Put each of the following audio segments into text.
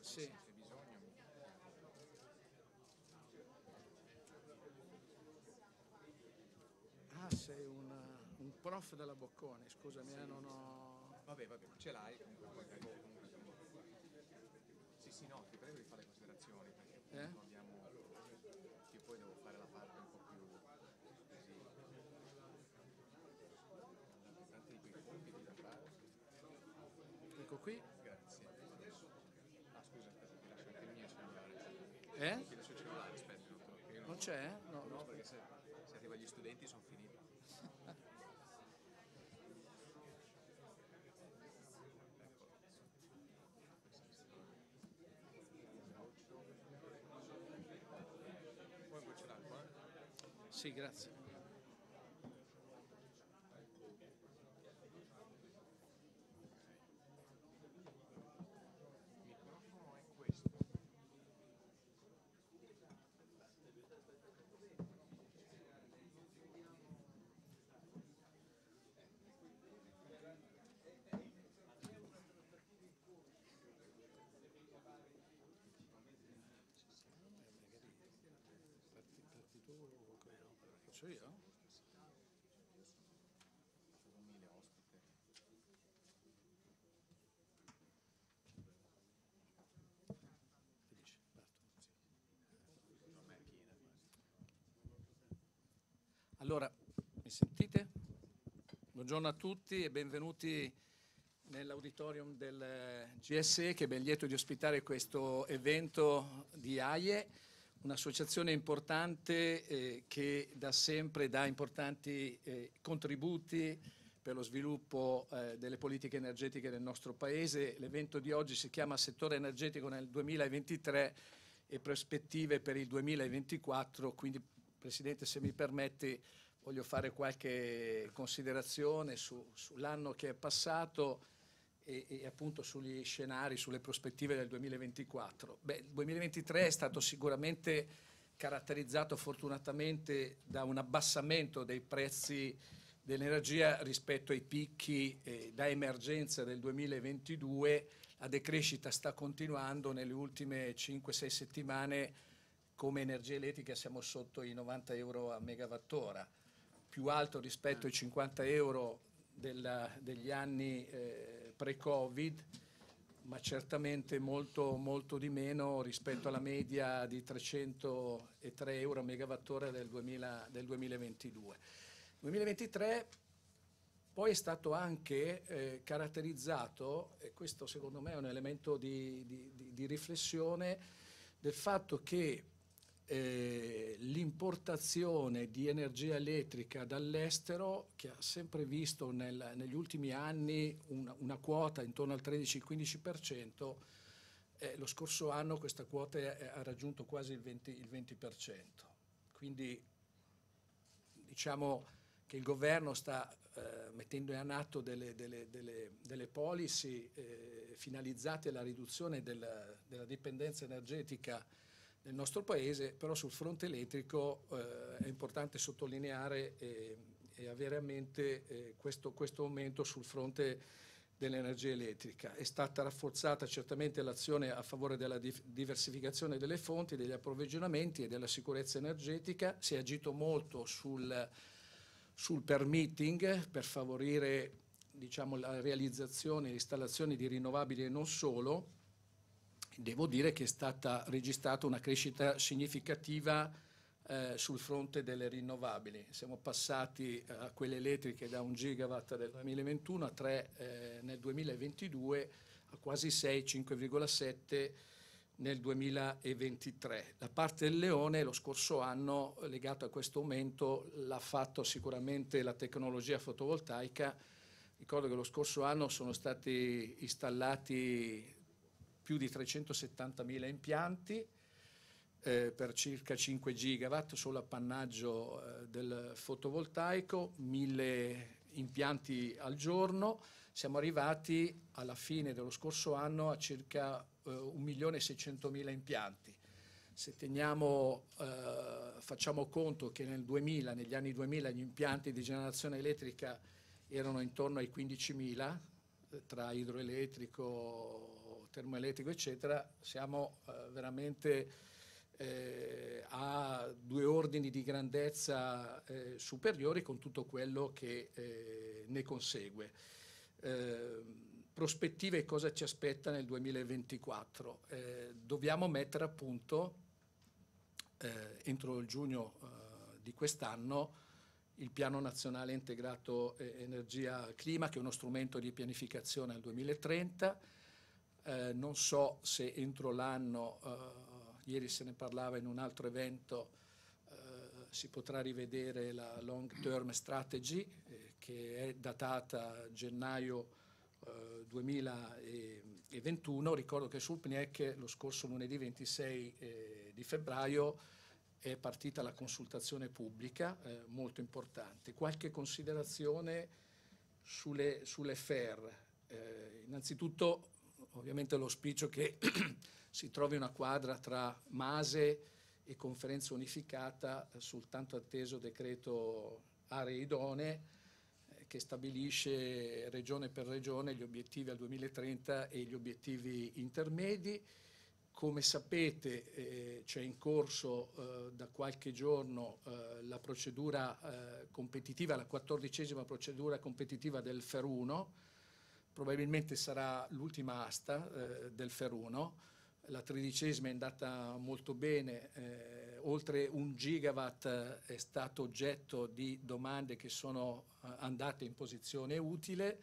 Sì. se bisogno. Ah, sei una- un prof della Bocconi, scusami, eh, non ho... Vabbè, vabbè, ce l'hai comunque. Sì, sì, no, ti prego di fare le considerazioni perché Eh? non abbiamo. Io poi devo fare la parte un po' più così. Tanti di quei compiti da fare. Ecco qui. Grazie. Ah, scusa, aspetta, ti lascio anche il mio cellulare. Eh? Il cellulare, aspetta. che io Non c'è? No, No, perché se, se arriva agli studenti sono finiti. Vuoi un goccio d'acqua? Sì, grazie. Il microfono è questo. Parti, parti tu o quello? Faccio io? Umile ospite. Dici? Parto. Allora, mi sentite? Buongiorno a tutti e benvenuti nell'auditorium del GSE che è ben lieto di ospitare questo evento di AIE, un'associazione importante eh, che da sempre dà importanti eh, contributi per lo sviluppo eh, delle politiche energetiche del nostro Paese. L'evento di oggi si chiama Settore energetico nel 2023 e prospettive per il 2024, quindi Presidente se mi permetti voglio fare qualche considerazione su- sull'anno che è passato e, e appunto sugli scenari, sulle prospettive del 2024. Beh, il 2023 è stato sicuramente caratterizzato fortunatamente da un abbassamento dei prezzi dell'energia rispetto ai picchi eh, da emergenza del 2022. La decrescita sta continuando nelle ultime 5-6 settimane come energia elettrica siamo sotto i 90 euro a megawattora, più alto rispetto ai 50 euro della- degli anni eh, pre-Covid, ma certamente molto, molto di meno rispetto alla media di 303 euro a megawattora del, 2000 del 2022. 2023 poi è stato anche eh, caratterizzato, e questo secondo me è un elemento di, di- di- di riflessione, del fatto che eh, l'importazione di energia elettrica dall'estero, che ha sempre visto nel- negli ultimi anni una, una quota intorno al 13-15%, eh, lo scorso anno questa quota è- ha raggiunto quasi il 20%. il 20%. Quindi diciamo che il governo sta eh, mettendo in atto delle, delle- delle- delle policy eh, finalizzate alla riduzione del- della dipendenza energetica del nostro paese, però sul fronte elettrico eh, è importante sottolineare e, e avere a mente eh, questo, questo aumento sul fronte dell'energia elettrica. È stata rafforzata certamente l'azione a favore della diversificazione delle fonti, degli approvvigionamenti e della sicurezza energetica, si è agito molto sul, sul permitting per favorire diciamo, la realizzazione e l'installazione di rinnovabili e non solo. Devo dire che è stata registrata una crescita significativa eh, sul fronte delle rinnovabili. Siamo passati eh, a quelle elettriche da 1 gigawatt nel 2021 a 3 eh, nel 2022, a quasi 6, 5,7 nel 2023. La parte del leone lo scorso anno, legato a questo aumento, l'ha fatto sicuramente la tecnologia fotovoltaica. Ricordo che lo scorso anno sono stati installati più di 370.000 impianti eh, per circa 5 gigawatt solo appannaggio eh, del fotovoltaico, 1000 impianti al giorno. Siamo arrivati alla fine dello scorso anno a circa eh, 1.600.000 impianti. Se teniamo, eh, facciamo conto che nel 2000, negli anni 2000 gli impianti di generazione elettrica erano intorno ai 15.000, eh, tra idroelettrico, termoelettrico, eccetera, siamo eh, veramente eh, a due ordini di grandezza eh, superiori con tutto quello che eh, ne consegue. Eh, prospettive e cosa ci aspetta nel 2024? Eh, dobbiamo mettere a punto eh, entro il giugno di quest'anno il Piano Nazionale Integrato Energia-Clima, che è uno strumento di pianificazione al 2030. Eh, non so se entro l'anno ieri se ne parlava in un altro evento, eh, si potrà rivedere la long term strategy eh, che è datata gennaio eh, 2021. Ricordo che sul PNIEC lo scorso lunedì 26 eh, di febbraio è partita la consultazione pubblica, eh, molto importante. Qualche considerazione sulle, sulle FER. Eh, innanzitutto ovviamente l'auspicio che si trovi una quadra tra Mase e conferenza unificata sul tanto atteso decreto aree idonee eh, che stabilisce regione per regione gli obiettivi al 2030 e gli obiettivi intermedi. Come sapete eh, c'è in corso eh, da qualche giorno eh, la procedura eh, competitiva, la quattordicesima procedura competitiva del FER 1, probabilmente sarà l'ultima asta eh, del FER 1 la tredicesima è andata molto bene, eh, oltre un gigawatt eh, è stato oggetto di domande che sono eh, andate in posizione utile,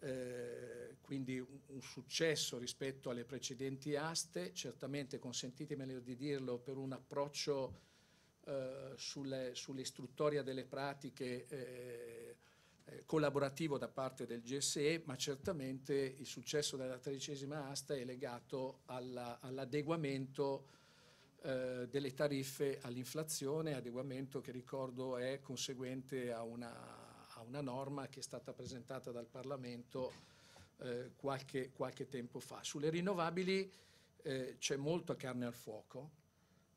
eh, quindi un, successo rispetto alle precedenti aste, certamente consentitemelo di dirlo per un approccio eh, sull'istruttoria delle pratiche eh, collaborativo da parte del GSE, ma certamente il successo della tredicesima asta è legato alla, all'adeguamento eh, delle tariffe all'inflazione, adeguamento che ricordo è conseguente a una, a una norma che è stata presentata dal Parlamento eh, qualche, qualche, tempo fa. Sulle rinnovabili eh, c'è molto a carne al fuoco.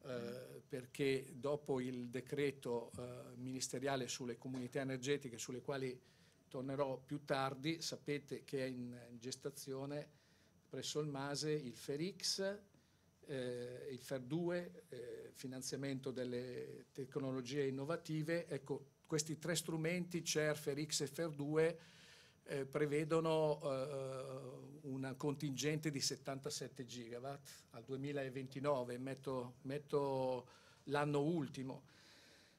Eh, perché dopo il decreto eh, ministeriale sulle comunità energetiche, sulle quali tornerò più tardi, sapete che è in, gestazione presso il Mase il FERX, eh, il FER2, eh, finanziamento delle tecnologie innovative. Ecco, questi tre strumenti, CER, FERX e FER2, eh, prevedono eh, un contingente di 77 gigawatt al 2029, metto, metto l'anno ultimo.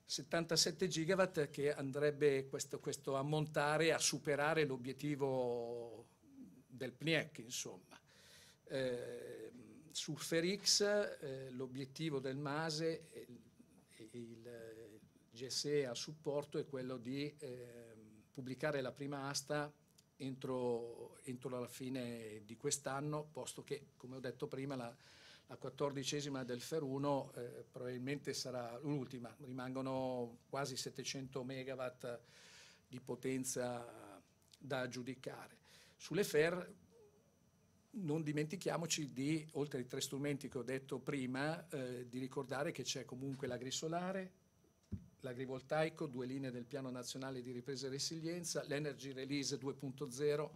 77 gigawatt che andrebbe questo, questo ammontare a superare l'obiettivo del PNIEC, insomma. Eh, su Ferix eh, l'obiettivo del MASE e il, il GSE a supporto è quello di eh, pubblicare la prima asta entro, entro la fine di quest'anno, posto che, come ho detto prima, la, la quattordicesima del FER 1 eh, probabilmente sarà l'ultima, rimangono quasi 700 megawatt di potenza da aggiudicare. Sulle FER non dimentichiamoci di, oltre ai tre strumenti che ho detto prima, eh, di ricordare che c'è comunque l'agrisolare, l'agrivoltaico, due linee del Piano Nazionale di Ripresa e Resilienza, l'Energy Release 2.0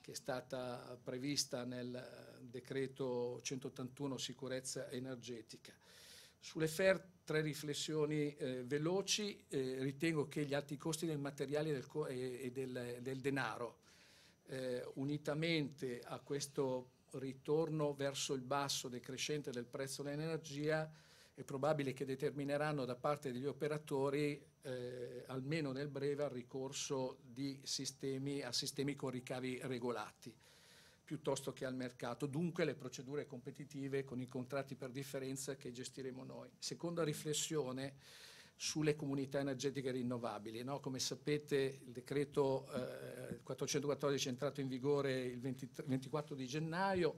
che è stata prevista nel decreto 181 sicurezza energetica. Sulle FER tre riflessioni eh, veloci, eh, ritengo che gli alti costi del materiale del e, e del, del, denaro, eh, unitamente a questo ritorno verso il basso decrescente del prezzo dell'energia, è probabile che determineranno da parte degli operatori, eh, almeno nel breve, il ricorso sistemi, a sistemi con ricavi regolati piuttosto che al mercato. Dunque le procedure competitive con i contratti per differenza che gestiremo noi. Seconda riflessione sulle comunità energetiche rinnovabili. No? Come sapete il decreto eh, 414 è entrato in vigore il 20, 24 di gennaio,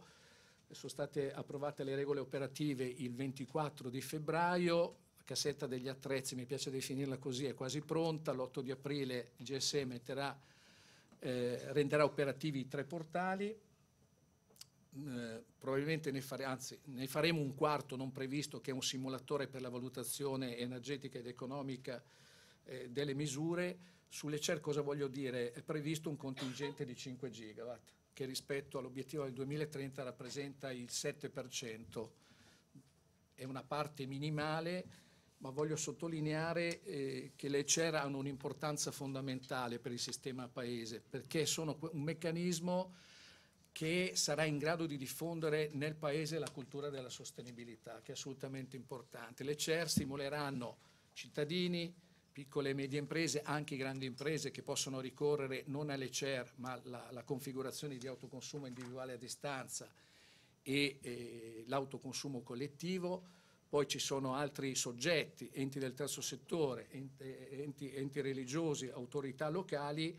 sono state approvate le regole operative il 24 di febbraio, la cassetta degli attrezzi, mi piace definirla così, è quasi pronta, l'8 di aprile il GSE metterà, eh, renderà operativi i tre portali, eh, probabilmente ne, fare, anzi, ne, faremo un quarto non previsto che è un simulatore per la valutazione energetica ed economica eh, delle misure. Sulle CER cosa voglio dire? È previsto un contingente di 5 gigawatt che rispetto all'obiettivo del 2030 rappresenta il 7%. È una parte minimale, ma voglio sottolineare eh, che le CER hanno un'importanza fondamentale per il sistema paese, perché sono un meccanismo che sarà in grado di diffondere nel Paese la cultura della sostenibilità, che è assolutamente importante. Le CER stimoleranno cittadini, piccole e medie imprese, anche grandi imprese che possono ricorrere non alle CER, ma alla configurazione di autoconsumo individuale a distanza e eh, l'autoconsumo collettivo. Poi ci sono altri soggetti, enti del terzo settore, enti, enti religiosi, autorità locali,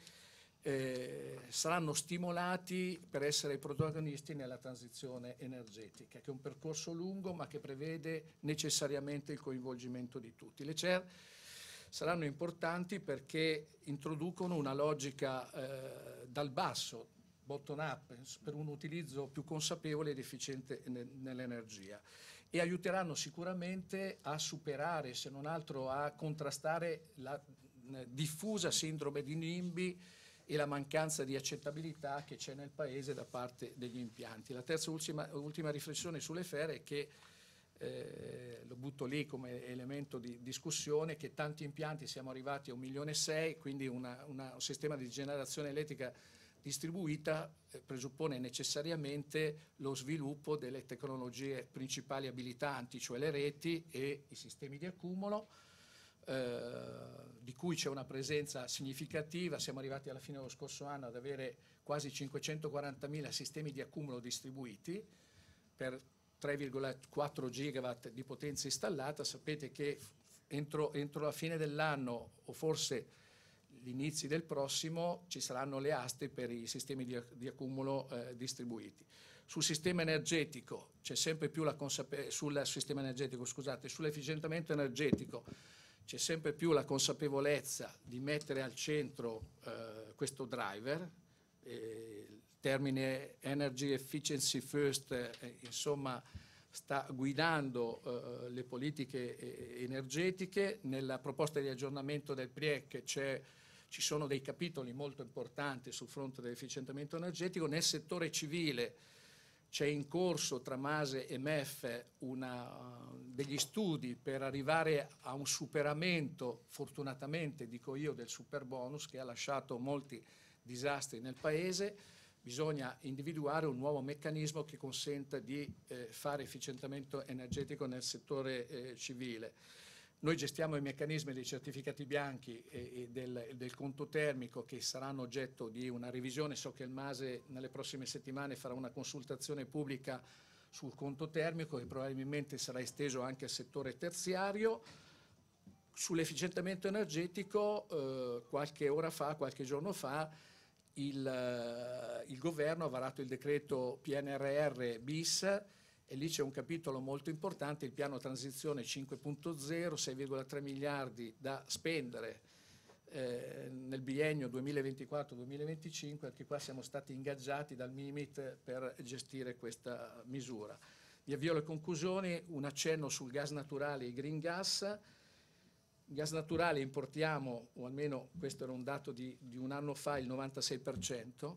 eh, saranno stimolati per essere protagonisti nella transizione energetica, che è un percorso lungo ma che prevede necessariamente il coinvolgimento di tutti. Le CER saranno importanti perché introducono una logica eh, dal basso, bottom up, per un utilizzo più consapevole ed efficiente nell'energia e aiuteranno sicuramente a superare, se non altro a contrastare la diffusa sindrome di NIMBY e la mancanza di accettabilità che c'è nel Paese da parte degli impianti. La terza ultima, ultima riflessione sulle fere è che, eh, lo butto lì come elemento di discussione, che tanti impianti siamo arrivati a un milione e sei, quindi una, una, un sistema di generazione elettrica distribuita eh, presuppone necessariamente lo sviluppo delle tecnologie principali abilitanti, cioè le reti e i sistemi di accumulo, eh, di cui c'è una presenza significativa. Siamo arrivati alla fine dello scorso anno ad avere quasi 540.000 sistemi di accumulo distribuiti per 3,4 gigawatt di potenza installata. Sapete che entro, entro la fine dell'anno o forse gli inizi del prossimo ci saranno le aste per i sistemi di, di accumulo eh, distribuiti. Sul sistema energetico c'è sempre più la consapevolezza, scusate, sull'efficientamento energetico c'è sempre più la consapevolezza di mettere al centro eh, questo driver, eh, termine Energy Efficiency First, eh, insomma, sta guidando eh, le politiche eh, energetiche. Nella proposta di aggiornamento del PRIEC ci sono dei capitoli molto importanti sul fronte dell'efficientamento energetico. Nel settore civile c'è in corso tra Mase e MEF una, degli studi per arrivare a un superamento, fortunatamente dico io, del super bonus che ha lasciato molti disastri nel Paese. Bisogna individuare un nuovo meccanismo che consenta di eh, fare efficientamento energetico nel settore eh, civile. Noi gestiamo i meccanismi dei certificati bianchi e, e del, del, conto termico che saranno oggetto di una revisione. So che il Mase nelle prossime settimane farà una consultazione pubblica sul conto termico che probabilmente sarà esteso anche al settore terziario. Sull'efficientamento energetico, eh, qualche ora fa, qualche giorno fa, il, eh, il governo ha varato il decreto PNRR bis e lì c'è un capitolo molto importante, il piano transizione 5.0, 6,3 miliardi da spendere eh, nel biennio 2024-2025, anche qua siamo stati ingaggiati dal MIMIT per gestire questa misura. Vi avvio alle conclusioni, un accenno sul gas naturale e green gas. Gas naturale importiamo, o almeno questo era un dato di, di un anno fa, il 96%,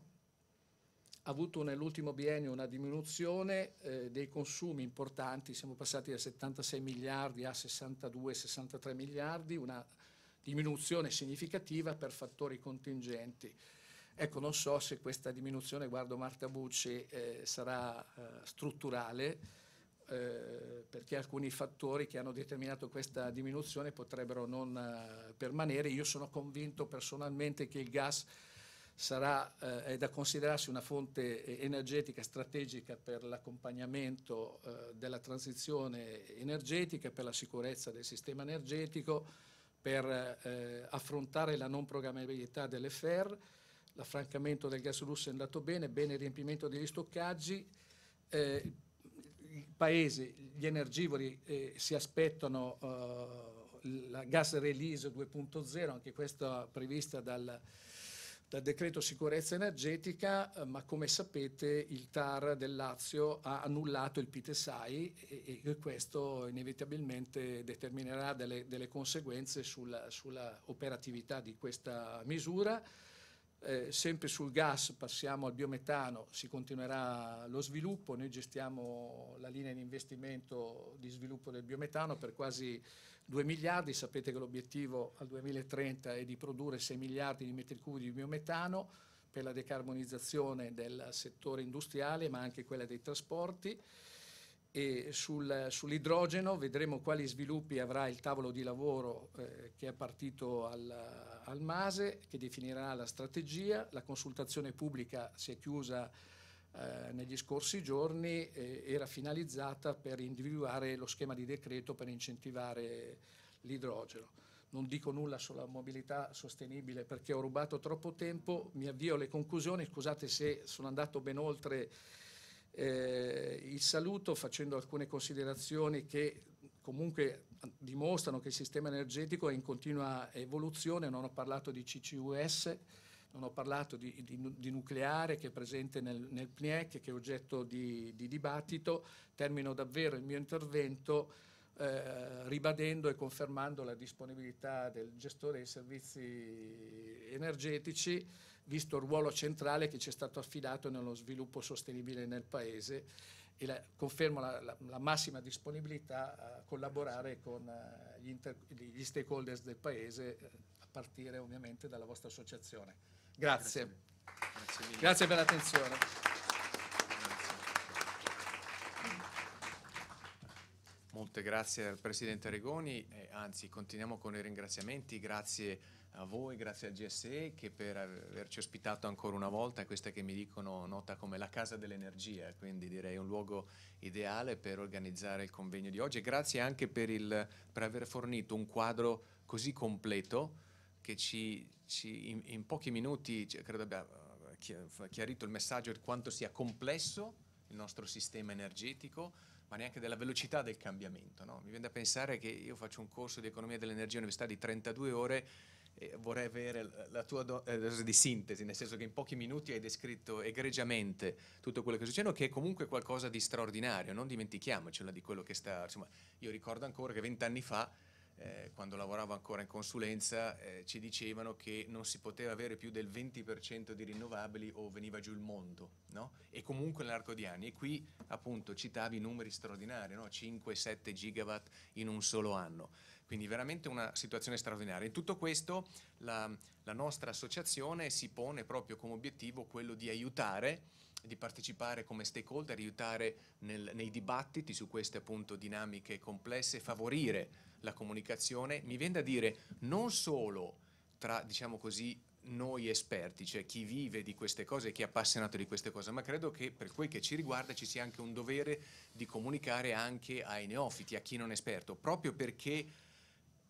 ha avuto nell'ultimo biennio una diminuzione eh, dei consumi importanti, siamo passati da 76 miliardi a 62-63 miliardi, una diminuzione significativa per fattori contingenti. Ecco, non so se questa diminuzione, guardo Marta Bucci, eh, sarà eh, strutturale, eh, perché alcuni fattori che hanno determinato questa diminuzione potrebbero non eh, permanere. Io sono convinto personalmente che il gas sarà, eh, è da considerarsi una fonte eh, energetica strategica per l'accompagnamento eh, della transizione energetica, per la sicurezza del sistema energetico, per eh, affrontare la non programmabilità delle FER, l'affrancamento del gas russo è andato bene, bene il riempimento degli stoccaggi, eh, il Paese, gli energivori eh, si aspettano la gas release 2.0, anche questa prevista dal dal decreto sicurezza energetica, eh, ma come sapete il TAR del Lazio ha annullato il PITESAI e, e questo inevitabilmente determinerà delle, delle conseguenze sulla, sulla, operatività di questa misura. Eh, sempre sul gas passiamo al biometano, si continuerà lo sviluppo, noi gestiamo la linea di investimento di sviluppo del biometano per quasi 2 miliardi, sapete che l'obiettivo al 2030 è di produrre 6 miliardi di metri cubi di biometano per la decarbonizzazione del settore industriale ma anche quella dei trasporti e sul, sull'idrogeno vedremo quali sviluppi avrà il tavolo di lavoro eh, che è partito al, al, Mase, che definirà la strategia. La consultazione pubblica si è chiusa eh, negli scorsi giorni, eh, era finalizzata per individuare lo schema di decreto per incentivare l'idrogeno. Non dico nulla sulla mobilità sostenibile perché ho rubato troppo tempo, mi avvio alle conclusioni, scusate se sono andato ben oltre eh, il saluto facendo alcune considerazioni che comunque dimostrano che il sistema energetico è in continua evoluzione, non ho parlato di CCUS, non ho parlato di, di, di nucleare che è presente nel, nel, PNIEC, che è oggetto di, di dibattito, termino davvero il mio intervento eh, ribadendo e confermando la disponibilità del gestore dei servizi energetici visto il ruolo centrale che ci è stato affidato nello sviluppo sostenibile nel Paese e la, confermo la, la, la, massima disponibilità a collaborare con uh, gli, inter, gli, stakeholders del Paese, uh, a partire ovviamente dalla vostra associazione. Grazie. Grazie, Grazie, Grazie per l'attenzione. Molte grazie al Presidente Regoni, eh, anzi continuiamo con i ringraziamenti, grazie a voi, grazie al GSE che per averci ospitato ancora una volta, questa che mi dicono nota come la casa dell'energia, quindi direi un luogo ideale per organizzare il convegno di oggi. Grazie anche per, il, per aver fornito un quadro così completo che ci, ci in, in, pochi minuti credo abbia eh, chiarito il messaggio di quanto sia complesso il nostro sistema energetico, ma neanche della velocità del cambiamento. No? Mi viene da pensare che io faccio un corso di economia dell'energia all'università di 32 ore vorrei avere la tua dose eh, di sintesi, nel senso che in pochi minuti hai descritto egregiamente tutto quello che sta succedendo, che è comunque qualcosa di straordinario, non dimentichiamocela di quello che sta... Insomma, io ricordo ancora che vent'anni fa, eh, quando lavoravo ancora in consulenza, eh, ci dicevano che non si poteva avere più del 20% di rinnovabili o veniva giù il mondo, no? E comunque nell'arco di anni. E qui appunto citavi numeri straordinari, no? 5-7 gigawatt in un solo anno. Quindi veramente una situazione straordinaria. In tutto questo la, la nostra associazione si pone proprio come obiettivo quello di aiutare di partecipare come stakeholder, aiutare nel, nei dibattiti su queste appunto dinamiche complesse, favorire la comunicazione, mi viene da dire non solo tra, diciamo così, noi esperti, cioè chi vive di queste cose, chi è appassionato di queste cose, ma credo che per quel che ci riguarda ci sia anche un dovere di comunicare anche ai neofiti, a chi non è esperto, proprio perché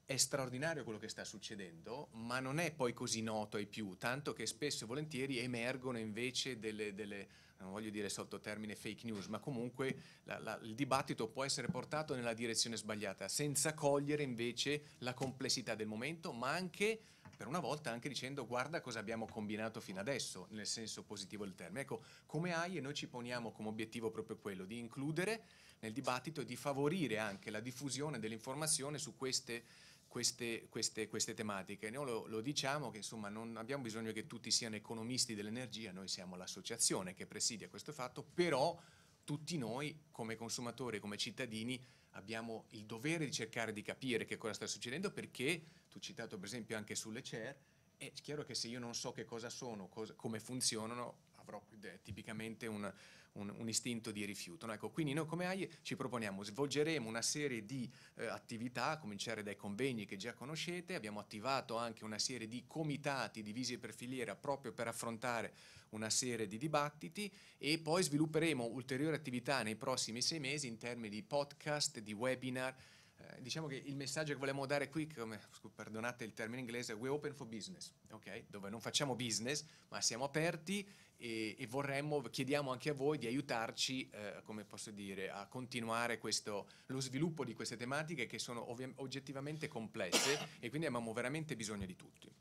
è straordinario quello che sta succedendo, ma non è poi così noto ai più, tanto che spesso e volentieri emergono invece delle, delle non voglio dire sotto termine fake news, ma comunque la, la, il dibattito può essere portato nella direzione sbagliata, senza cogliere invece la complessità del momento, ma anche per una volta anche dicendo guarda cosa abbiamo combinato fino adesso, nel senso positivo del termine. Ecco, come AIE noi ci poniamo come obiettivo proprio quello di includere nel dibattito e di favorire anche la diffusione dell'informazione su queste queste, queste, queste tematiche. Noi lo, lo, diciamo che insomma non abbiamo bisogno che tutti siano economisti dell'energia, noi siamo l'associazione che presidia questo fatto, però tutti noi come consumatori, come cittadini abbiamo il dovere di cercare di capire che cosa sta succedendo perché, tu citato per esempio anche sulle CER, è chiaro che se io non so che cosa sono, cosa, come funzionano, avrò eh, tipicamente un, un, un istinto di rifiuto. No? Ecco, quindi noi come AIE ci proponiamo, svolgeremo una serie di eh, attività, a cominciare dai convegni che già conoscete, abbiamo attivato anche una serie di comitati divisi per filiera proprio per affrontare una serie di dibattiti e poi svilupperemo ulteriori attività nei prossimi sei mesi in termini di podcast, di webinar, eh, diciamo che il messaggio che vogliamo dare qui, come, perdonate il termine inglese, we open for business, okay? dove non facciamo business, ma siamo aperti e, e vorremmo, chiediamo anche a voi di aiutarci, eh, come posso dire, a continuare questo, lo sviluppo di queste tematiche che sono oggettivamente complesse e quindi abbiamo veramente bisogno di tutti.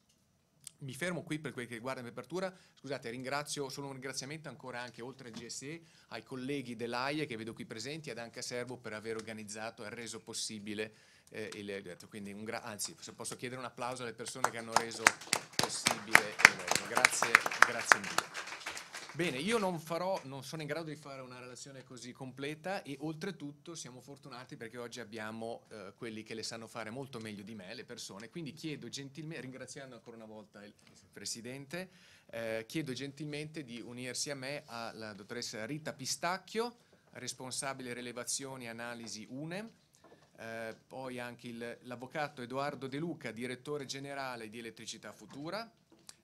Mi fermo qui per quel che riguarda l'apertura, scusate ringrazio, solo un ringraziamento ancora anche oltre al GSE ai colleghi dell'AIE che vedo qui presenti ed anche a Servo per aver organizzato e reso possibile eh, il, quindi un anzi se posso chiedere un applauso alle persone che hanno reso possibile e Grazie, grazie mille. Bene, io non farò, non sono in grado di fare una relazione così completa e oltretutto siamo fortunati perché oggi abbiamo eh, quelli che le sanno fare molto meglio di me, le persone, quindi chiedo gentilmente, ringraziando ancora una volta il Presidente, eh, chiedo gentilmente di unirsi a me alla dottoressa Rita Pistacchio, responsabile rilevazioni e analisi UNE, eh, poi anche l'avvocato Edoardo De Luca, direttore generale di Elettricità Futura,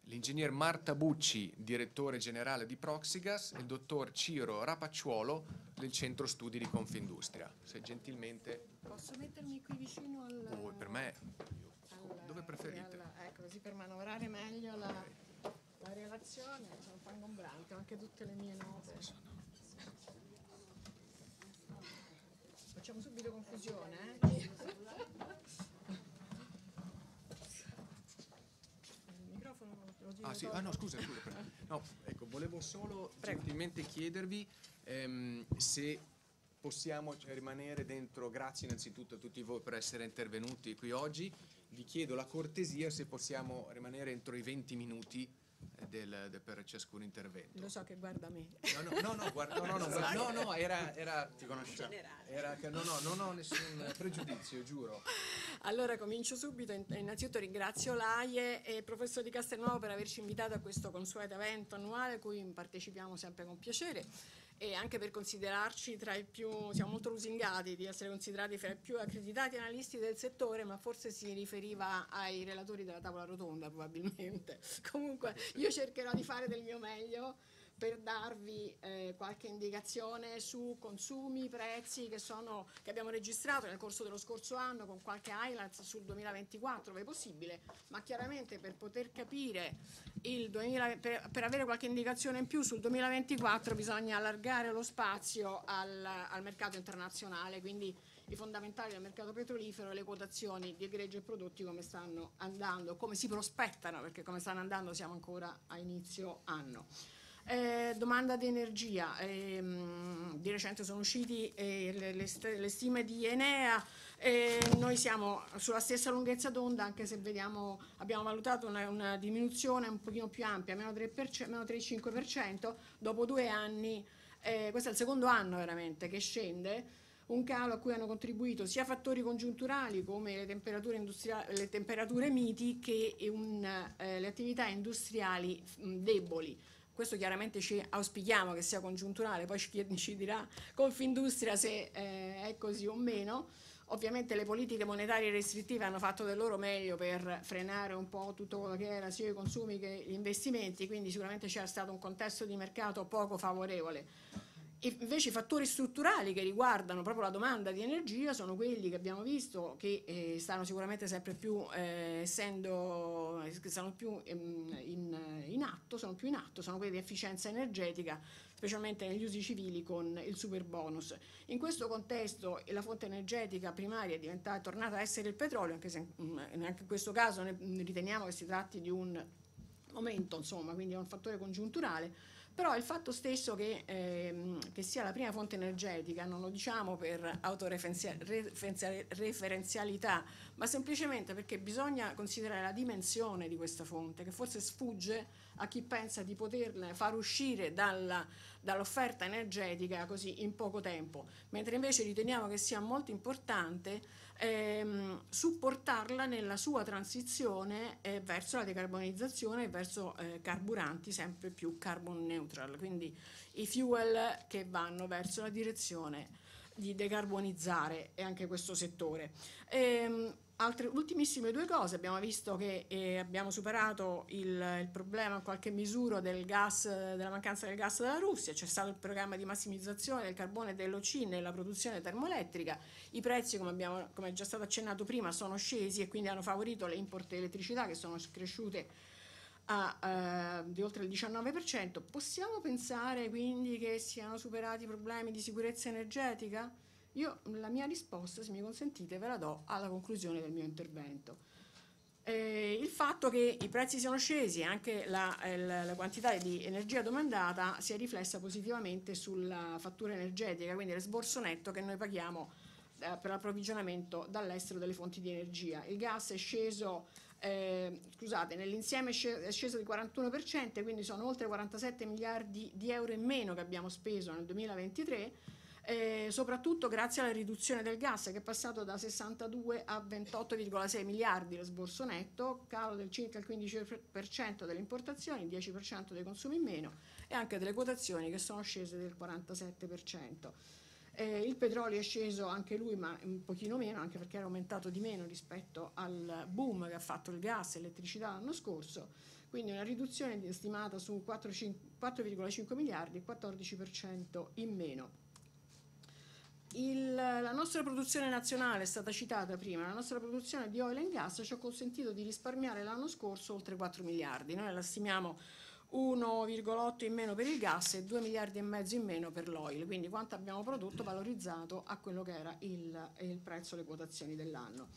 l'ingegner Marta Bucci, direttore generale di Proxigas, e il dottor Ciro Rapacciuolo del Centro Studi di Confindustria. Se gentilmente... Posso mettermi qui vicino al... Oh, per me... Al, dove preferite? Al, ecco, così per manovrare meglio la, la relazione. Sono un po' ingombrante, anche tutte le mie note. Facciamo subito confusione, eh? Ah, sì. ah no, scusa, scusa. No, ecco, volevo solo Prego. gentilmente chiedervi ehm, se possiamo cioè, rimanere dentro, grazie innanzitutto a tutti voi per essere intervenuti qui oggi, vi chiedo la cortesia se possiamo rimanere entro i 20 minuti del, del, per ciascun intervento. Lo so che guarda me. No, no, no, no, guarda, no, no, no, no, no, era, era, ti conosciamo. Era, no, no, non ho nessun pregiudizio, giuro. Allora comincio subito, innanzitutto ringrazio l'AIE e il professor Di Castelnuovo per averci invitato a questo consueto evento annuale a cui partecipiamo sempre con piacere e anche per considerarci tra i più, siamo molto lusingati di essere considerati fra i più accreditati analisti del settore, ma forse si riferiva ai relatori della tavola rotonda probabilmente. Comunque io cercherò di fare del mio meglio per darvi eh, qualche indicazione su consumi, prezzi che, sono, che, abbiamo registrato nel corso dello scorso anno con qualche highlights sul 2024, è possibile, ma chiaramente per poter capire il 2000, per, per, avere qualche indicazione in più sul 2024 bisogna allargare lo spazio al, al mercato internazionale, quindi i fondamentali del mercato petrolifero e le quotazioni di egregio e prodotti come stanno andando, come si prospettano, perché come stanno andando siamo ancora a inizio anno. Eh, domanda di energia, eh, di recente sono usciti eh, le, le, le, stime di Enea, noi siamo sulla stessa lunghezza d'onda anche se vediamo, abbiamo valutato una, una diminuzione un pochino più ampia, meno 3,5% dopo due anni, eh, questo è il secondo anno veramente che scende, un calo a cui hanno contribuito sia fattori congiunturali come le temperature, le temperature miti che un, eh, le attività industriali mh, deboli. Questo chiaramente ci auspichiamo che sia congiunturale, poi ci, dirà Confindustria se eh, è così o meno. Ovviamente le politiche monetarie restrittive hanno fatto del loro meglio per frenare un po' tutto quello che era sia i consumi che gli investimenti, quindi sicuramente c'era stato un contesto di mercato poco favorevole. E invece i fattori strutturali che riguardano proprio la domanda di energia sono quelli che abbiamo visto che eh, stanno sicuramente sempre più eh, essendo stanno più ehm, in, in, atto, sono più in atto, sono quelli di efficienza energetica, specialmente negli usi civili con il super bonus. In questo contesto la fonte energetica primaria è, è tornata a essere il petrolio, anche se mm, anche in questo caso riteniamo che si tratti di un momento, insomma, quindi è un fattore congiunturale però il fatto stesso che, ehm, che, sia la prima fonte energetica, non lo diciamo per autoreferenzialità, ma semplicemente perché bisogna considerare la dimensione di questa fonte, che forse sfugge a chi pensa di poterla far uscire dalla, dall'offerta energetica così in poco tempo, mentre invece riteniamo che sia molto importante ehm, supportarla nella sua transizione eh, verso la decarbonizzazione e verso eh, carburanti sempre più carbon neutral, quindi i fuel che vanno verso la direzione di decarbonizzare anche questo settore. Ehm, Altre ultimissime due cose, abbiamo visto che eh, abbiamo superato il, il, problema in qualche misura del gas, della mancanza del gas dalla Russia, c'è stato il programma di massimizzazione del carbone e dell'OC nella produzione termoelettrica, i prezzi come, abbiamo, come è già stato accennato prima sono scesi e quindi hanno favorito le import di elettricità che sono cresciute a, uh, di oltre il 19%. Possiamo pensare quindi che siano superati i problemi di sicurezza energetica? Io la mia risposta, se mi consentite, ve la do alla conclusione del mio intervento. Eh, il fatto che i prezzi siano scesi e anche la, la, la, quantità di energia domandata si è riflessa positivamente sulla fattura energetica, quindi l'esborso netto che noi paghiamo eh, per l'approvvigionamento dall'estero delle fonti di energia. Il gas è sceso eh, scusate, nell'insieme è sceso di 41%, quindi sono oltre 47 miliardi di euro in meno che abbiamo speso nel 2023, eh, soprattutto grazie alla riduzione del gas che è passato da 62 a 28,6 miliardi lo sborso netto, calo del circa il 15% delle importazioni, il 10% dei consumi in meno e anche delle quotazioni che sono scese del 47%. Eh, il petrolio è sceso anche lui, ma un pochino meno, anche perché era aumentato di meno rispetto al boom che ha fatto il gas e l'elettricità l'anno scorso, quindi una riduzione stimata su 4,5 miliardi, il 14% in meno. Il, la nostra produzione nazionale è stata citata prima, la nostra produzione di oil and gas ci ha consentito di risparmiare l'anno scorso oltre 4 miliardi, noi la stimiamo 1,8 in meno per il gas e 2 miliardi e mezzo in meno per l'oil, quindi quanto abbiamo prodotto valorizzato a quello che era il, il prezzo, le quotazioni dell'anno.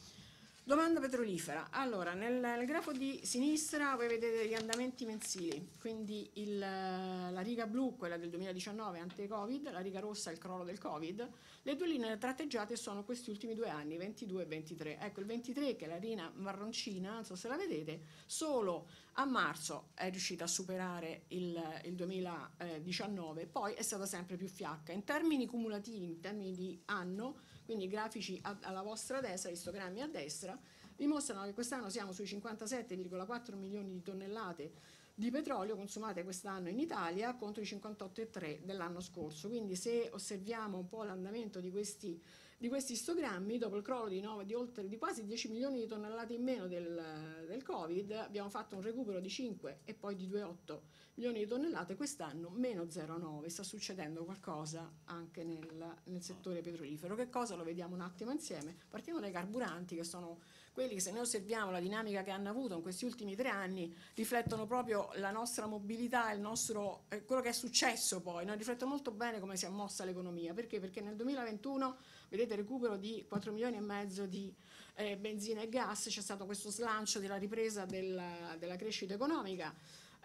Domanda petrolifera. Allora, nel, nel, grafo di sinistra voi vedete gli andamenti mensili, quindi il, la riga blu, quella del 2019 ante-Covid, la riga rossa il crollo del Covid, le due linee tratteggiate sono questi ultimi due anni, 22 e 23. Ecco, il 23 che è la linea marroncina, non so se la vedete, solo a marzo è riuscita a superare il, il 2019, poi è stata sempre più fiacca. In termini cumulativi, in termini di anno, quindi i grafici alla vostra destra, istogrammi a destra, dimostrano che quest'anno siamo sui 57,4 milioni di tonnellate di petrolio consumate quest'anno in Italia contro i 58,3 dell'anno scorso. Quindi se osserviamo un po' l'andamento di questi, di questi istogrammi, dopo il crollo di, 9, di, oltre, di quasi 10 milioni di tonnellate in meno del, del Covid, abbiamo fatto un recupero di 5 e poi di 2,8 milioni di tonnellate, quest'anno meno 0,9. Sta succedendo qualcosa anche nel, nel settore petrolifero. Che cosa? Lo vediamo un attimo insieme. Partiamo dai carburanti che sono quelli che se noi osserviamo la dinamica che hanno avuto in questi ultimi tre anni riflettono proprio la nostra mobilità, il nostro, eh, quello che è successo poi, no? riflettono molto bene come si è mossa l'economia. Perché? Perché nel 2021 vedete recupero di 4 milioni e mezzo di eh, benzina e gas, c'è stato questo slancio della ripresa della, della crescita economica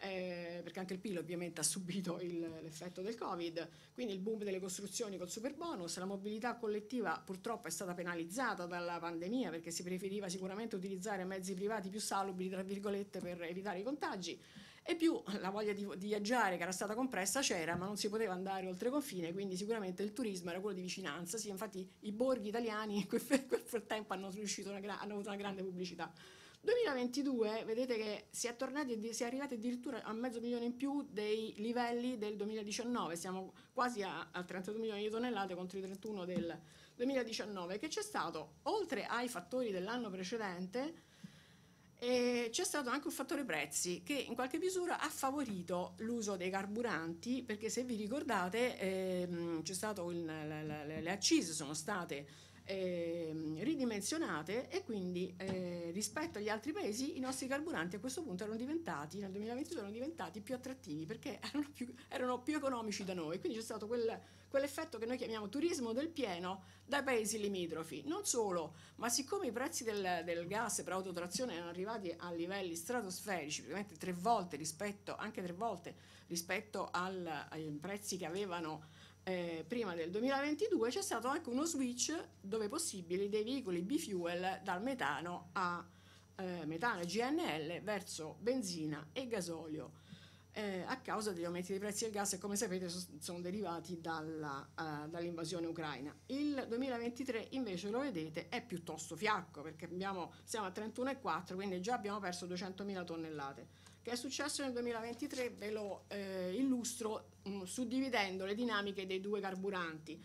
eh, perché anche il PIL ovviamente ha subito il, l'effetto del Covid, quindi il boom delle costruzioni col super bonus, la mobilità collettiva purtroppo è stata penalizzata dalla pandemia perché si preferiva sicuramente utilizzare mezzi privati più salubri, tra virgolette, per evitare i contagi e più la voglia di, di, viaggiare che era stata compressa c'era, ma non si poteva andare oltre confine, quindi sicuramente il turismo era quello di vicinanza. Sì, infatti i borghi italiani in quel, frattempo hanno, una, hanno avuto una grande pubblicità. 2022 vedete che si è, tornati, si è arrivati addirittura a mezzo milione in più dei livelli del 2019, siamo quasi a, a 32 milioni di tonnellate contro i 31 del 2019, che c'è stato, oltre ai fattori dell'anno precedente, eh, c'è stato anche un fattore prezzi che in qualche misura ha favorito l'uso dei carburanti perché se vi ricordate ehm, il, le, le, le accise sono state eh, ridimensionate e quindi eh, rispetto agli altri paesi i nostri carburanti a questo punto erano diventati, nel 2022 erano diventati più attrattivi perché erano più, erano più economici da noi, quindi c'è stato quel, quell'effetto che noi chiamiamo turismo del pieno dai paesi limitrofi. Non solo, ma siccome i prezzi del, del gas per autotrazione erano arrivati a livelli stratosferici, praticamente tre volte rispetto, anche tre volte rispetto al, ai prezzi che avevano eh, prima del 2022 c'è stato anche uno switch dove possibile dei veicoli bifuel dal metano a eh, metano e GNL verso benzina e gasolio eh, a causa degli aumenti dei prezzi del gas e come sapete sono derivati dalla, uh, dall'invasione ucraina. Il 2023 invece lo vedete è piuttosto fiacco perché abbiamo, siamo a 31,4 quindi già abbiamo perso 200.000 tonnellate. Che è successo nel 2023 ve lo eh, illustro mh, mm, suddividendo le dinamiche dei due carburanti.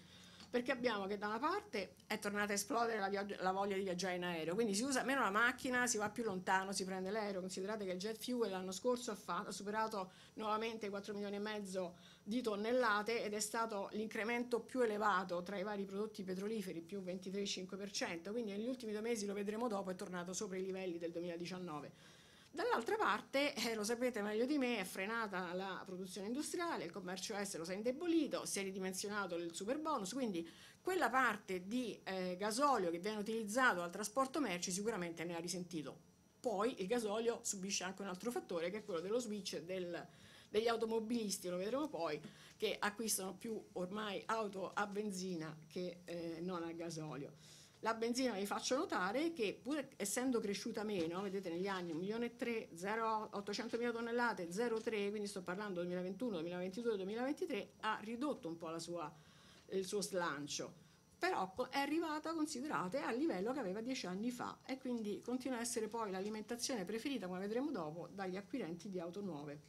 Perché abbiamo che da una parte è tornata a esplodere la, la, voglia di viaggiare in aereo, quindi si usa meno la macchina, si va più lontano, si prende l'aereo, considerate che il jet fuel l'anno scorso ha, fatto, ha superato nuovamente i 4 milioni e mezzo di tonnellate ed è stato l'incremento più elevato tra i vari prodotti petroliferi, più 23,5%, quindi negli ultimi due mesi, lo vedremo dopo, è tornato sopra i livelli del 2019. Dall'altra parte, eh, lo sapete meglio di me, è frenata la produzione industriale, il commercio estero si è indebolito, si è ridimensionato il super bonus, quindi quella parte di eh, gasolio che viene utilizzato al trasporto merci sicuramente ne ha risentito. Poi il gasolio subisce anche un altro fattore che è quello dello switch del, degli automobilisti, lo vedremo poi, che acquistano più ormai auto a benzina che eh, non a gasolio. La benzina vi faccio notare che pur essendo cresciuta meno, vedete negli anni 1 milione e 3, 800 mila tonnellate, 0,3, quindi sto parlando 2021, 2022, 2023, ha ridotto un po' sua, il suo slancio però è arrivata, considerate, al livello che aveva dieci anni fa e quindi continua a essere poi l'alimentazione preferita, come vedremo dopo, dagli acquirenti di auto nuove.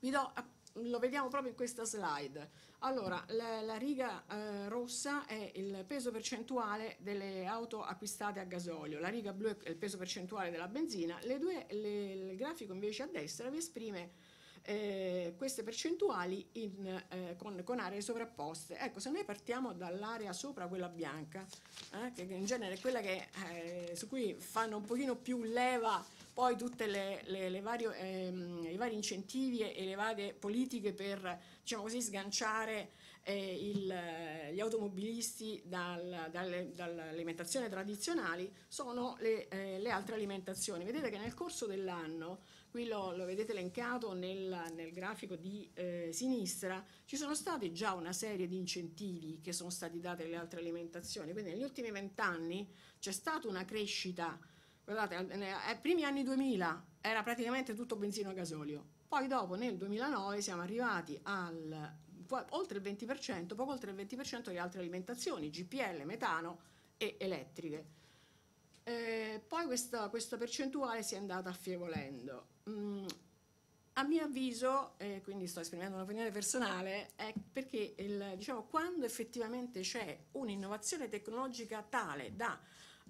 Vi do lo vediamo proprio in questa slide. Allora, la, la riga eh, rossa è il peso percentuale delle auto acquistate a gasolio, la riga blu è il peso percentuale della benzina, due, le, il grafico invece a destra vi esprime eh, queste percentuali in, eh, con, con, aree sovrapposte. Ecco, se noi partiamo dall'area sopra quella bianca, eh, che in genere è quella che, eh, su cui fanno un pochino più leva poi tutti ehm, i vari incentivi e le varie politiche per diciamo così, sganciare eh, il, gli automobilisti dal, dalle, dall'alimentazione tradizionali sono le, eh, le, altre alimentazioni. Vedete che nel corso dell'anno, qui lo, lo vedete elencato nel, nel grafico di eh, sinistra, ci sono stati già una serie di incentivi che sono stati dati alle altre alimentazioni, quindi negli ultimi vent'anni c'è stata una crescita Guardate, ai primi anni 2000 era praticamente tutto benzino e gasolio, poi dopo nel 2009 siamo arrivati al oltre il 20%, poco oltre il 20% di altre alimentazioni, GPL, metano e elettriche. Eh, poi questa, questa, percentuale si è andata affievolendo. Mm, a mio avviso, eh, quindi sto esprimendo un'opinione personale, è perché il, diciamo, quando effettivamente c'è un'innovazione tecnologica tale da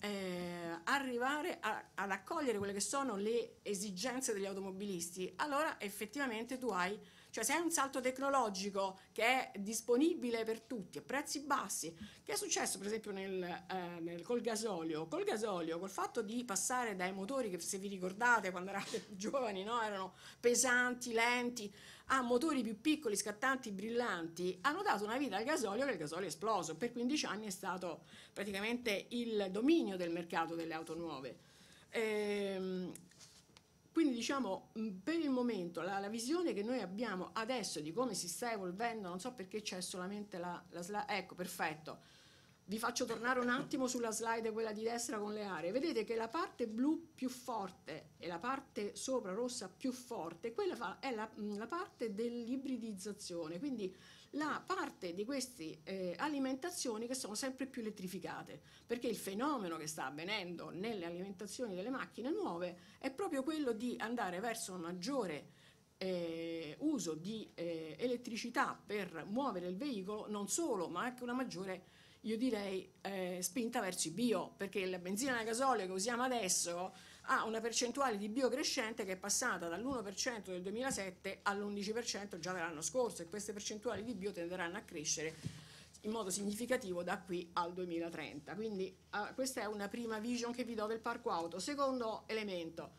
eh, arrivare a, ad accogliere quelle che sono le esigenze degli automobilisti, allora effettivamente tu hai, cioè se hai un salto tecnologico che è disponibile per tutti a prezzi bassi, che è successo per esempio nel, eh, nel, col gasolio, col gasolio, col fatto di passare dai motori che se vi ricordate quando eravate giovani no? erano pesanti, lenti, a motori più piccoli, scattanti, brillanti, hanno dato una vita al gasolio che il gasolio è esploso. Per 15 anni è stato praticamente il dominio del mercato delle auto nuove. Ehm, quindi diciamo per il momento la, la, visione che noi abbiamo adesso di come si sta evolvendo, non so perché c'è solamente la, la slide, ecco perfetto, vi faccio tornare un attimo sulla slide, quella di destra con le aree. Vedete che la parte blu più forte e la parte sopra rossa più forte, quella è la, la parte dell'ibridizzazione, quindi la parte di queste eh, alimentazioni che sono sempre più elettrificate, perché il fenomeno che sta avvenendo nelle alimentazioni delle macchine nuove è proprio quello di andare verso un maggiore eh, uso di eh, elettricità per muovere il veicolo, non solo, ma anche una maggiore io direi eh, spinta verso i bio, perché la benzina e gasolio che usiamo adesso ha una percentuale di bio crescente che è passata dall'1% del 2007 all'11% già dell'anno scorso e queste percentuali di bio tenderanno a crescere in modo significativo da qui al 2030. Quindi eh, questa è una prima vision che vi do del parco auto. Secondo elemento,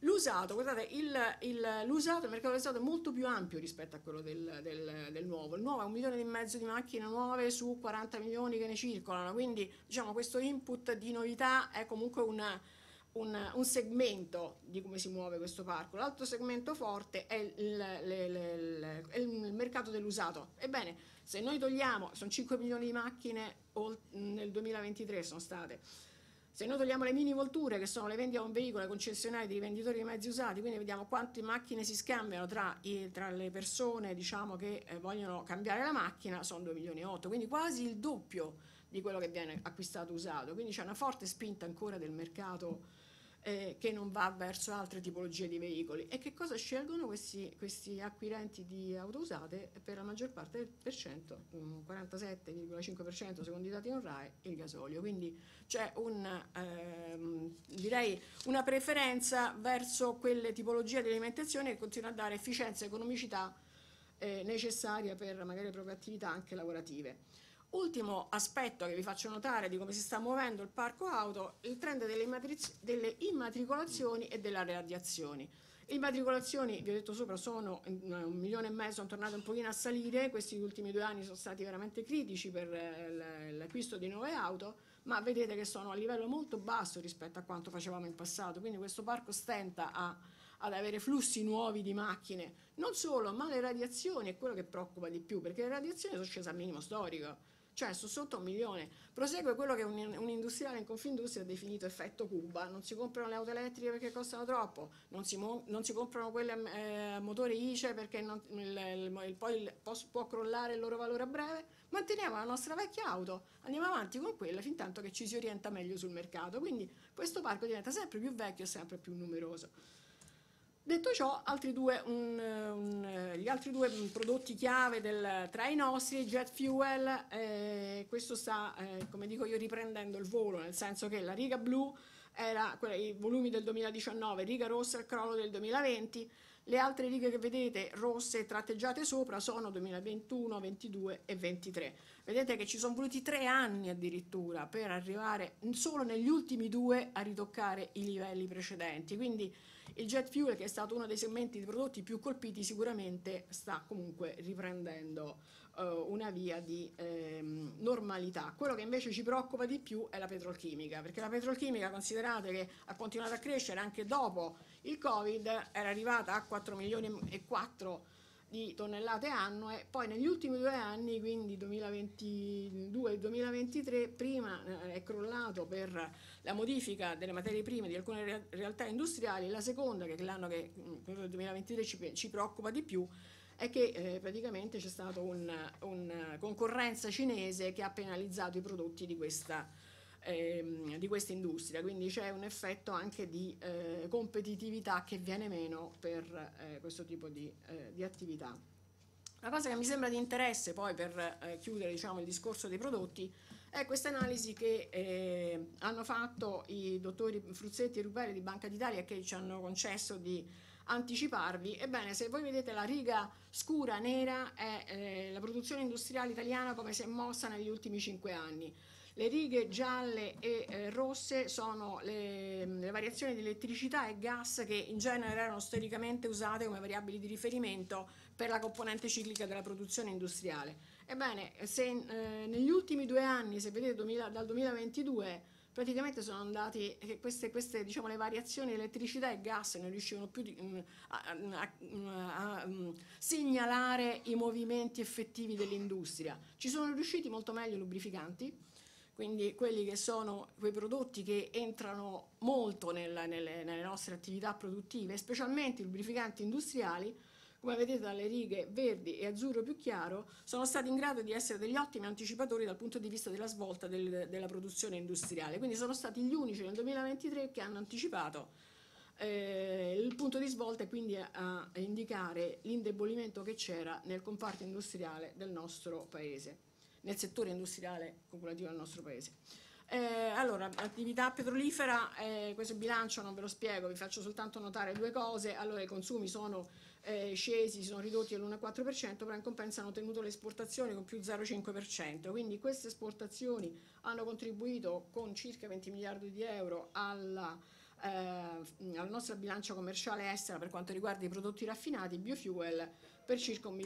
L'usato, guardate, il, il, l'usato, il mercato dell'usato è molto più ampio rispetto a quello del, del, del, nuovo. Il nuovo è un milione e mezzo di macchine nuove su 40 milioni che ne circolano, quindi diciamo questo input di novità è comunque una, un, un, segmento di come si muove questo parco. L'altro segmento forte è il, le, le, le, il mercato dell'usato. Ebbene, se noi togliamo, sono 5 milioni di macchine nel 2023 sono state se noi togliamo le mini volture, che sono le vendite a un veicolo, le concessionarie di rivenditori di mezzi usati, quindi vediamo quante macchine si scambiano tra, tra le persone diciamo, che eh, vogliono cambiare la macchina, sono 2 milioni e 8, quindi quasi il doppio di quello che viene acquistato usato. Quindi c'è una forte spinta ancora del mercato eh, che non va verso altre tipologie di veicoli. E che cosa scelgono questi, questi acquirenti di auto usate? Per la maggior parte del per cento, un 47,5% secondo i dati OnRAE, il gasolio. Quindi c'è un, ehm, direi una preferenza verso quelle tipologie di alimentazione che continuano a dare efficienza e economicità eh, necessaria per magari le proprie attività anche lavorative. Ultimo aspetto che vi faccio notare di come si sta muovendo il parco auto, il trend delle, delle immatricolazioni e delle radiazioni. Le immatricolazioni, vi ho detto sopra, sono un milione e mezzo, sono tornate un pochino a salire, questi ultimi due anni sono stati veramente critici per eh, l'acquisto di nuove auto, ma vedete che sono a livello molto basso rispetto a quanto facevamo in passato, quindi questo parco stenta a, ad avere flussi nuovi di macchine. Non solo, ma le radiazioni è quello che preoccupa di più, perché le radiazioni sono scese al minimo storico cioè su sotto un milione. Prosegue quello che un, un industriale in Confindustria ha definito effetto Cuba, non si comprano le auto elettriche perché costano troppo, non si, non si comprano quelle a eh, motore ICE perché non, il, poi può crollare il loro valore a breve, manteniamo la nostra vecchia auto, andiamo avanti con quella fin tanto che ci si orienta meglio sul mercato, quindi questo parco diventa sempre più vecchio e sempre più numeroso. Detto ciò, altri due, un, un, gli altri due prodotti chiave del, tra i nostri, jet fuel, eh, questo sta, eh, come dico io, riprendendo il volo, nel senso che la riga blu era i volumi del 2019, riga rossa il crollo del 2020, le altre righe che vedete rosse tratteggiate sopra sono 2021, 22 e 23. Vedete che ci sono voluti tre anni addirittura per arrivare solo negli ultimi due a ritoccare i livelli precedenti, quindi il jet fuel, che è stato uno dei segmenti di prodotti più colpiti, sicuramente sta comunque riprendendo uh, una via di ehm, normalità. Quello che invece ci preoccupa di più è la petrolchimica, perché la petrolchimica, considerate che ha continuato a crescere anche dopo il Covid, era arrivata a 4 milioni e 4 di tonnellate annue, poi negli ultimi due anni, quindi 2022 e 2023, prima eh, è crollato per la modifica delle materie prime di alcune realtà industriali, la seconda, che è l'anno che mm, del 2023 ci, ci preoccupa di più, è che eh, praticamente c'è stata una un concorrenza cinese che ha penalizzato i prodotti di questa ehm, di questa industria, quindi c'è un effetto anche di eh, competitività che viene meno per eh, questo tipo di, eh, di, attività. La cosa che mi sembra di interesse poi per eh, chiudere diciamo, il discorso dei prodotti è questa analisi che eh, hanno fatto i dottori Fruzzetti e Ruberi di Banca d'Italia che ci hanno concesso di anticiparvi. Ebbene, se voi vedete la riga scura nera è eh, la produzione industriale italiana come si è mossa negli ultimi cinque anni. Le righe gialle e eh, rosse sono le, le, variazioni di elettricità e gas che in genere erano storicamente usate come variabili di riferimento per la componente ciclica della produzione industriale. Ebbene, se eh, negli ultimi due anni, se vedete 2000, dal 2022, praticamente sono andati eh, queste, queste diciamo, le variazioni di elettricità e gas non riuscivano più di, um, a, a, a, a um, segnalare i movimenti effettivi dell'industria. Ci sono riusciti molto meglio i lubrificanti, quindi quelli che sono quei prodotti che entrano molto nella, nelle, nelle, nostre attività produttive, specialmente i lubrificanti industriali, come vedete dalle righe verdi e azzurro più chiaro, sono stati in grado di essere degli ottimi anticipatori dal punto di vista della svolta del, della produzione industriale. Quindi sono stati gli unici nel 2023 che hanno anticipato eh, il punto di svolta e quindi a, a indicare l'indebolimento che c'era nel comparto industriale del nostro Paese nel settore industriale cooperativo del nostro Paese. Eh, allora, attività petrolifera, eh, questo bilancio non ve lo spiego, vi faccio soltanto notare due cose. Allora, i consumi sono eh, scesi, sono ridotti all'1,4%, però in compenso hanno tenuto le esportazioni con più 0,5%. Quindi queste esportazioni hanno contribuito con circa 20 miliardi di euro alla, eh, alla nostra bilancia commerciale estera per quanto riguarda i prodotti raffinati, biofuel per circa un,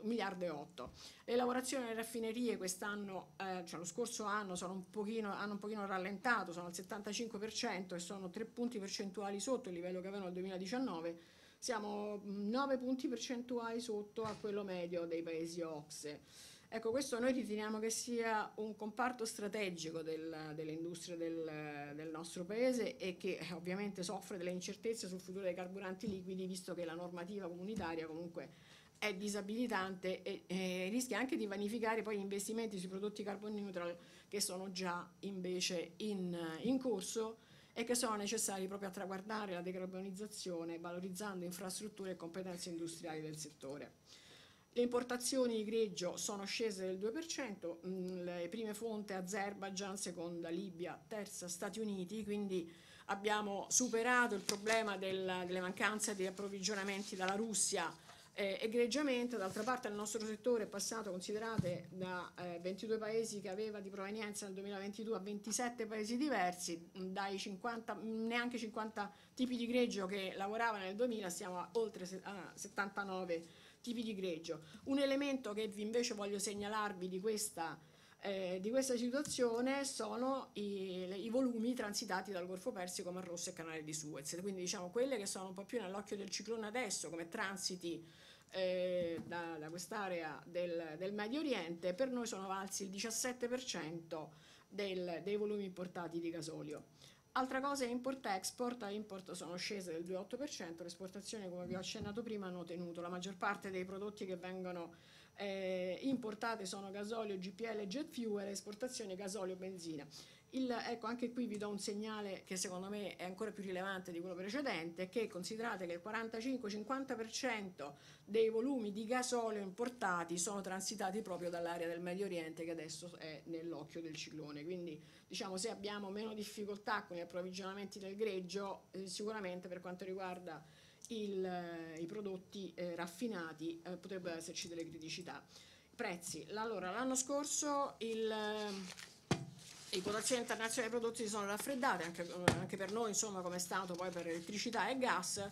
miliardo e otto. Le lavorazioni nelle raffinerie quest'anno, eh, cioè lo scorso anno, un pochino, hanno un pochino rallentato, sono al 75% e sono tre punti percentuali sotto il livello che avevano nel 2019. Siamo 9 punti percentuali sotto a quello medio dei paesi OXE. Ecco, questo noi riteniamo che sia un comparto strategico del, dell'industria del, del, nostro paese e che ovviamente soffre delle incertezze sul futuro dei carburanti liquidi, visto che la normativa comunitaria comunque è disabilitante e, e, rischia anche di vanificare poi gli investimenti sui prodotti carbon neutral che sono già invece in, in corso e che sono necessari proprio a traguardare la decarbonizzazione valorizzando infrastrutture e competenze industriali del settore. Le importazioni di greggio sono scese del 2%, mm, le prime fonte Azerbaijan, seconda Libia, terza Stati Uniti, quindi abbiamo superato il problema del, delle mancanze di approvvigionamenti dalla Russia eh, egregiamente, d'altra parte il nostro settore è passato, considerate, da eh, 22 paesi che aveva di provenienza nel 2022 a 27 paesi diversi, dai 50, neanche 50 tipi di greggio che lavoravano nel 2000 siamo a oltre a 79 tipi di greggio. Un elemento che invece voglio segnalarvi di questa eh, di questa situazione sono i, le, i, volumi transitati dal Golfo Persico, Mar Rosso e Canale di Suez, quindi diciamo quelle che sono un po' più nell'occhio del ciclone adesso come transiti eh, da, da quest'area del, del, Medio Oriente, per noi sono valsi il 17% del, dei volumi importati di gasolio. Altra cosa è import-export, import sono scese del 2,8%, le esportazioni come vi ho accennato prima hanno tenuto, la maggior parte dei prodotti che vengono eh, importate sono gasolio, GPL jet fuel, esportazioni gasolio, benzina. Il, ecco, anche qui vi do un segnale che secondo me è ancora più rilevante di quello precedente, che considerate che il 45-50% dei volumi di gasolio importati sono transitati proprio dall'area del Medio Oriente che adesso è nell'occhio del ciclone. Quindi diciamo se abbiamo meno difficoltà con gli approvvigionamenti del greggio, eh, sicuramente per quanto riguarda il, eh, i prodotti eh, raffinati eh, potrebbero esserci delle criticità. Prezzi. Allora, l'anno scorso il le quotazioni internazionali dei prodotti si sono raffreddate, anche, anche per noi, insomma, come è stato poi per elettricità e gas.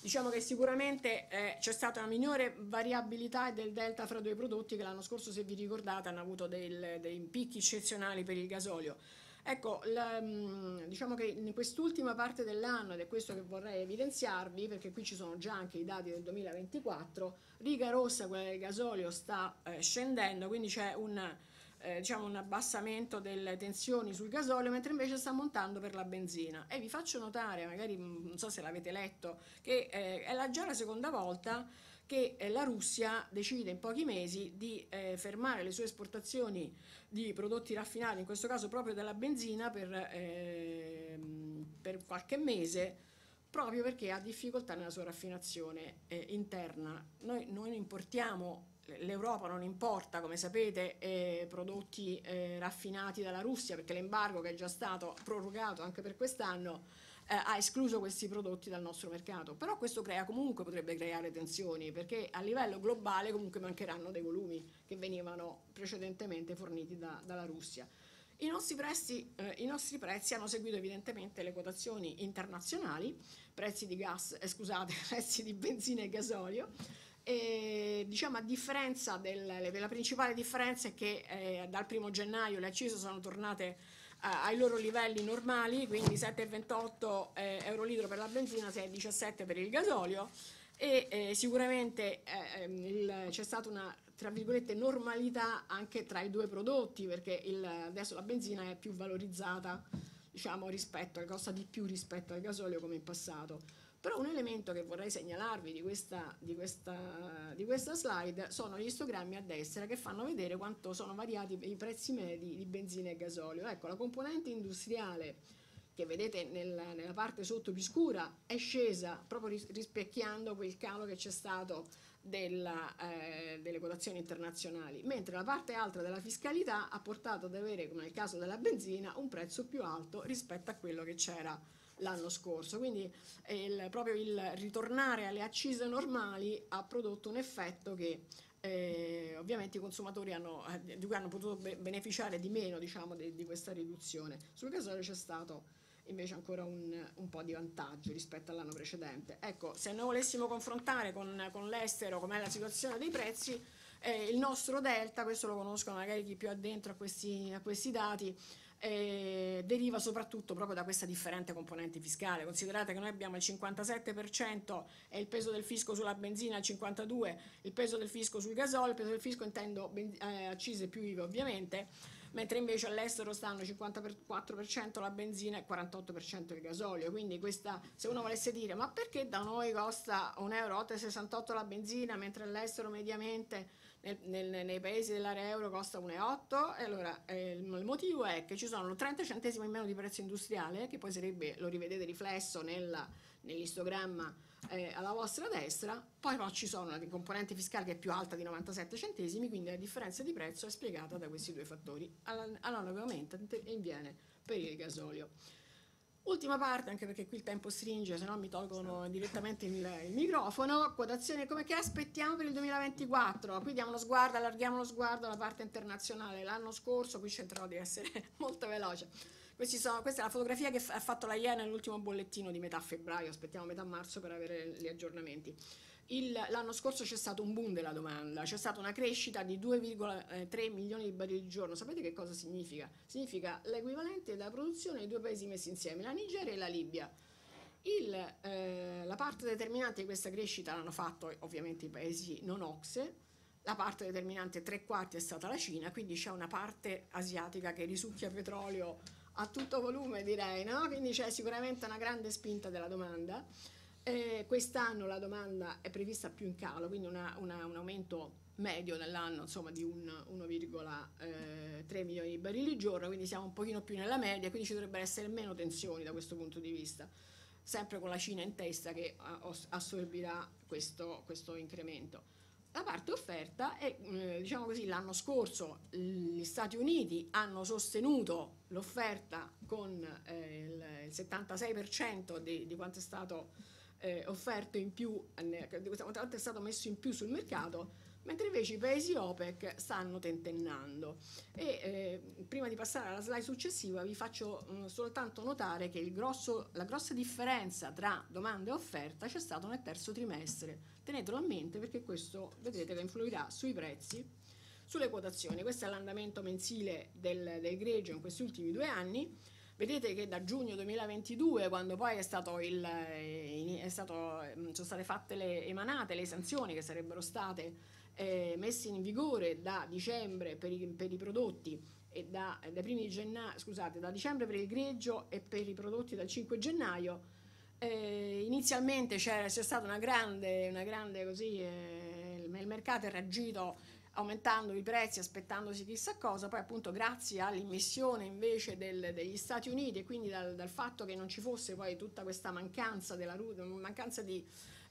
Diciamo che sicuramente eh, c'è stata una minore variabilità del delta fra due prodotti che l'anno scorso, se vi ricordate, hanno avuto del, dei picchi eccezionali per il gasolio. Ecco, la, mm, diciamo che in quest'ultima parte dell'anno, ed è questo che vorrei evidenziarvi, perché qui ci sono già anche i dati del 2024, riga rossa, quella del gasolio, sta eh, scendendo, quindi c'è un eh, diciamo un abbassamento delle tensioni sul gasolio, mentre invece sta montando per la benzina. E vi faccio notare, magari mm, non so se l'avete letto, che eh, è la, già la seconda volta che eh, la Russia decide in pochi mesi di eh, fermare le sue esportazioni di prodotti raffinati, in questo caso proprio della benzina, per, eh, per qualche mese, proprio perché ha difficoltà nella sua raffinazione eh, interna. Noi, noi importiamo l'Europa non importa, come sapete, eh, prodotti eh, raffinati dalla Russia perché l'embargo che è già stato prorogato anche per quest'anno eh, ha escluso questi prodotti dal nostro mercato. Però questo crea comunque, potrebbe creare tensioni perché a livello globale comunque mancheranno dei volumi che venivano precedentemente forniti da, dalla Russia. I nostri, prezzi, eh, I nostri, prezzi, hanno seguito evidentemente le quotazioni internazionali, prezzi di gas, eh, scusate, prezzi di benzina e gasolio, e, diciamo a differenza del, la principale differenza è che eh, dal primo gennaio le accise sono tornate ai loro livelli normali, quindi 7,28 eh, euro litro per la benzina, 6,17 per il gasolio e eh, sicuramente eh, ehm, c'è stata una tra virgolette normalità anche tra i due prodotti perché il, adesso la benzina è più valorizzata diciamo rispetto, costa di più rispetto al gasolio come in passato. Però un elemento che vorrei segnalarvi di questa, di, questa, di questa, slide sono gli istogrammi a destra che fanno vedere quanto sono variati i prezzi medi di benzina e gasolio. Ecco, la componente industriale che vedete nella, nella parte sotto più scura è scesa proprio rispecchiando quel calo che c'è stato della, eh, delle quotazioni internazionali, mentre la parte alta della fiscalità ha portato ad avere, come nel caso della benzina, un prezzo più alto rispetto a quello che c'era l'anno scorso. Quindi il, proprio il ritornare alle accise normali ha prodotto un effetto che eh, ovviamente i consumatori hanno, eh, di cui hanno potuto be- beneficiare di meno diciamo, di, di questa riduzione. Sul gasolio c'è stato invece ancora un, un, po' di vantaggio rispetto all'anno precedente. Ecco, se noi volessimo confrontare con, con l'estero com'è la situazione dei prezzi, eh, il nostro delta, questo lo conoscono magari chi più addentro a questi, a questi dati, eh, deriva soprattutto proprio da questa differente componente fiscale. Considerate che noi abbiamo il 57% è il peso del fisco sulla benzina, il 52% il peso del fisco sul gasolio, il peso del fisco intendo eh, accise più IVA ovviamente, mentre invece all'estero stanno 54% la benzina e 48% il gasolio. Quindi questa, se uno volesse dire ma perché da noi costa 1,68 euro la benzina mentre all'estero mediamente nel, nel, nei paesi dell'area euro costa 1,8 e allora eh, il, motivo è che ci sono 30 centesimi in meno di prezzo industriale che poi sarebbe, lo rivedete riflesso nella, nell'istogramma eh, alla vostra destra, poi no, ci sono la componente fiscale che è più alta di 97 centesimi, quindi la differenza di prezzo è spiegata da questi due fattori. Analogamente viene per il gasolio. Ultima parte, anche perché qui il tempo stringe, se no mi tolgono direttamente il, il microfono. Quotazione come che aspettiamo per il 2024? Qui diamo uno sguardo, allarghiamo lo sguardo alla parte internazionale. L'anno scorso, qui cercherò di essere molto veloce. Sono, questa è la fotografia che ha fatto la Iena nell'ultimo bollettino di metà febbraio, aspettiamo metà marzo per avere gli aggiornamenti. L'anno scorso c'è stato un boom della domanda, c'è stata una crescita di 2,3 milioni di barili al giorno. Sapete che cosa significa? Significa l'equivalente della produzione dei due paesi messi insieme, la Nigeria e la Libia. Il, eh, la parte determinante di questa crescita l'hanno fatto ovviamente i paesi non OXE, la parte determinante tre quarti è stata la Cina, quindi c'è una parte asiatica che risucchia petrolio a tutto volume direi, no? quindi c'è sicuramente una grande spinta della domanda. Eh, quest'anno la domanda è prevista più in calo, quindi una, una, un aumento medio nell'anno insomma, di 1,3 eh, milioni di barili al giorno, quindi siamo un pochino più nella media, quindi ci dovrebbero essere meno tensioni da questo punto di vista, sempre con la Cina in testa che assorbirà questo, questo incremento. La parte offerta è, eh, diciamo così, l'anno scorso gli Stati Uniti hanno sostenuto l'offerta con eh, il, 76% di, di, quanto è stato eh, offerto in più, di quanto è stato messo in più sul mercato, mentre invece i paesi OPEC stanno tentennando. E eh, prima di passare alla slide successiva vi faccio mh, mm, soltanto notare che grosso, la grossa differenza tra domanda e offerta c'è stata nel terzo trimestre. Tenetelo a mente perché questo vedrete che influirà sui prezzi, sulle quotazioni. Questo è l'andamento mensile del, del greggio in questi ultimi due anni. Vedete che da giugno 2022, quando poi il, è stato, sono state fatte le, emanate le sanzioni che sarebbero state eh, messi in vigore da dicembre per i, per i prodotti e da, dai primi gennaio, scusate, da dicembre per il greggio e per i prodotti dal 5 gennaio, eh, inizialmente c'è, c'è, stata una grande, una grande così, eh, il mercato è reagito aumentando i prezzi, aspettandosi chissà cosa, poi appunto grazie all'immissione invece del, degli Stati Uniti e quindi dal, dal, fatto che non ci fosse poi tutta questa mancanza, della, mancanza di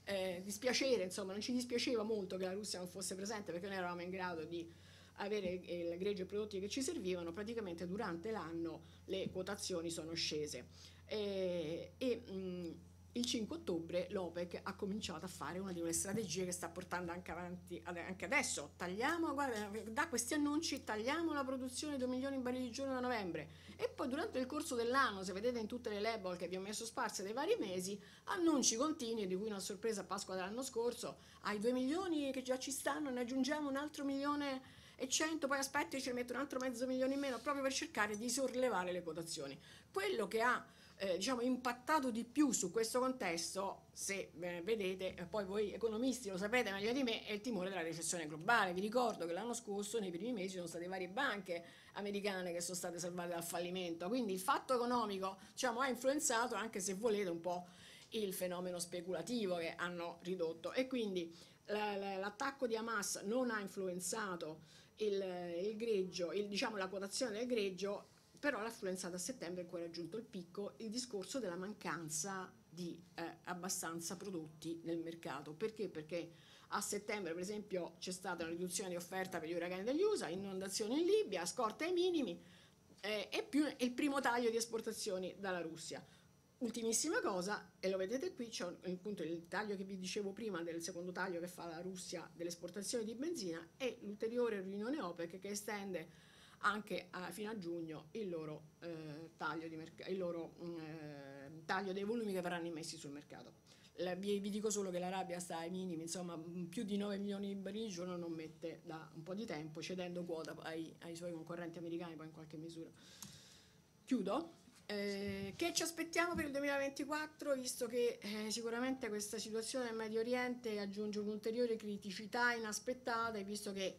eh, dispiacere, insomma non ci dispiaceva molto che la Russia non fosse presente perché noi eravamo in grado di avere il greggio e prodotti che ci servivano, praticamente durante l'anno le quotazioni sono scese. Eh, e, mh, il 5 ottobre l'OPEC ha cominciato a fare una di quelle strategie che sta portando anche avanti anche adesso. Tagliamo, guarda, da questi annunci tagliamo la produzione di 2 milioni di barili di giorno da novembre e poi durante il corso dell'anno, se vedete in tutte le label che vi ho messo sparse dei vari mesi, annunci continui, di cui una sorpresa a Pasqua dell'anno scorso, ai 2 milioni che già ci stanno ne aggiungiamo un altro milione e 100, poi aspetti ci metto un altro mezzo milione in meno proprio per cercare di sollevare le quotazioni. Quello che ha eh, diciamo, impattato di più su questo contesto, se eh, vedete, poi voi economisti lo sapete meglio di me, è il timore della recessione globale. Vi ricordo che l'anno scorso, nei primi mesi, sono state varie banche americane che sono state salvate dal fallimento. Quindi il fatto economico diciamo, ha influenzato, anche se volete, un po' il fenomeno speculativo che hanno ridotto. E quindi l'attacco di Hamas non ha influenzato il, il greggio, il, diciamo, la quotazione del greggio però l'affluenza a settembre in cui raggiunto il picco il discorso della mancanza di eh, abbastanza prodotti nel mercato. Perché? Perché a settembre, per esempio, c'è stata una riduzione di offerta per gli uragani degli USA, inondazioni in Libia, scorta ai minimi eh, e più il primo taglio di esportazioni dalla Russia. Ultimissima cosa, e lo vedete qui, c'è appunto il taglio che vi dicevo prima del secondo taglio che fa la Russia delle esportazioni di benzina e l'ulteriore riunione OPEC che estende anche a, fino a giugno il loro, eh, taglio, il loro eh, taglio dei volumi che verranno immessi sul mercato. La, vi, vi, dico solo che l'Arabia sta ai minimi, insomma più di 9 milioni di barili al giorno non mette da un po' di tempo, cedendo quota ai, ai suoi concorrenti americani poi in qualche misura. Chiudo. Eh, che ci aspettiamo per il 2024, visto che eh, sicuramente questa situazione nel Medio Oriente aggiunge un'ulteriore criticità inaspettata e visto che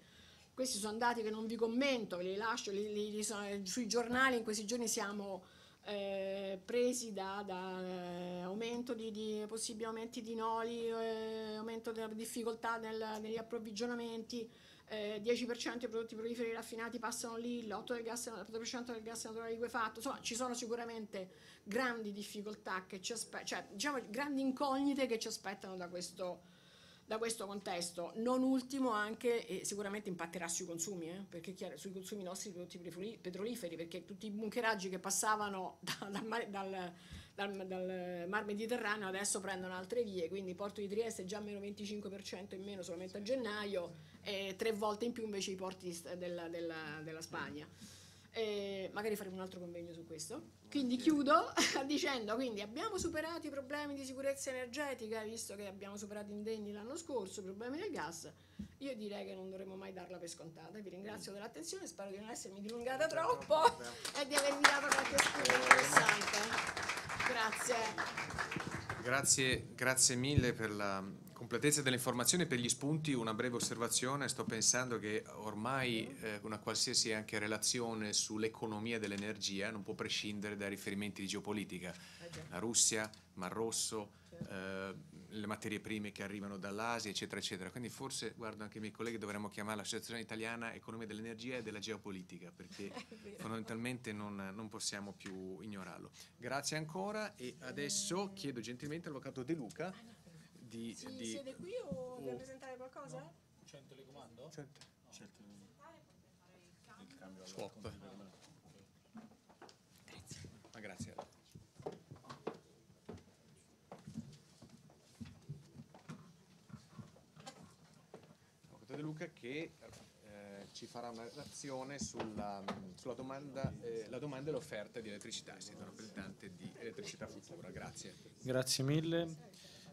questi sono dati che non vi commento, li lascio, li, li, li sui giornali in questi giorni siamo eh, presi da, da eh, aumento di, di, possibili aumenti di noli, eh, aumento della difficoltà nel, negli approvvigionamenti, eh, 10% dei prodotti proliferi raffinati passano lì, l'8% del gas, l'8% del gas naturale liquefatto, insomma ci sono sicuramente grandi difficoltà che ci cioè diciamo grandi incognite che ci aspettano da questo da questo contesto. Non ultimo anche, e sicuramente impatterà sui consumi, eh, perché chiaro, sui consumi nostri prodotti petroliferi, perché tutti i bunkeraggi che passavano da, dal, dal, dal, dal, Mar Mediterraneo adesso prendono altre vie, quindi porto di Trieste è già meno 25% in meno solamente a gennaio e tre volte in più invece i porti della, della, della Spagna. E magari faremo un altro convegno su questo. Quindi chiudo dicendo, quindi abbiamo superato i problemi di sicurezza energetica, visto che abbiamo superato indenni l'anno scorso, i problemi del gas, io direi che non dovremmo mai darla per scontata. Vi ringrazio dell'attenzione, spero di non essermi dilungata troppo e di avervi dato qualche spunto interessante. Grazie. Grazie, grazie mille per la completezza delle informazioni per gli spunti. Una breve osservazione, sto pensando che ormai eh, una qualsiasi anche relazione sull'economia dell'energia non può prescindere dai riferimenti di geopolitica. La Russia, Mar Rosso, eh, le materie prime che arrivano dall'Asia, eccetera, eccetera. Quindi forse, guardo anche i miei colleghi, dovremmo chiamare l'Associazione Italiana Economia dell'Energia e della Geopolitica, perché fondamentalmente non, non, possiamo più ignorarlo. Grazie ancora e adesso chiedo gentilmente all'Avvocato De Luca di... Si di... siede qui o oh. deve presentare qualcosa? No. C'è un telecomando? C'è. C'è il telecomando. Swap. Grazie. Ma grazie. De Luca che eh, ci farà una relazione sulla, sulla domanda, eh, la domanda e l'offerta di elettricità, essendo rappresentante di Elettricità Futura. Grazie. Grazie mille.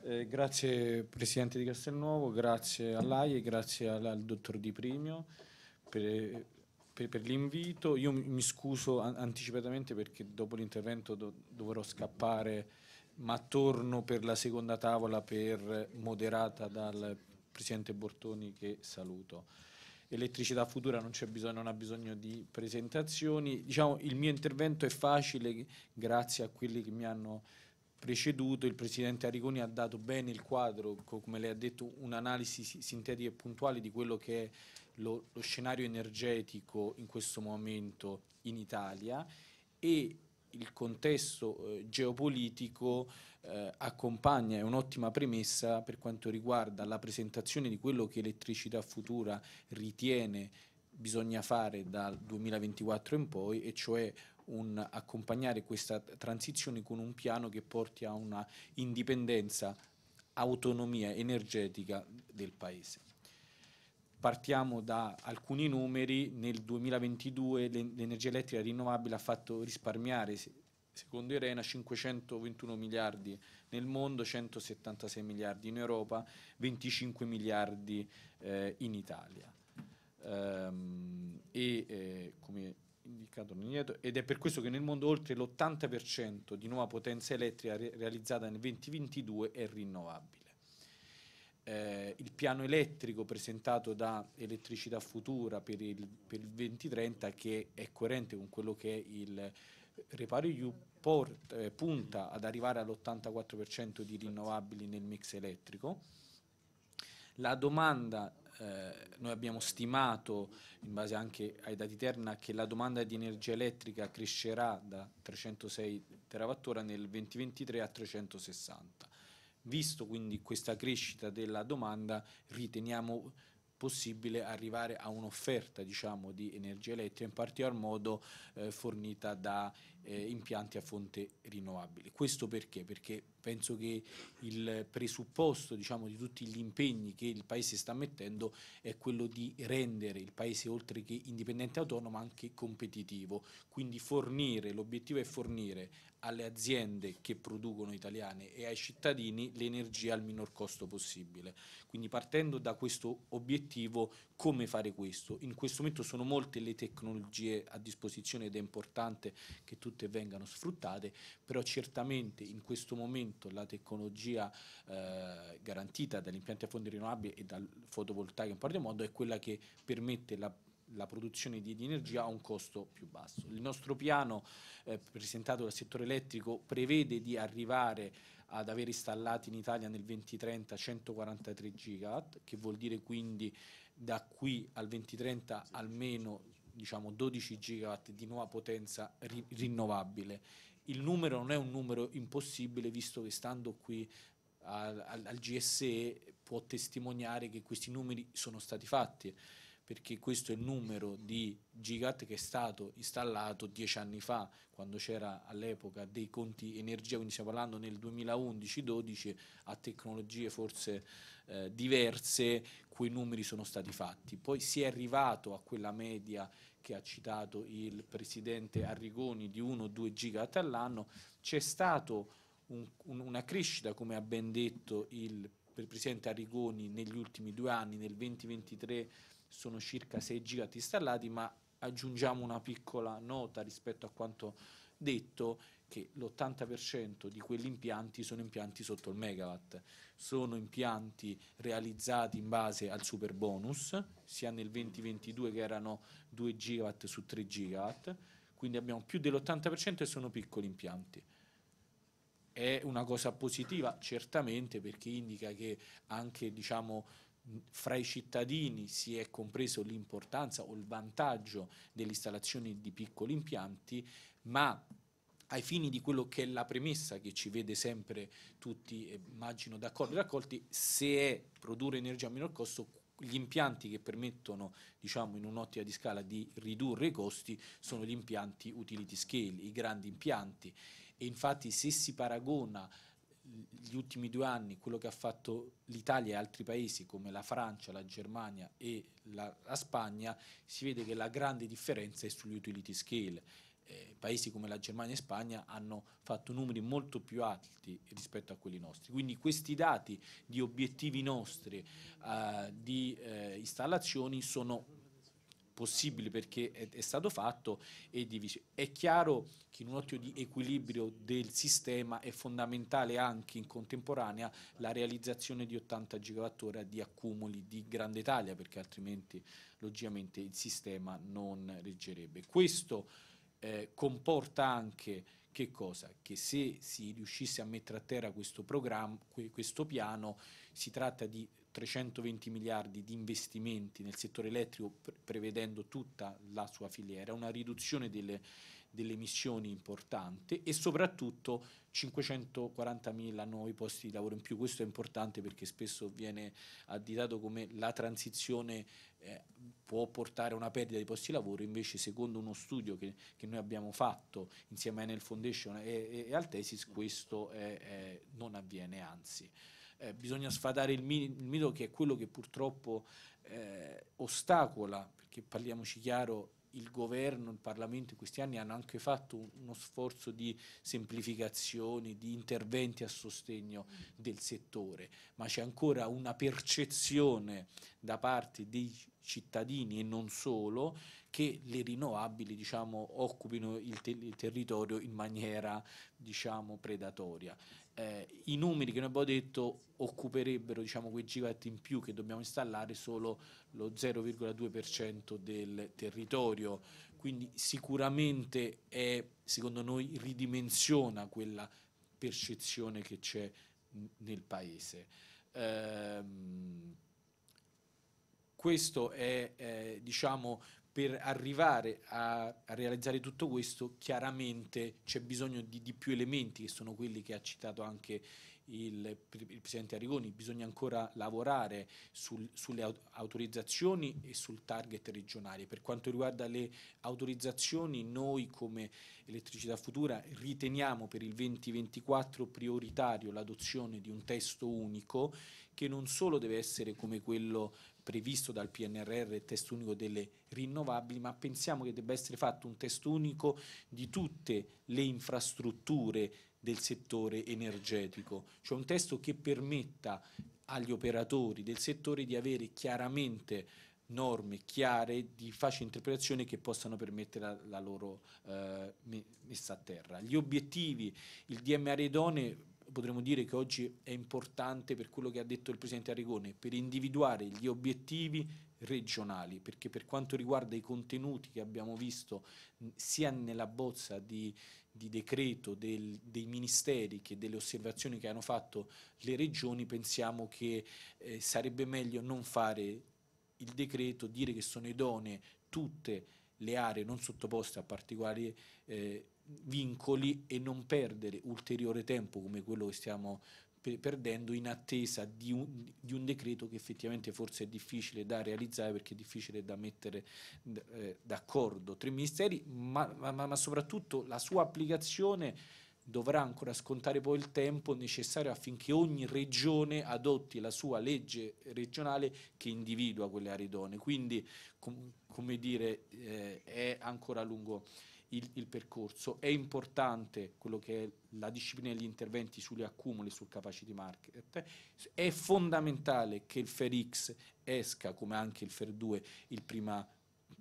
Eh, grazie Presidente di Castelnuovo, grazie all'AIE, grazie al, al Dottor Di Primio per, per, per l'invito. Io mi, scuso an- anticipatamente perché dopo l'intervento do- dovrò scappare, ma torno per la seconda tavola per, moderata dal Presidente Bortoni che saluto. Elettricità Futura non, bisogno, non ha bisogno di presentazioni. Diciamo, il mio intervento è facile grazie a quelli che mi hanno preceduto. Il Presidente Arrigoni ha dato bene il quadro, come lei ha detto, un'analisi sintetica e puntuale di quello che è lo, lo scenario energetico in questo momento in Italia e il contesto eh, geopolitico eh, accompagna, è un'ottima premessa per quanto riguarda la presentazione di quello che Elettricità Futura ritiene bisogna fare dal 2024 in poi, e cioè un, accompagnare questa transizione con un piano che porti a una indipendenza, autonomia energetica del Paese. Partiamo da alcuni numeri, nel 2022 l'energia elettrica rinnovabile ha fatto risparmiare secondo Irena 521 miliardi nel mondo, 176 miliardi in Europa, 25 miliardi eh, in Italia. Um, e eh, come indicato indietro, ed è per questo che nel mondo oltre l'80% di nuova potenza elettrica re- realizzata nel 2022 è rinnovabile. Eh, il piano elettrico presentato da Elettricità Futura per il, per il 2030 che è coerente con quello che è il Reparo EU port, eh, punta ad arrivare all'84% di rinnovabili nel mix elettrico. La domanda, eh, noi abbiamo stimato, in base anche ai dati Terna, che la domanda di energia elettrica crescerà da 306 TWh nel 2023 a 360. Visto quindi questa crescita della domanda, riteniamo possibile arrivare a un'offerta diciamo, di energia elettrica, in particolar modo eh, fornita da eh, impianti a fonte rinnovabile. Questo perché? Perché penso che il presupposto diciamo, di tutti gli impegni che il Paese sta mettendo è quello di rendere il Paese oltre che indipendente e autonomo anche competitivo, quindi fornire, l'obiettivo è fornire alle aziende che producono italiane e ai cittadini l'energia al minor costo possibile. Quindi partendo da questo obiettivo, come fare questo? In questo momento sono molte le tecnologie a disposizione ed è importante che tutte vengano sfruttate, però certamente in questo momento la tecnologia eh, garantita dagli impianti a fonti rinnovabili e dal fotovoltaico in particolar modo è quella che permette la la produzione di, di, energia a un costo più basso. Il nostro piano eh, presentato dal settore elettrico prevede di arrivare ad aver installati in Italia nel 2030 143 gigawatt, che vuol dire quindi da qui al 2030 almeno diciamo, 12 gigawatt di nuova potenza ri- rinnovabile. Il numero non è un numero impossibile, visto che stando qui al, al, al GSE può testimoniare che questi numeri sono stati fatti perché questo è il numero di gigawatt che è stato installato dieci anni fa, quando c'era all'epoca dei conti energia, quindi stiamo parlando nel 2011-12, a tecnologie forse eh, diverse, quei numeri sono stati fatti. Poi si è arrivato a quella media che ha citato il Presidente Arrigoni di 1-2 gigawatt all'anno, c'è stata un, un, una crescita, come ha ben detto il, il Presidente Arrigoni, negli ultimi due anni, nel 2023 sono circa 6 gigawatt installati, ma aggiungiamo una piccola nota rispetto a quanto detto che l'80% di quegli impianti sono impianti sotto il megawatt, sono impianti realizzati in base al super bonus, sia nel 2022 che erano 2 gigawatt su 3 gigawatt, quindi abbiamo più dell'80% e sono piccoli impianti. È una cosa positiva certamente perché indica che anche diciamo, fra i cittadini si è compreso l'importanza o il vantaggio dell'installazione di piccoli impianti, ma ai fini di quello che è la premessa che ci vede sempre tutti, immagino, d'accordo e raccolti, se è produrre energia a minor costo, gli impianti che permettono, diciamo, in un'ottica di scala di ridurre i costi sono gli impianti utility scale, i grandi impianti. E infatti se si paragona gli ultimi due anni quello che ha fatto l'Italia e altri paesi come la Francia, la Germania e la, la Spagna, si vede che la grande differenza è sugli utility scale eh, paesi come la Germania e Spagna hanno fatto numeri molto più alti rispetto a quelli nostri. Quindi questi dati di obiettivi nostri eh, di eh, installazioni sono possibili perché è, è stato fatto e. È chiaro che in un occhio di equilibrio del sistema è fondamentale anche in contemporanea la realizzazione di 80 GWh di accumuli di grande taglia perché altrimenti logicamente il sistema non reggerebbe. Questo eh, comporta anche che cosa? Che se si riuscisse a mettere a terra questo questo piano, si tratta di 320 miliardi di investimenti nel settore elettrico pre prevedendo tutta la sua filiera, una riduzione delle, delle emissioni importante e soprattutto 540 mila nuovi posti di lavoro in più. Questo è importante perché spesso viene additato come la transizione eh, può portare a una perdita di posti di lavoro, invece secondo uno studio che, che noi abbiamo fatto insieme a Enel Foundation e, e, al Tesis questo è, è, non avviene, anzi. Eh, bisogna sfatare il, mito che è quello che purtroppo eh, ostacola, perché parliamoci chiaro, il governo, il Parlamento in questi anni hanno anche fatto uno sforzo di semplificazioni, di interventi a sostegno del settore, ma c'è ancora una percezione da parte dei cittadini e non solo che le rinnovabili diciamo, occupino il, te il territorio in maniera diciamo, predatoria. Eh, I numeri che noi abbiamo detto occuperebbero diciamo, quei gigawatt in più che dobbiamo installare solo lo 0,2% del territorio, quindi sicuramente è, secondo noi ridimensiona quella percezione che c'è nel Paese. Ehm, questo è, eh, diciamo, per arrivare a, a, realizzare tutto questo chiaramente c'è bisogno di, di, più elementi che sono quelli che ha citato anche il, il Presidente Arrigoni, bisogna ancora lavorare sul, sulle autorizzazioni e sul target regionale. Per quanto riguarda le autorizzazioni noi come Elettricità Futura riteniamo per il 2024 prioritario l'adozione di un testo unico che non solo deve essere come quello previsto dal PNRR, il testo unico delle rinnovabili, ma pensiamo che debba essere fatto un testo unico di tutte le infrastrutture del settore energetico, cioè un testo che permetta agli operatori del settore di avere chiaramente norme chiare di facile interpretazione che possano permettere la, loro eh, messa a terra. Gli obiettivi, il DMR idoneo potremmo dire che oggi è importante per quello che ha detto il Presidente Arrigone, per individuare gli obiettivi regionali, perché per quanto riguarda i contenuti che abbiamo visto sia nella bozza di, di decreto del, dei ministeri che delle osservazioni che hanno fatto le regioni, pensiamo che eh, sarebbe meglio non fare il decreto, dire che sono idonee tutte le aree non sottoposte a particolari eh, vincoli e non perdere ulteriore tempo come quello che stiamo perdendo in attesa di un, di un, decreto che effettivamente forse è difficile da realizzare perché è difficile da mettere eh, d'accordo tre ministeri, ma, ma, ma, soprattutto la sua applicazione dovrà ancora scontare poi il tempo necessario affinché ogni regione adotti la sua legge regionale che individua quelle aree idonee. Quindi, com, come dire, eh, è ancora lungo il, il, percorso. È importante quello che è la disciplina degli interventi sugli accumuli sul capacity market. È fondamentale che il FERX esca, come anche il FER2, il prima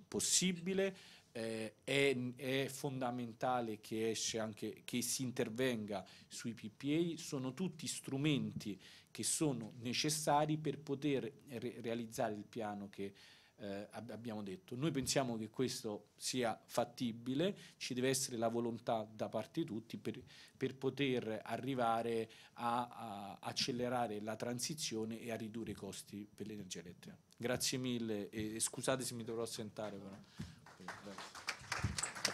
possibile. eh, è, è, fondamentale che, esce anche, che si intervenga sui PPA, sono tutti strumenti che sono necessari per poter re realizzare il piano che eh, abbiamo detto. Noi pensiamo che questo sia fattibile, ci deve essere la volontà da parte di tutti per, per poter arrivare a, a, accelerare la transizione e a ridurre i costi per l'energia elettrica. Grazie mille e, e scusate se mi dovrò sentare però.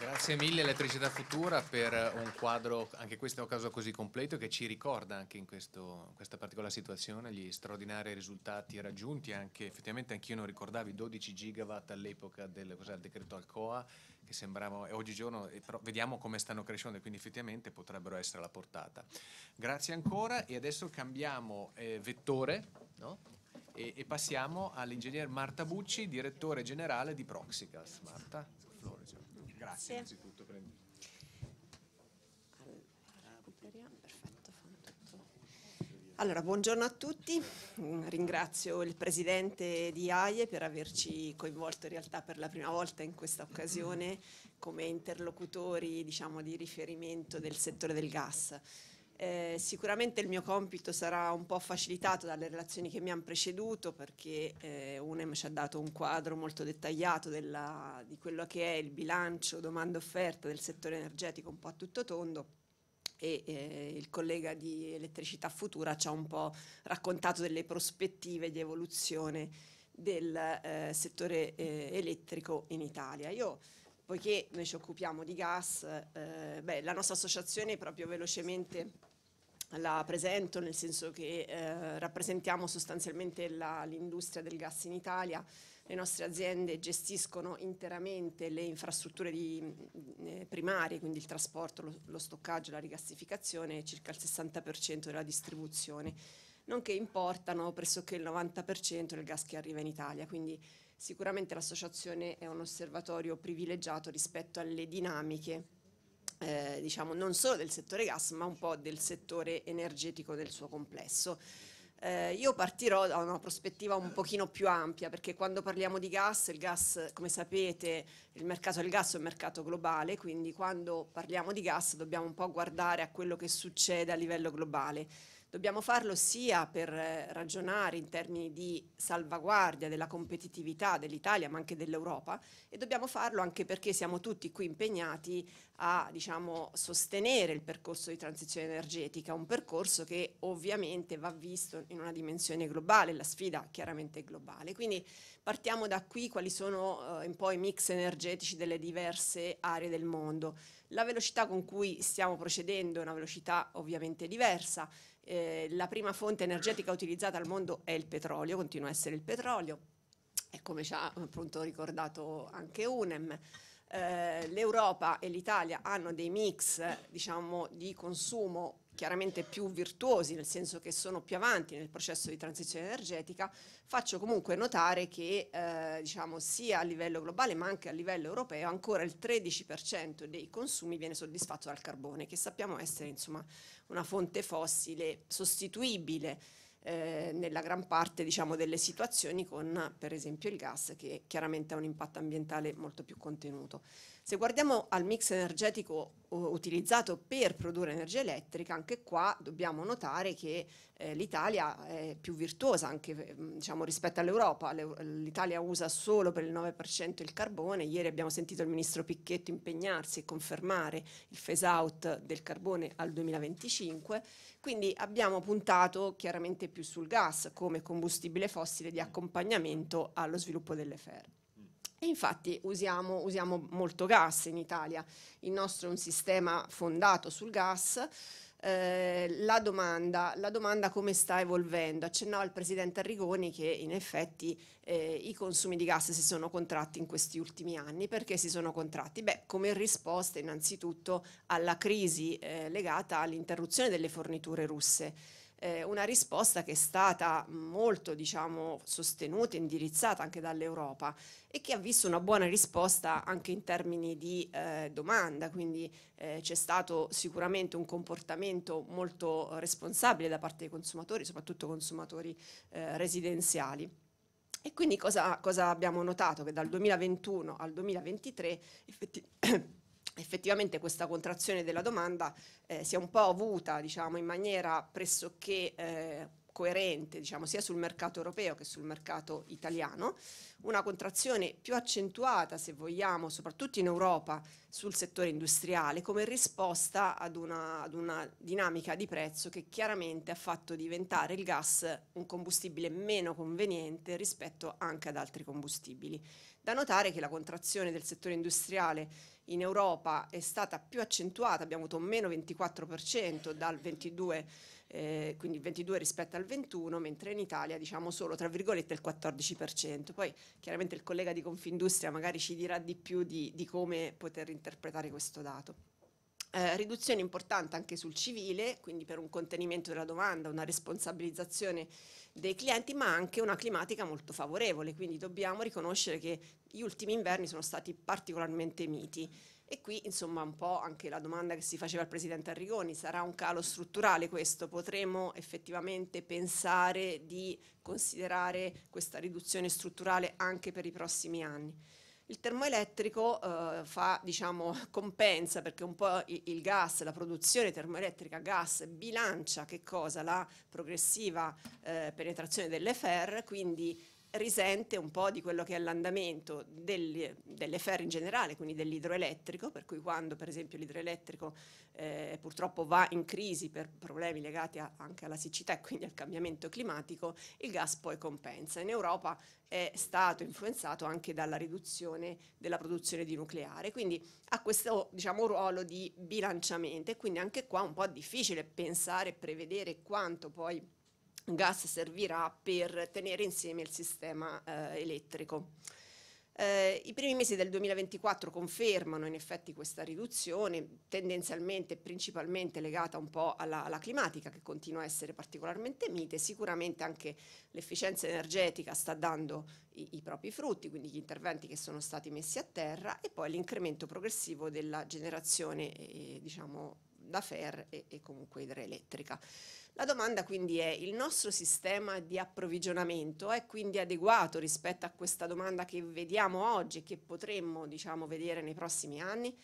Grazie mille Elettricità Futura per un quadro, anche questo è un caso così completo, che ci ricorda anche in, questo, questa particolare situazione gli straordinari risultati raggiunti, anche effettivamente anch'io non ricordavi 12 gigawatt all'epoca del decreto Alcoa, che sembravano, e oggigiorno però vediamo come stanno crescendo e quindi effettivamente potrebbero essere alla portata. Grazie ancora e adesso cambiamo eh, vettore no? e, e, passiamo all'ingegner Marta Bucci, direttore generale di Proxicas. Marta. Grazie innanzitutto. Prendi. Allora, buongiorno a tutti, ringrazio il Presidente di AIE per averci coinvolto in realtà per la prima volta in questa occasione come interlocutori diciamo, di riferimento del settore del gas. Eh, sicuramente il mio compito sarà un po' facilitato dalle relazioni che mi hanno preceduto perché eh, UNEM ci ha dato un quadro molto dettagliato della, di quello che è il bilancio domanda-offerta del settore energetico un po' a tutto tondo e eh, il collega di Elettricità Futura ci ha un po' raccontato delle prospettive di evoluzione del eh, settore eh, elettrico in Italia. Io poiché noi ci occupiamo di gas, eh, beh, la nostra associazione proprio velocemente la presento nel senso che eh, rappresentiamo sostanzialmente l'industria del gas in Italia. Le nostre aziende gestiscono interamente le infrastrutture di, eh, primarie, quindi il trasporto, lo, lo stoccaggio, la rigassificazione e circa il 60% della distribuzione, nonché importano pressoché il 90% del gas che arriva in Italia. Quindi sicuramente l'associazione è un osservatorio privilegiato rispetto alle dinamiche eh, diciamo non solo del settore gas ma un po' del settore energetico nel suo complesso. Eh, io partirò da una prospettiva un pochino più ampia perché quando parliamo di gas, il gas come sapete il mercato del gas è un mercato globale quindi quando parliamo di gas dobbiamo un po' guardare a quello che succede a livello globale. Dobbiamo farlo sia per eh, ragionare in termini di salvaguardia della competitività dell'Italia ma anche dell'Europa e dobbiamo farlo anche perché siamo tutti qui impegnati a diciamo, sostenere il percorso di transizione energetica, un percorso che ovviamente va visto in una dimensione globale, la sfida chiaramente è globale. Quindi partiamo da qui quali sono uh, un po' i mix energetici delle diverse aree del mondo. La velocità con cui stiamo procedendo è una velocità ovviamente diversa, eh, la prima fonte energetica utilizzata al mondo è il petrolio, continua a essere il petrolio, e come ci ha appunto ricordato anche UNEM. Eh, L'Europa e l'Italia hanno dei mix diciamo, di consumo chiaramente più virtuosi, nel senso che sono più avanti nel processo di transizione energetica, faccio comunque notare che eh, diciamo, sia a livello globale ma anche a livello europeo ancora il 13% dei consumi viene soddisfatto dal carbone, che sappiamo essere insomma, una fonte fossile sostituibile eh, nella gran parte diciamo, delle situazioni con per esempio il gas che chiaramente ha un impatto ambientale molto più contenuto. Se guardiamo al mix energetico utilizzato per produrre energia elettrica, anche qua dobbiamo notare che eh, l'Italia è più virtuosa anche diciamo, rispetto all'Europa. L'Italia usa solo per il 9% il carbone. Ieri abbiamo sentito il ministro Picchetto impegnarsi e confermare il phase out del carbone al 2025. Quindi abbiamo puntato chiaramente più sul gas come combustibile fossile di accompagnamento allo sviluppo delle ferme. E infatti usiamo, usiamo molto gas in Italia, il nostro è un sistema fondato sul gas, eh, la, domanda, la, domanda, come sta evolvendo. Accennava il Presidente Arrigoni che in effetti eh, i consumi di gas si sono contratti in questi ultimi anni. Perché si sono contratti? Beh, come risposta innanzitutto alla crisi eh, legata all'interruzione delle forniture russe eh, una risposta che è stata molto diciamo, sostenuta indirizzata anche dall'Europa e che ha visto una buona risposta anche in termini di eh, domanda, quindi eh, c'è stato sicuramente un comportamento molto responsabile da parte dei consumatori, soprattutto consumatori eh, residenziali. E quindi cosa, cosa abbiamo notato? Che dal 2021 al 2023 effetti, effettivamente questa contrazione della domanda eh, si è un po' avuta diciamo, in maniera pressoché eh, coerente diciamo, sia sul mercato europeo che sul mercato italiano, una contrazione più accentuata, se vogliamo, soprattutto in Europa, sul settore industriale, come risposta ad una, ad una dinamica di prezzo che chiaramente ha fatto diventare il gas un combustibile meno conveniente rispetto anche ad altri combustibili. Da notare che la contrazione del settore industriale in Europa è stata più accentuata, abbiamo avuto meno 24% dal 22 eh, quindi il 22 rispetto al 21, mentre in Italia diciamo solo tra virgolette il 14%. Poi chiaramente il collega di Confindustria magari ci dirà di più di, di come poter interpretare questo dato. Eh, riduzione importante anche sul civile, quindi per un contenimento della domanda, una responsabilizzazione dei clienti, ma anche una climatica molto favorevole, quindi dobbiamo riconoscere che gli ultimi inverni sono stati particolarmente miti e qui insomma un po' anche la domanda che si faceva al Presidente Arrigoni, sarà un calo strutturale questo? Potremo effettivamente pensare di considerare questa riduzione strutturale anche per i prossimi anni? Il termoelettrico eh, fa, diciamo, compensa perché un po' il, il, gas, la produzione termoelettrica gas bilancia che cosa? La progressiva eh, penetrazione delle FER, quindi risente un po' di quello che è l'andamento delle, delle ferre in generale, quindi dell'idroelettrico, per cui quando per esempio l'idroelettrico eh, purtroppo va in crisi per problemi legati a, anche alla siccità e quindi al cambiamento climatico, il gas poi compensa. In Europa è stato influenzato anche dalla riduzione della produzione di nucleare, quindi ha questo diciamo, ruolo di bilanciamento e quindi anche qua un po' difficile pensare e prevedere quanto poi gas servirà per tenere insieme il sistema eh, elettrico. Eh, I primi mesi del 2024 confermano in effetti questa riduzione, tendenzialmente e principalmente legata un po' alla, alla, climatica che continua a essere particolarmente mite, sicuramente anche l'efficienza energetica sta dando i, i, propri frutti, quindi gli interventi che sono stati messi a terra e poi l'incremento progressivo della generazione eh, diciamo, da FER e, e comunque idroelettrica. La domanda quindi è, il nostro sistema di approvvigionamento è quindi adeguato rispetto a questa domanda che vediamo oggi e che potremmo diciamo, vedere nei prossimi anni?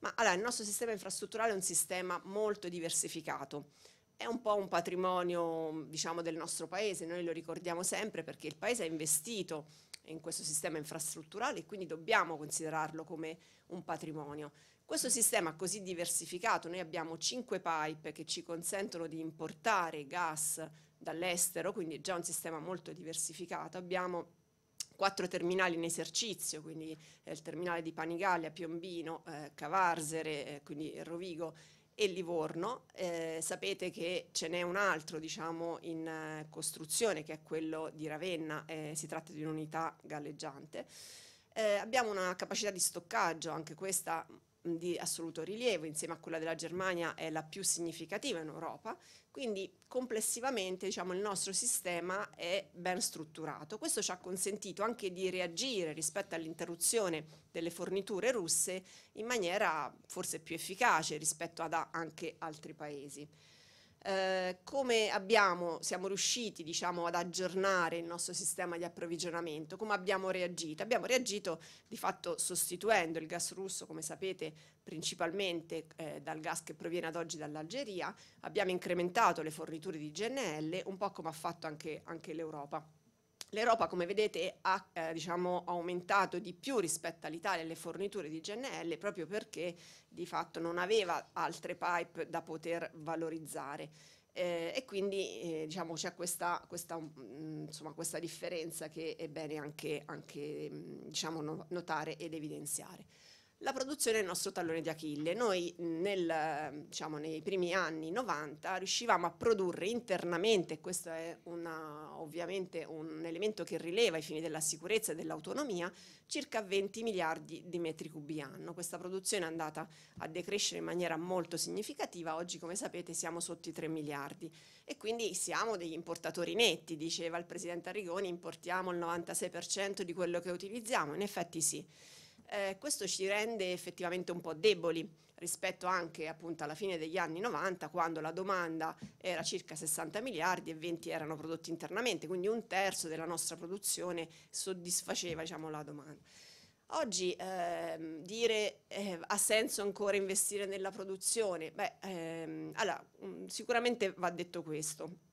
Ma allora, il nostro sistema infrastrutturale è un sistema molto diversificato. È un po' un patrimonio diciamo, del nostro paese, noi lo ricordiamo sempre perché il paese ha investito in questo sistema infrastrutturale e quindi dobbiamo considerarlo come un patrimonio. Questo sistema così diversificato, noi abbiamo cinque pipe che ci consentono di importare gas dall'estero, quindi è già un sistema molto diversificato. Abbiamo quattro terminali in esercizio, quindi eh, il terminale di Panigaglia, Piombino, eh, Cavarsere, eh, quindi Rovigo e Livorno. Eh, sapete che ce n'è un altro diciamo, in eh, costruzione che è quello di Ravenna, eh, si tratta di un'unità galleggiante. abbiamo una capacità di stoccaggio, anche questa di assoluto rilievo, insieme a quella della Germania è la più significativa in Europa, quindi complessivamente diciamo, il nostro sistema è ben strutturato. Questo ci ha consentito anche di reagire rispetto all'interruzione delle forniture russe in maniera forse più efficace rispetto ad anche altri paesi. Eh, come abbiamo, siamo riusciti diciamo, ad aggiornare il nostro sistema di approvvigionamento, come abbiamo reagito? Abbiamo reagito di fatto sostituendo il gas russo, come sapete, principalmente eh, dal gas che proviene ad oggi dall'Algeria, abbiamo incrementato le forniture di GNL, un po' come ha fatto anche, anche l'Europa. L'Europa, come vedete, ha eh, diciamo, aumentato di più rispetto all'Italia le forniture di GNL proprio perché di fatto non aveva altre pipe da poter valorizzare. Eh, e quindi eh, diciamo, c'è questa, questa, mh, insomma, questa, differenza che è bene anche, anche mh, diciamo, no, notare ed evidenziare. La produzione è il nostro tallone di Achille. Noi nel, diciamo, nei primi anni 90 riuscivamo a produrre internamente, questo è una, ovviamente un elemento che rileva ai fini della sicurezza e dell'autonomia, circa 20 miliardi di metri cubi anno. Questa produzione è andata a decrescere in maniera molto significativa, oggi come sapete siamo sotto i 3 miliardi e quindi siamo degli importatori netti, diceva il Presidente Arrigoni, importiamo il 96% di quello che utilizziamo, in effetti sì. Eh, questo ci rende effettivamente un po' deboli rispetto anche appunto alla fine degli anni 90 quando la domanda era circa 60 miliardi e 20 erano prodotti internamente, quindi un terzo della nostra produzione soddisfaceva diciamo, la domanda. Oggi ehm, dire eh, ha senso ancora investire nella produzione? Beh, ehm, allora, mm, sicuramente va detto questo.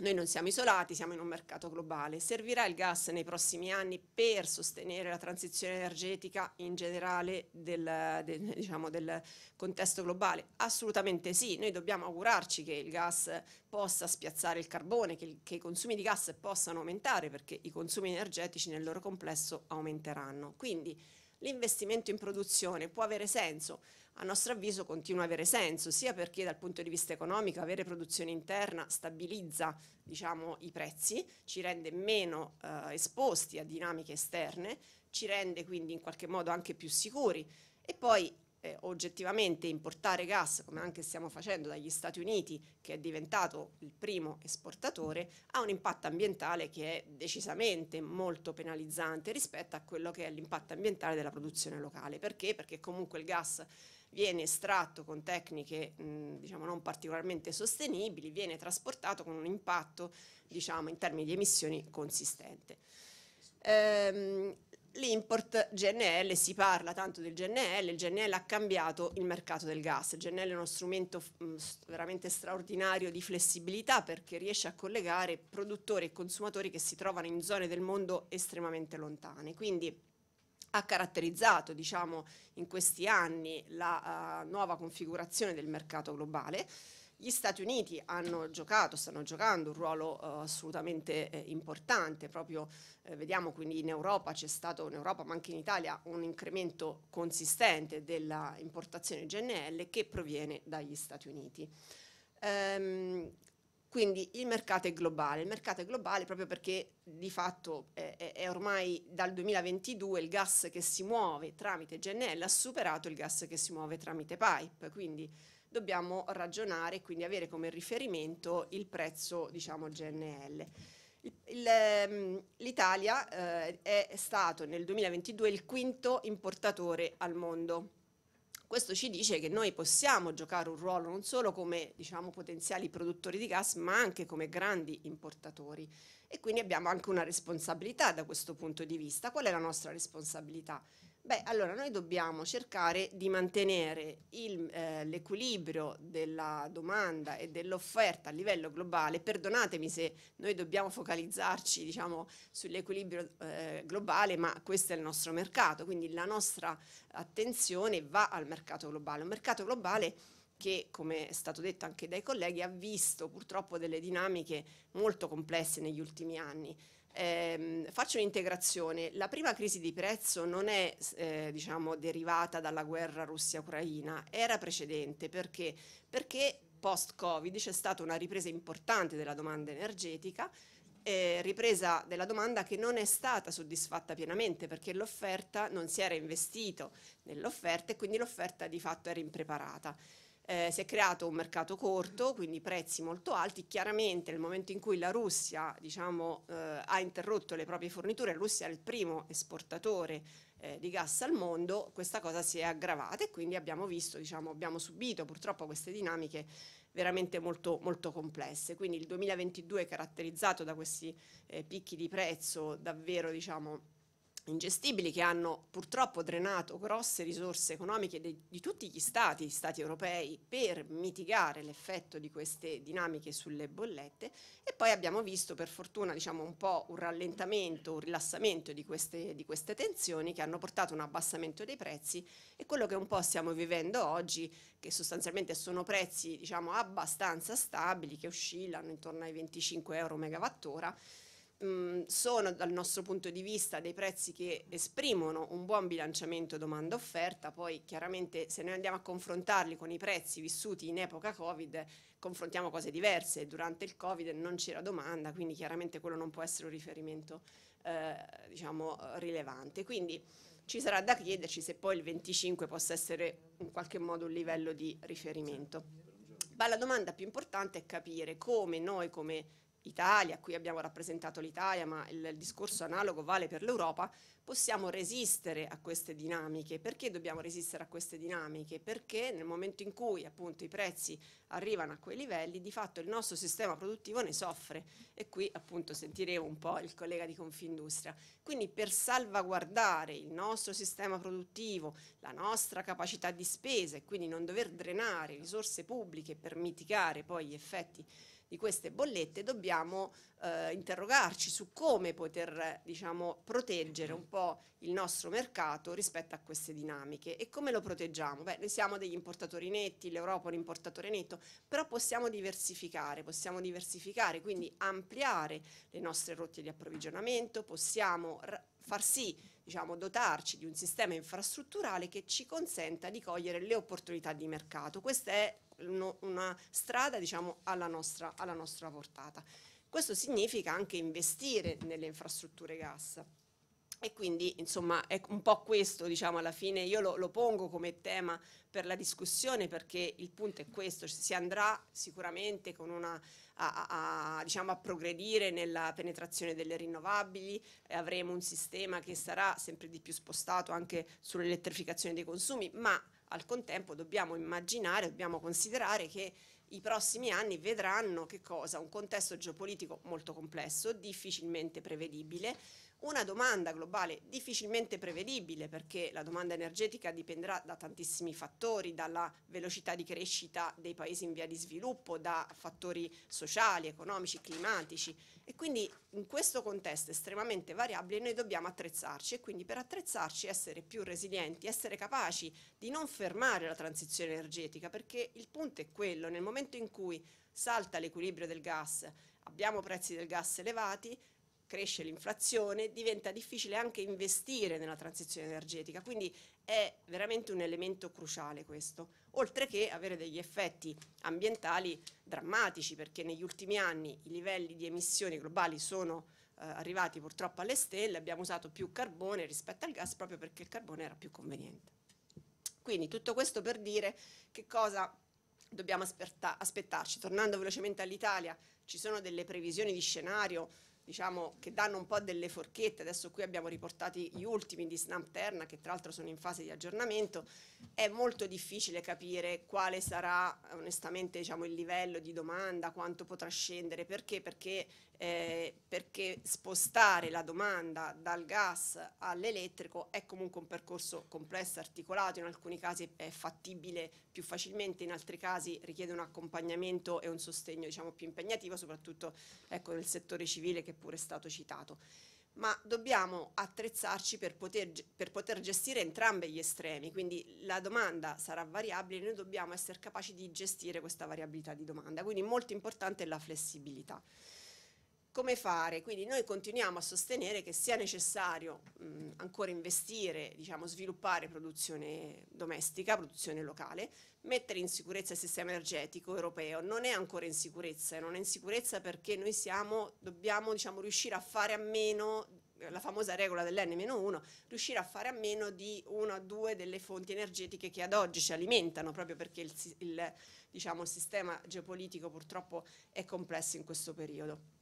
Noi non siamo isolati, siamo in un mercato globale. Servirà il gas nei prossimi anni per sostenere la transizione energetica in generale del, del, diciamo, del contesto globale? Assolutamente sì. Noi dobbiamo augurarci che il gas possa spiazzare il carbone, che, che i consumi di gas possano aumentare perché i consumi energetici nel loro complesso aumenteranno. Quindi l'investimento in produzione può avere senso, a nostro avviso continua a avere senso, sia perché dal punto di vista economico avere produzione interna stabilizza diciamo, i prezzi, ci rende meno eh, esposti a dinamiche esterne, ci rende quindi in qualche modo anche più sicuri e poi eh, oggettivamente importare gas, come anche stiamo facendo dagli Stati Uniti, che è diventato il primo esportatore, ha un impatto ambientale che è decisamente molto penalizzante rispetto a quello che è l'impatto ambientale della produzione locale. Perché? Perché comunque il gas viene estratto con tecniche mh, diciamo non particolarmente sostenibili, viene trasportato con un impatto diciamo, in termini di emissioni consistente. Ehm, L'import GNL, si parla tanto del GNL, il GNL ha cambiato il mercato del gas, il GNL è uno strumento veramente straordinario di flessibilità perché riesce a collegare produttori e consumatori che si trovano in zone del mondo estremamente lontane. Quindi ha caratterizzato diciamo, in questi anni la uh, nuova configurazione del mercato globale. Gli Stati Uniti hanno giocato, stanno giocando un ruolo uh, assolutamente eh, importante, proprio eh, vediamo quindi in Europa c'è stato, in Europa ma anche in Italia, un incremento consistente della importazione GNL che proviene dagli Stati Uniti. Um, quindi il mercato è globale, il mercato è globale proprio perché di fatto è, è, ormai dal 2022 il gas che si muove tramite GNL ha superato il gas che si muove tramite pipe, quindi dobbiamo ragionare e quindi avere come riferimento il prezzo diciamo GNL. Ehm, L'Italia eh, è stato nel 2022 il quinto importatore al mondo questo ci dice che noi possiamo giocare un ruolo non solo come diciamo, potenziali produttori di gas, ma anche come grandi importatori. E quindi abbiamo anche una responsabilità da questo punto di vista. Qual è la nostra responsabilità? Beh, allora noi dobbiamo cercare di mantenere eh, l'equilibrio della domanda e dell'offerta a livello globale. Perdonatemi se noi dobbiamo focalizzarci diciamo, sull'equilibrio eh, globale, ma questo è il nostro mercato, quindi la nostra attenzione va al mercato globale. Un mercato globale che, come è stato detto anche dai colleghi, ha visto purtroppo delle dinamiche molto complesse negli ultimi anni. Eh, faccio un'integrazione. La prima crisi di prezzo non è eh, diciamo, derivata dalla guerra Russia-Ucraina, era precedente. Perché, perché post-Covid c'è stata una ripresa importante della domanda energetica, eh, ripresa della domanda che non è stata soddisfatta pienamente perché l'offerta non si era investito nell'offerta e quindi l'offerta di fatto era impreparata eh, si è creato un mercato corto, quindi prezzi molto alti. Chiaramente nel momento in cui la Russia diciamo, eh, ha interrotto le proprie forniture, la Russia è il primo esportatore eh, di gas al mondo, questa cosa si è aggravata e quindi abbiamo visto, diciamo, abbiamo subito purtroppo queste dinamiche veramente molto, molto complesse. Quindi il 2022 è caratterizzato da questi eh, picchi di prezzo davvero diciamo, ingestibili che hanno purtroppo drenato grosse risorse economiche di, di tutti gli stati, stati europei, per mitigare l'effetto di queste dinamiche sulle bollette. E poi abbiamo visto per fortuna diciamo, un po' un rallentamento, un rilassamento di queste, di queste tensioni che hanno portato un abbassamento dei prezzi. E quello che un po' stiamo vivendo oggi, che sostanzialmente sono prezzi diciamo, abbastanza stabili, che oscillano intorno ai 25 euro megawattora, sono dal nostro punto di vista dei prezzi che esprimono un buon bilanciamento domanda-offerta, poi chiaramente se noi andiamo a confrontarli con i prezzi vissuti in epoca Covid confrontiamo cose diverse, durante il Covid non c'era domanda, quindi chiaramente quello non può essere un riferimento eh, diciamo, rilevante. Quindi ci sarà da chiederci se poi il 25 possa essere in qualche modo un livello di riferimento. Ma la domanda più importante è capire come noi come Italia, qui abbiamo rappresentato l'Italia, ma il, discorso analogo vale per l'Europa, possiamo resistere a queste dinamiche. Perché dobbiamo resistere a queste dinamiche? Perché nel momento in cui appunto i prezzi arrivano a quei livelli, di fatto il nostro sistema produttivo ne soffre e qui appunto sentiremo un po' il collega di Confindustria. Quindi per salvaguardare il nostro sistema produttivo, la nostra capacità di spesa e quindi non dover drenare risorse pubbliche per mitigare poi gli effetti di queste bollette dobbiamo eh, interrogarci su come poter diciamo, proteggere un po' il nostro mercato rispetto a queste dinamiche e come lo proteggiamo? Beh, noi siamo degli importatori netti, l'Europa è un importatore netto, però possiamo diversificare, possiamo diversificare, quindi ampliare le nostre rotte di approvvigionamento, possiamo far sì diciamo, dotarci di un sistema infrastrutturale che ci consenta di cogliere le opportunità di mercato. Questa è uno, una strada diciamo, alla, nostra, alla nostra portata. Questo significa anche investire nelle infrastrutture gas. E quindi insomma è un po' questo, diciamo, alla fine io lo, lo, pongo come tema per la discussione perché il punto è questo, si andrà sicuramente una, a, a, diciamo, a progredire nella penetrazione delle rinnovabili, avremo un sistema che sarà sempre di più spostato anche sull'elettrificazione dei consumi, ma al contempo dobbiamo immaginare, dobbiamo considerare che i prossimi anni vedranno? Un contesto geopolitico molto complesso, difficilmente prevedibile, una domanda globale difficilmente prevedibile perché la domanda energetica dipenderà da tantissimi fattori, dalla velocità di crescita dei paesi in via di sviluppo, da fattori sociali, economici, climatici. E quindi in questo contesto estremamente variabile noi dobbiamo attrezzarci e quindi per attrezzarci essere più resilienti, essere capaci di non fermare la transizione energetica perché il punto è quello, nel momento in cui salta l'equilibrio del gas, abbiamo prezzi del gas elevati, cresce l'inflazione, diventa difficile anche investire nella transizione energetica, quindi è veramente un elemento cruciale questo, oltre che avere degli effetti ambientali drammatici, perché negli ultimi anni i livelli di emissioni globali sono eh, arrivati purtroppo alle stelle, abbiamo usato più carbone rispetto al gas proprio perché il carbone era più conveniente. Quindi tutto questo per dire che cosa dobbiamo aspettarci. Tornando velocemente all'Italia, ci sono delle previsioni di scenario diciamo, che danno un po' delle forchette, adesso qui abbiamo riportati gli ultimi di Snap Terna che tra l'altro sono in fase di aggiornamento, è molto difficile capire quale sarà onestamente diciamo, il livello di domanda, quanto potrà scendere, perché? Perché eh, perché spostare la domanda dal gas all'elettrico è comunque un percorso complesso, articolato, in alcuni casi è fattibile più facilmente, in altri casi richiede un accompagnamento e un sostegno diciamo, più impegnativo, soprattutto ecco, nel settore civile che pure è stato citato. Ma dobbiamo attrezzarci per poter, per poter, gestire entrambi gli estremi, quindi la domanda sarà variabile, noi dobbiamo essere capaci di gestire questa variabilità di domanda, quindi molto importante è la flessibilità come fare? Quindi noi continuiamo a sostenere che sia necessario mh, ancora investire, diciamo, sviluppare produzione domestica, produzione locale, mettere in sicurezza il sistema energetico europeo. Non è ancora in sicurezza, non è in sicurezza perché noi siamo, dobbiamo diciamo, riuscire a fare a meno la famosa regola dell'N-1, riuscire a fare a meno di una o due delle fonti energetiche che ad oggi ci alimentano, proprio perché il, il, diciamo, il sistema geopolitico purtroppo è complesso in questo periodo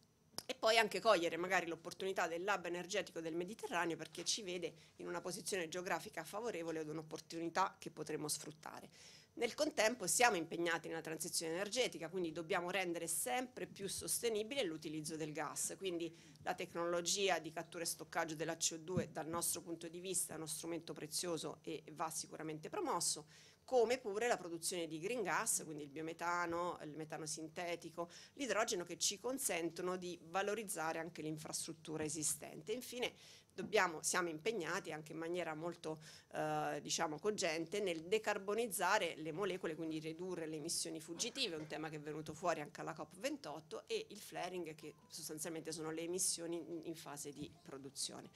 e poi anche cogliere magari l'opportunità del lab energetico del Mediterraneo perché ci vede in una posizione geografica favorevole ad un'opportunità che potremo sfruttare. Nel contempo siamo impegnati nella transizione energetica, quindi dobbiamo rendere sempre più sostenibile l'utilizzo del gas, quindi la tecnologia di cattura e stoccaggio della CO2 dal nostro punto di vista è uno strumento prezioso e va sicuramente promosso come pure la produzione di green gas, quindi il biometano, il metano sintetico, l'idrogeno che ci consentono di valorizzare anche l'infrastruttura esistente. Infine dobbiamo, siamo impegnati anche in maniera molto eh, diciamo, cogente nel decarbonizzare le molecole, quindi ridurre le emissioni fuggitive, un tema che è venuto fuori anche alla COP28, e il flaring che sostanzialmente sono le emissioni in, fase di produzione.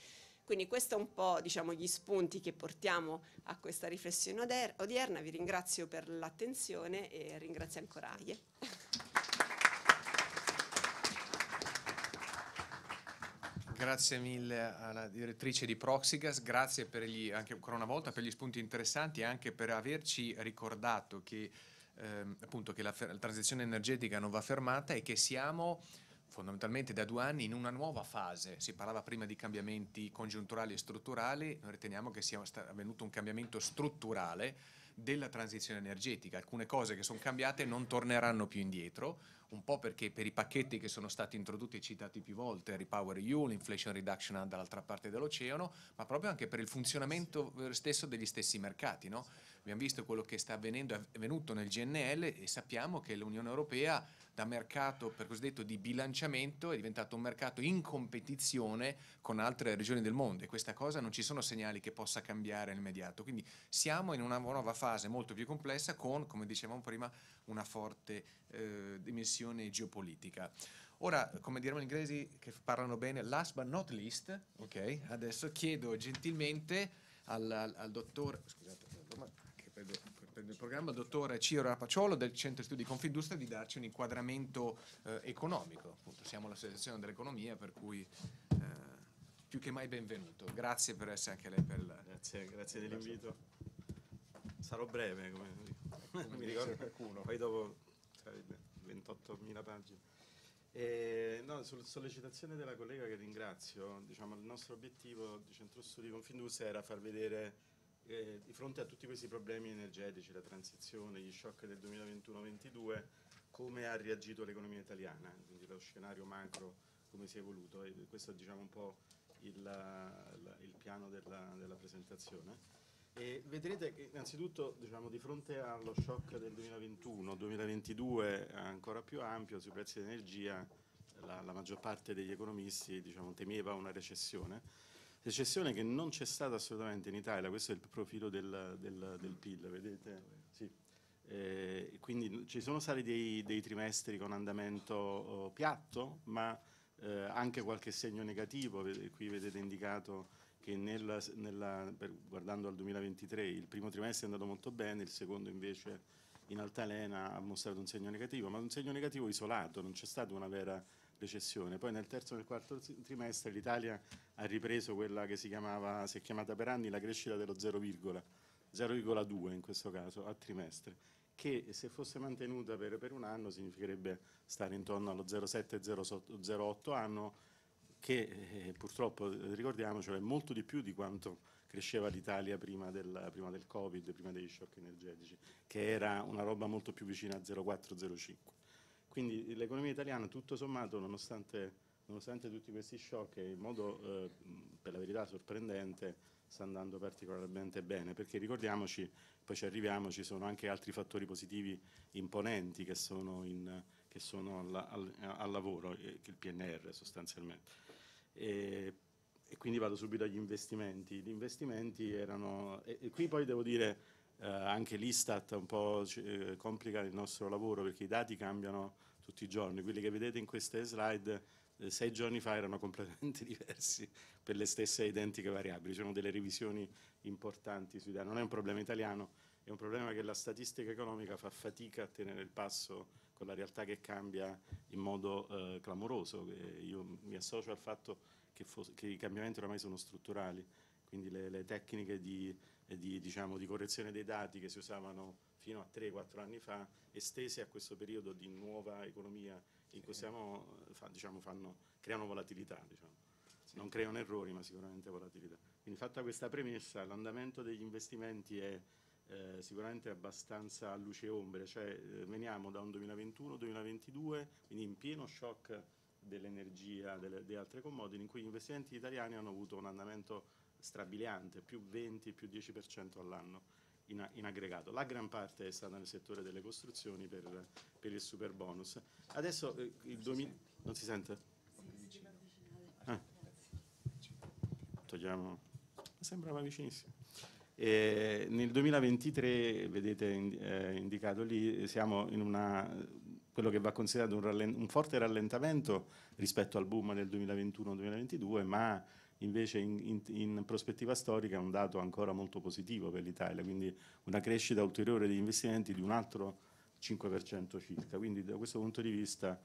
Quindi questo è un po' diciamo, gli spunti che portiamo a questa riflessione odierna. Vi ringrazio per l'attenzione e ringrazio ancora Aie. Grazie mille alla direttrice di Proxigas, grazie gli, anche ancora una volta per gli spunti interessanti e anche per averci ricordato che, ehm, appunto, che la, la transizione energetica non va fermata e che siamo fondamentalmente da due anni in una nuova fase. Si parlava prima di cambiamenti congiunturali e strutturali, noi riteniamo che sia avvenuto un cambiamento strutturale della transizione energetica. Alcune cose che sono cambiate non torneranno più indietro, un po' perché per i pacchetti che sono stati introdotti e citati più volte, Repower EU, l'Inflation Reduction Act dall'altra parte dell'oceano, ma proprio anche per il funzionamento stesso degli stessi mercati. No? Abbiamo visto quello che sta avvenendo, è avvenuto nel GNL e sappiamo che l'Unione Europea da mercato per cosiddetto di bilanciamento è diventato un mercato in competizione con altre regioni del mondo e questa cosa non ci sono segnali che possa cambiare nell'immediato. Quindi siamo in una nuova fase molto più complessa con, come dicevamo prima, una forte eh, dimensione geopolitica. Ora, come diremo gli inglesi che parlano bene, last but not least, ok? Adesso chiedo gentilmente al, al, al dottor, scusate, che prendo, prendo il programma, il dottor Ciro Rapacciolo del Centro Studi Confindustria di darci un inquadramento eh, economico. Appunto, siamo l'associazione dell'economia, per cui eh, più che mai benvenuto. Grazie per essere anche lei per la... Grazie, grazie dell'invito. Sarò breve, come, come mi ricordo qualcuno. Poi dopo cioè, 28.000 pagine. E, no, sulla sollecitazione della collega che ringrazio, diciamo, il nostro obiettivo di Centro Studi Confindustria era far vedere eh, di fronte a tutti questi problemi energetici, la transizione, gli shock del 2021-22, come ha reagito l'economia italiana, quindi lo scenario macro, come si è evoluto. E questo è diciamo, un po' il, il piano della, della presentazione. E vedrete che innanzitutto diciamo, di fronte allo shock del 2021-2022 ancora più ampio sui prezzi dell'energia, la, la, maggior parte degli economisti diciamo, temeva una recessione, recessione che non c'è stata assolutamente in Italia, questo è il profilo del, del, del PIL, vedete? Sì. Eh, quindi ci sono stati dei, dei trimestri con andamento oh, piatto, ma eh, anche qualche segno negativo, qui vedete indicato che nella, nella, per, guardando al 2023 il primo trimestre è andato molto bene, il secondo invece in altalena ha mostrato un segno negativo, ma un segno negativo isolato, non c'è stata una vera recessione. Poi nel terzo e nel quarto trimestre l'Italia ha ripreso quella che si, chiamava, si è chiamata per anni la crescita dello 0,2 in questo caso a trimestre, che se fosse mantenuta per, per un anno significherebbe stare intorno allo 0,7-0,8 anno che eh, purtroppo, eh, ricordiamocelo, è molto di più di quanto cresceva l'Italia prima del, prima del, Covid, prima degli shock energetici, che era una roba molto più vicina a 0,4-0,5. Quindi l'economia italiana, tutto sommato, nonostante, nonostante tutti questi shock, in modo eh, per la verità sorprendente, sta andando particolarmente bene, perché ricordiamoci, poi ci arriviamo, ci sono anche altri fattori positivi imponenti che sono, in, che sono al, al, al, lavoro, eh, il PNR sostanzialmente. E, e quindi vado subito agli investimenti. Gli investimenti erano, e, e qui poi devo dire eh, anche l'Istat un po' eh, complica il nostro lavoro perché i dati cambiano tutti i giorni, quelli che vedete in queste slide eh, sei giorni fa erano completamente diversi per le stesse identiche variabili, ci sono delle revisioni importanti sui dati, non è un problema italiano, è un problema che la statistica economica fa fatica a tenere il passo con la realtà che cambia in modo eh, clamoroso. Io mi associo al fatto che, che, i cambiamenti oramai sono strutturali, quindi le, le tecniche di, di, diciamo, di, correzione dei dati che si usavano fino a 3-4 anni fa, estese a questo periodo di nuova economia in cui siamo, fa, diciamo, fanno, creano volatilità. Diciamo. Non creano errori, ma sicuramente volatilità. Quindi fatta questa premessa, l'andamento degli investimenti è eh, sicuramente abbastanza a luce e ombre, cioè eh, veniamo da un 2021-2022, quindi in pieno shock dell'energia, delle, delle, altre commodity, in cui gli investimenti italiani hanno avuto un andamento strabiliante, più 20, più 10% all'anno in, in, aggregato. La gran parte è stata nel settore delle costruzioni per, per il super bonus. Adesso eh, il 2000... Non si sente? Ah. Togliamo... Sembrava vicinissimo. E nel 2023, vedete eh, indicato lì, siamo in una, quello che va considerato un, un forte rallentamento rispetto al boom del 2021-2022, ma invece in, in, in, prospettiva storica è un dato ancora molto positivo per l'Italia, quindi una crescita ulteriore degli investimenti di un altro 5% circa. Quindi da questo punto di vista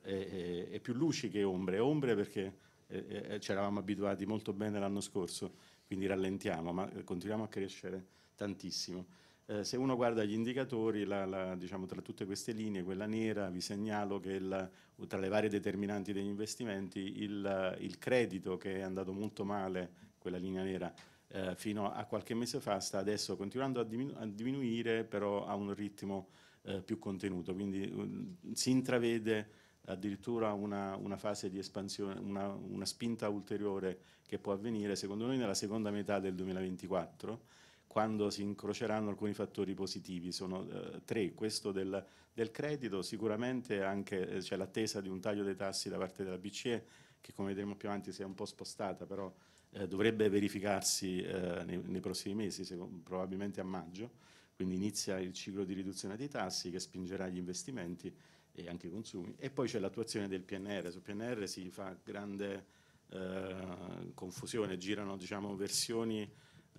è, è, è più luci che ombre. Ombre perché eh, ci eravamo abituati molto bene l'anno scorso quindi rallentiamo, ma continuiamo a crescere tantissimo. Eh, se uno guarda gli indicatori, la, la, diciamo, tra tutte queste linee, quella nera, vi segnalo che il, tra le varie determinanti degli investimenti il, il, credito che è andato molto male, quella linea nera, eh, fino a qualche mese fa, sta adesso continuando a, diminu a diminuire, però a un ritmo eh, più contenuto, quindi um, si intravede addirittura una, una, fase di espansione, una, una spinta ulteriore che può avvenire secondo noi nella seconda metà del 2024 quando si incroceranno alcuni fattori positivi. Sono eh, tre, questo del, del, credito, sicuramente anche eh, c'è l'attesa di un taglio dei tassi da parte della BCE che come vedremo più avanti si è un po' spostata, però eh, dovrebbe verificarsi eh, nei, nei, prossimi mesi, secondo, probabilmente a maggio, quindi inizia il ciclo di riduzione dei tassi che spingerà gli investimenti e anche i consumi. E poi c'è l'attuazione del PNR, sul PNR si fa grande eh, confusione, girano diciamo, versioni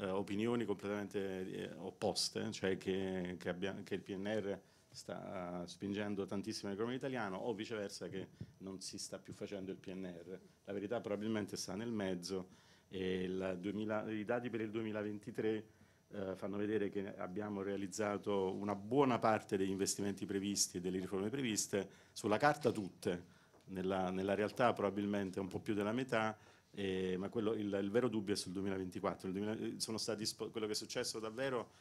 opinioni completamente eh, opposte, cioè che, che, abbia, che, il PNR sta spingendo tantissimo l'economia italiana o viceversa che non si sta più facendo il PNR. La verità probabilmente sta nel mezzo e 2000, i dati per il 2023 eh, fanno vedere che abbiamo realizzato una buona parte degli investimenti previsti e delle riforme previste, sulla carta tutte, nella, nella realtà probabilmente un po' più della metà, eh, ma quello, il, il, vero dubbio è sul 2024. 2000, sono stati quello che è successo davvero,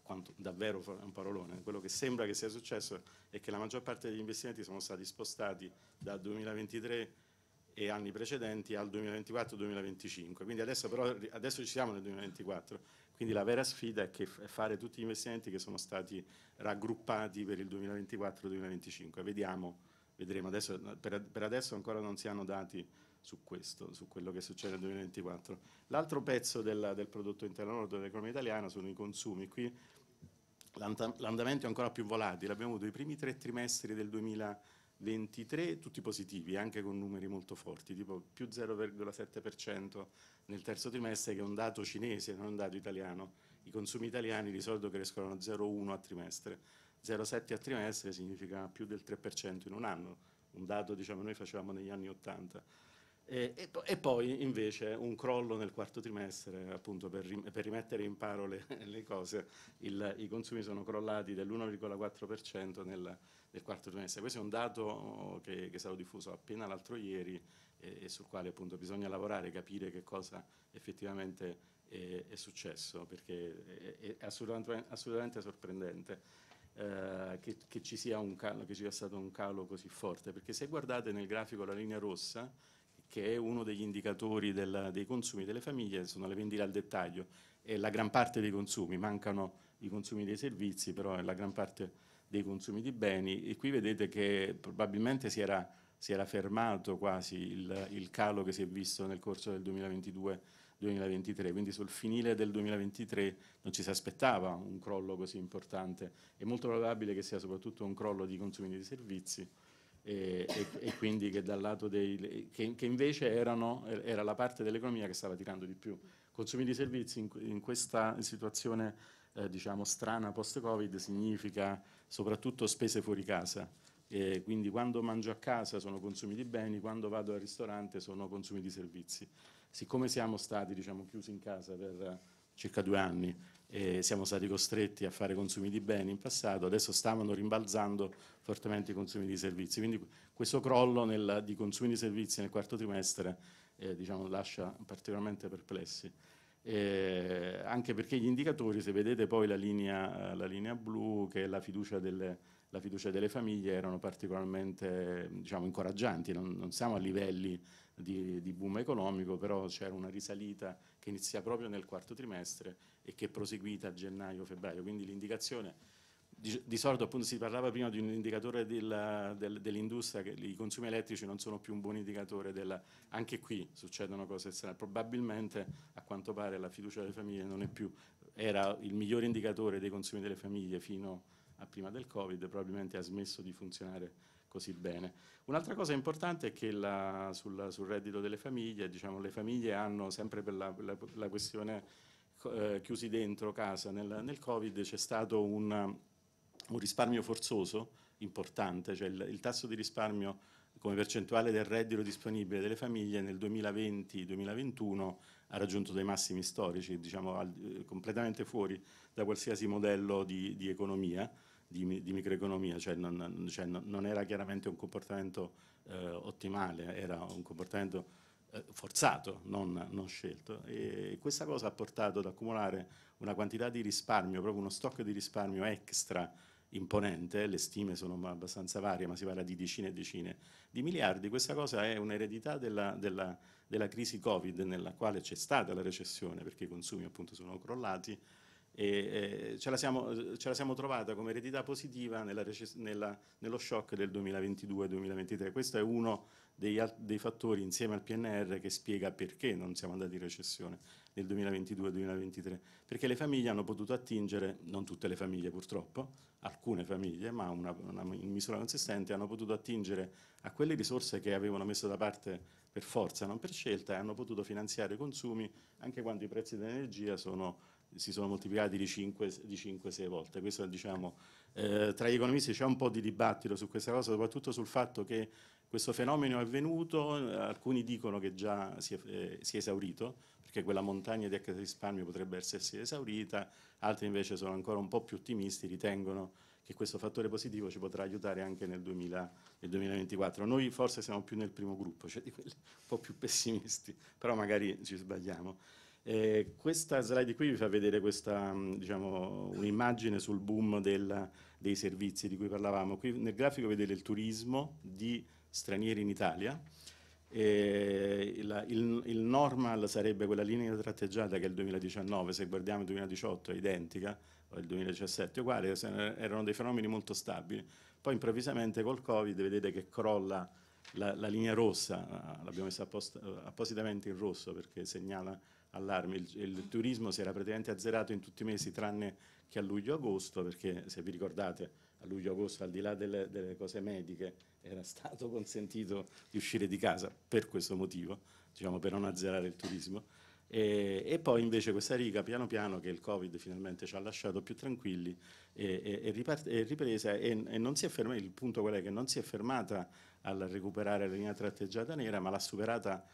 quanto, davvero è un parolone, quello che sembra che sia successo è che la maggior parte degli investimenti sono stati spostati dal 2023 e anni precedenti al 2024-2025. Quindi adesso però adesso ci siamo nel 2024, quindi la vera sfida è, è fare tutti gli investimenti che sono stati raggruppati per il 2024-2025. Vediamo, vedremo. Adesso, per, per adesso ancora non si hanno dati su questo, su quello che succede nel 2024. L'altro pezzo del, del prodotto interno lordo dell'economia italiana sono i consumi. Qui l'andamento è ancora più volatile, abbiamo avuto i primi tre trimestri del 2023 tutti positivi, anche con numeri molto forti, tipo più 0,7% nel terzo trimestre, che è un dato cinese, non un dato italiano. I consumi italiani di solito crescono a 0,1 a trimestre, 0,7 a trimestre significa più del 3% in un anno, un dato diciamo noi facevamo negli anni 80. E, e, poi invece un crollo nel quarto trimestre, appunto per, rim per rimettere in paro le, le cose, il, i consumi sono crollati dell'1,4% nel, nel, quarto trimestre. Questo è un dato che, che è stato diffuso appena l'altro ieri e, e, sul quale appunto bisogna lavorare, capire che cosa effettivamente è, è successo, perché è, è assolutamente, assolutamente sorprendente. Eh, che, che, ci calo, che ci sia stato un calo così forte, perché se guardate nel grafico la linea rossa, che è uno degli indicatori del, dei consumi delle famiglie, sono le vendite al dettaglio. E la gran parte dei consumi, mancano i consumi dei servizi, però è la gran parte dei consumi di beni. E qui vedete che probabilmente si era, si era fermato quasi il, il, calo che si è visto nel corso del 2022-2023, quindi sul finire del 2023 non ci si aspettava un crollo così importante, è molto probabile che sia soprattutto un crollo di consumi dei servizi e, e, e, quindi che dei che, che invece erano, era la parte dell'economia che stava tirando di più. Consumi di servizi in, in questa situazione eh, diciamo strana post-Covid significa soprattutto spese fuori casa. E quindi quando mangio a casa sono consumi di beni, quando vado al ristorante sono consumi di servizi. Siccome siamo stati diciamo, chiusi in casa per circa due anni e siamo stati costretti a fare consumi di beni in passato, adesso stavano rimbalzando fortemente i consumi di servizi. Quindi questo crollo nel, di consumi di servizi nel quarto trimestre eh, diciamo, lascia particolarmente perplessi. Eh, anche perché gli indicatori, se vedete poi la linea, la linea blu, che è la fiducia delle, la fiducia delle famiglie, erano particolarmente diciamo, incoraggianti, non, non siamo a livelli di, di boom economico, però c'era una risalita che inizia proprio nel quarto trimestre e che è proseguita a gennaio-febbraio, quindi l'indicazione di, di, solito appunto si parlava prima di un indicatore del, del, dell'industria che i consumi elettrici non sono più un buon indicatore della, anche qui succedono cose strane. Probabilmente a quanto pare la fiducia delle famiglie non è più era il migliore indicatore dei consumi delle famiglie fino a prima del covid probabilmente ha smesso di funzionare così bene. Un'altra cosa importante è che la, sul, sul, reddito delle famiglie, diciamo, le famiglie hanno sempre per la, la, la questione eh, chiusi dentro casa nel, nel Covid c'è stato un, un, risparmio forzoso importante, cioè il, il tasso di risparmio come percentuale del reddito disponibile delle famiglie nel 2020-2021 ha raggiunto dei massimi storici, diciamo, al, eh, completamente fuori da qualsiasi modello di, di economia, di, di, microeconomia, cioè non, cioè non, era chiaramente un comportamento eh, ottimale, era un comportamento eh, forzato, non, non, scelto. E questa cosa ha portato ad accumulare una quantità di risparmio, proprio uno stock di risparmio extra imponente, le stime sono abbastanza varie, ma si parla di decine e decine di miliardi. Questa cosa è un'eredità della, della, della crisi Covid nella quale c'è stata la recessione perché i consumi appunto sono crollati e eh, ce, la siamo, ce, la siamo, trovata come eredità positiva nella, nella, nello shock del 2022-2023. Questo è uno dei, dei, fattori insieme al PNR che spiega perché non siamo andati in recessione nel 2022-2023, perché le famiglie hanno potuto attingere, non tutte le famiglie purtroppo, alcune famiglie, ma una, una, in misura consistente, hanno potuto attingere a quelle risorse che avevano messo da parte per forza, non per scelta, e hanno potuto finanziare i consumi anche quando i prezzi dell'energia sono, si sono moltiplicati di 5-6 volte. Questo, diciamo, eh, tra gli economisti c'è un po' di dibattito su questa cosa, soprattutto sul fatto che questo fenomeno è avvenuto, alcuni dicono che già si è, eh, si è esaurito, perché quella montagna di extra risparmio potrebbe essersi esaurita, altri invece sono ancora un po' più ottimisti, ritengono che questo fattore positivo ci potrà aiutare anche nel, 2000, nel 2024. Noi forse siamo più nel primo gruppo, cioè di quelli un po' più pessimisti, però magari ci sbagliamo. Eh, questa slide qui vi fa vedere questa, diciamo, un'immagine sul boom del, dei servizi di cui parlavamo. Qui nel grafico vedete il turismo di stranieri in Italia, il, il, il, normal sarebbe quella linea tratteggiata che è il 2019, se guardiamo il 2018 è identica, o il 2017 uguale, erano dei fenomeni molto stabili. Poi improvvisamente col Covid vedete che crolla la, la linea rossa, l'abbiamo messa apposta, appositamente in rosso perché segnala allarme, il, il, turismo si era praticamente azzerato in tutti i mesi tranne che a luglio-agosto, perché se vi ricordate a luglio-agosto al di là delle, delle cose mediche era stato consentito di uscire di casa per questo motivo, diciamo per non azzerare il turismo. E, e, poi invece questa riga piano piano che il Covid finalmente ci ha lasciato più tranquilli è, è, è ripresa e, e, non si è fermata, il punto qual è che non si è fermata al recuperare la linea tratteggiata nera ma l'ha superata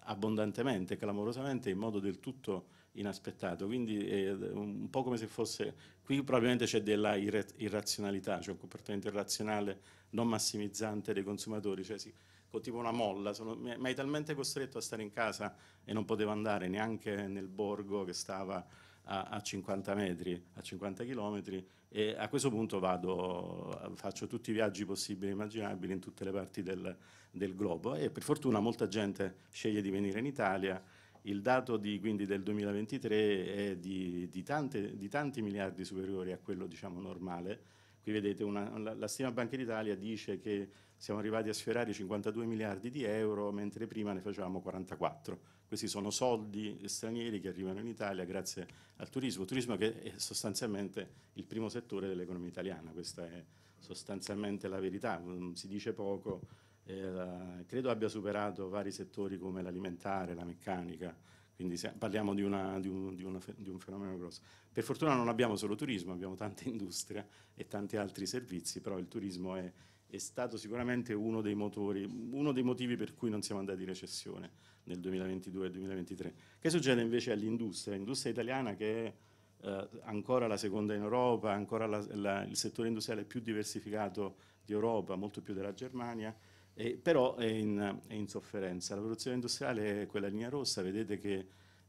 abbondantemente, clamorosamente in modo del tutto inaspettato, quindi è un po' come se fosse, qui probabilmente c'è della irrazionalità, cioè un comportamento irrazionale non massimizzante dei consumatori, cioè si, tipo una molla, sono, mi hai talmente costretto a stare in casa e non potevo andare neanche nel borgo che stava a, a 50 metri, a 50 chilometri e a questo punto vado, faccio tutti i viaggi possibili e immaginabili in tutte le parti del, del globo e per fortuna molta gente sceglie di venire in Italia il dato di, quindi del 2023 è di, di, tante, di, tanti miliardi superiori a quello diciamo, normale. Qui vedete una, la, la stima Banca d'Italia dice che siamo arrivati a sfiorare i 52 miliardi di euro, mentre prima ne facevamo 44. Questi sono soldi stranieri che arrivano in Italia grazie al turismo, turismo che è sostanzialmente il primo settore dell'economia italiana, questa è sostanzialmente la verità, si dice poco, eh, credo abbia superato vari settori come l'alimentare, la meccanica, quindi parliamo di, una, di, un, di, una, di, un, fenomeno grosso. Per fortuna non abbiamo solo turismo, abbiamo tanta industria e tanti altri servizi, però il turismo è, è stato sicuramente uno dei motori, uno dei motivi per cui non siamo andati in recessione nel 2022 e 2023. Che succede invece all'industria? L'industria italiana che è eh, ancora la seconda in Europa, ancora la, la, il settore industriale più diversificato di Europa, molto più della Germania, eh, però è in, è in, sofferenza. La produzione industriale è quella linea rossa, vedete che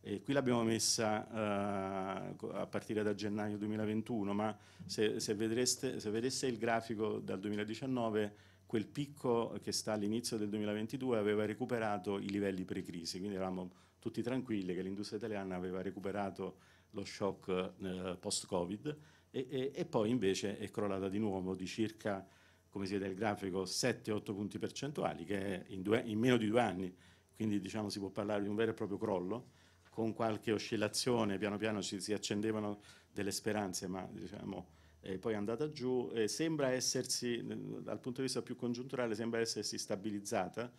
eh, qui l'abbiamo messa eh, a partire da gennaio 2021, ma se, se, vedreste, se vedesse il grafico dal 2019 quel picco che sta all'inizio del 2022 aveva recuperato i livelli pre-crisi, quindi eravamo tutti tranquilli che l'industria italiana aveva recuperato lo shock eh, post-Covid e, e, e, poi invece è crollata di nuovo di circa come si vede nel grafico, 7-8 punti percentuali, che è in, due, in, meno di due anni, quindi diciamo si può parlare di un vero e proprio crollo, con qualche oscillazione, piano piano ci, si accendevano delle speranze, ma diciamo, eh, poi è andata giù, eh, sembra essersi, dal punto di vista più congiunturale, sembra essersi stabilizzata,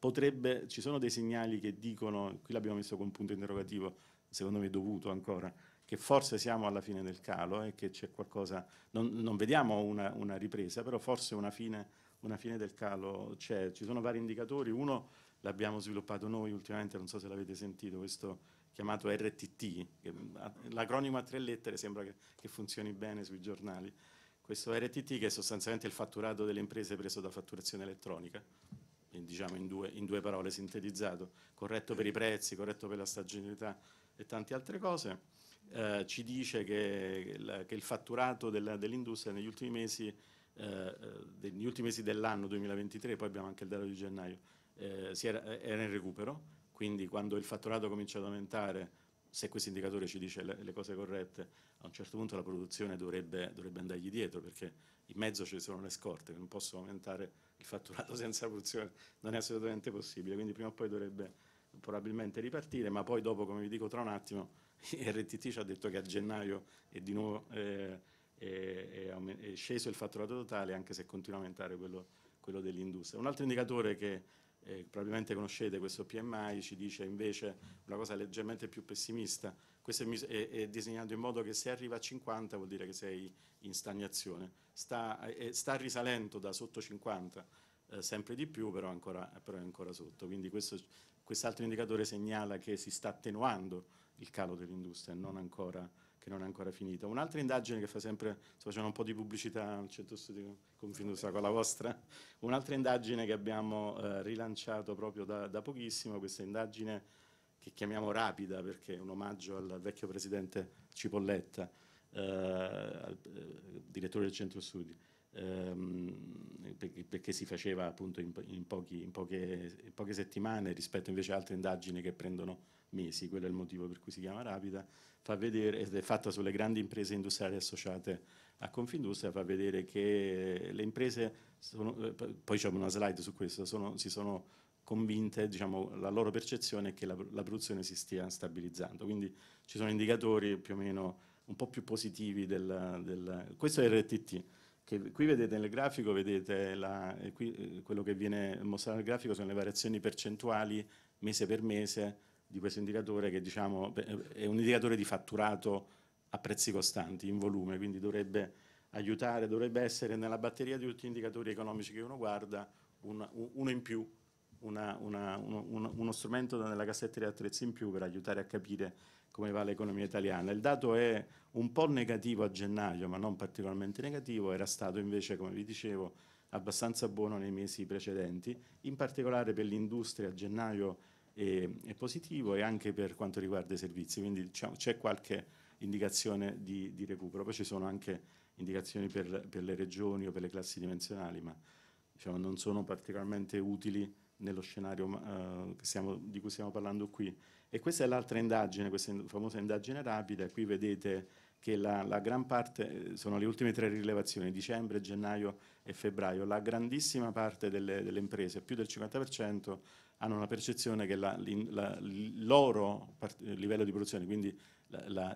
potrebbe, ci sono dei segnali che dicono, qui l'abbiamo messo con un punto interrogativo, secondo me dovuto ancora, che forse siamo alla fine del calo e che c'è qualcosa, non, non vediamo una, una, ripresa, però forse una fine, una fine del calo c'è. Ci sono vari indicatori, uno l'abbiamo sviluppato noi ultimamente, non so se l'avete sentito, questo chiamato RTT, l'acronimo a tre lettere sembra che, che funzioni bene sui giornali. Questo RTT che è sostanzialmente il fatturato delle imprese preso da fatturazione elettronica, diciamo in due, in due, parole sintetizzato, corretto per i prezzi, corretto per la stagionalità e tante altre cose, eh, ci dice che, che il fatturato dell'industria negli ultimi mesi, eh, negli ultimi mesi dell'anno 2023, poi abbiamo anche il dato di gennaio, eh, era, era in recupero, quindi quando il fatturato comincia ad aumentare, se questo indicatore ci dice le, le, cose corrette, a un certo punto la produzione dovrebbe, dovrebbe andargli dietro perché in mezzo ci sono le scorte che non possono aumentare il fatturato senza produzione, non è assolutamente possibile, quindi prima o poi dovrebbe probabilmente ripartire, ma poi dopo, come vi dico tra un attimo, il RTT ci ha detto che a gennaio è di nuovo eh, è, è, sceso il fatturato totale, anche se continua a aumentare quello, quello dell'industria. Un altro indicatore che eh, probabilmente conoscete questo PMI, ci dice invece una cosa leggermente più pessimista, questo è, è, è, disegnato in modo che se arriva a 50 vuol dire che sei in stagnazione, sta, eh, sta risalendo da sotto 50 eh, sempre di più, però, ancora, però, è ancora sotto, quindi questo, quest'altro indicatore segnala che si sta attenuando il calo dell'industria non ancora che non è ancora finita. Un'altra indagine che fa sempre, sto facendo un po' di pubblicità al centro studio Confinusa con la vostra, un'altra indagine che abbiamo eh, rilanciato proprio da, da, pochissimo, questa indagine che chiamiamo rapida perché è un omaggio al vecchio presidente Cipolletta, eh, al, eh, direttore del centro studi. Ehm, perché, perché, si faceva appunto in, in, pochi, in, poche, in poche settimane rispetto invece a altre indagini che prendono mesi, quello è il motivo per cui si chiama Rapida, fa vedere, ed è fatta sulle grandi imprese industriali associate a Confindustria, fa vedere che le imprese, sono, eh, poi c'è una slide su questo, sono, si sono convinte, diciamo, la loro percezione è che la, la, produzione si stia stabilizzando, quindi ci sono indicatori più o meno un po' più positivi del, del questo è RTT, che qui vedete nel grafico, vedete la, qui, eh, quello che viene mostrato nel grafico sono le variazioni percentuali mese per mese di questo indicatore che diciamo, è un indicatore di fatturato a prezzi costanti, in volume, quindi dovrebbe aiutare, dovrebbe essere nella batteria di tutti gli indicatori economici che uno guarda una, uno in più, una, una, uno, uno, strumento nella cassetta di attrezzi in più per aiutare a capire come va l'economia italiana. Il dato è un po' negativo a gennaio, ma non particolarmente negativo, era stato invece, come vi dicevo, abbastanza buono nei mesi precedenti, in particolare per l'industria a gennaio è, è, positivo e anche per quanto riguarda i servizi, quindi diciamo, c'è qualche indicazione di, di, recupero. Poi ci sono anche indicazioni per, per, le regioni o per le classi dimensionali, ma diciamo, non sono particolarmente utili nello scenario uh, stiamo, di cui stiamo parlando qui. E questa è l'altra indagine, questa famosa indagine rapida, qui vedete che la, la, gran parte, eh, sono le ultime tre rilevazioni, dicembre, gennaio e febbraio, la grandissima parte delle, delle imprese, più del 50%, hanno una percezione che la, la, il loro livello di produzione, quindi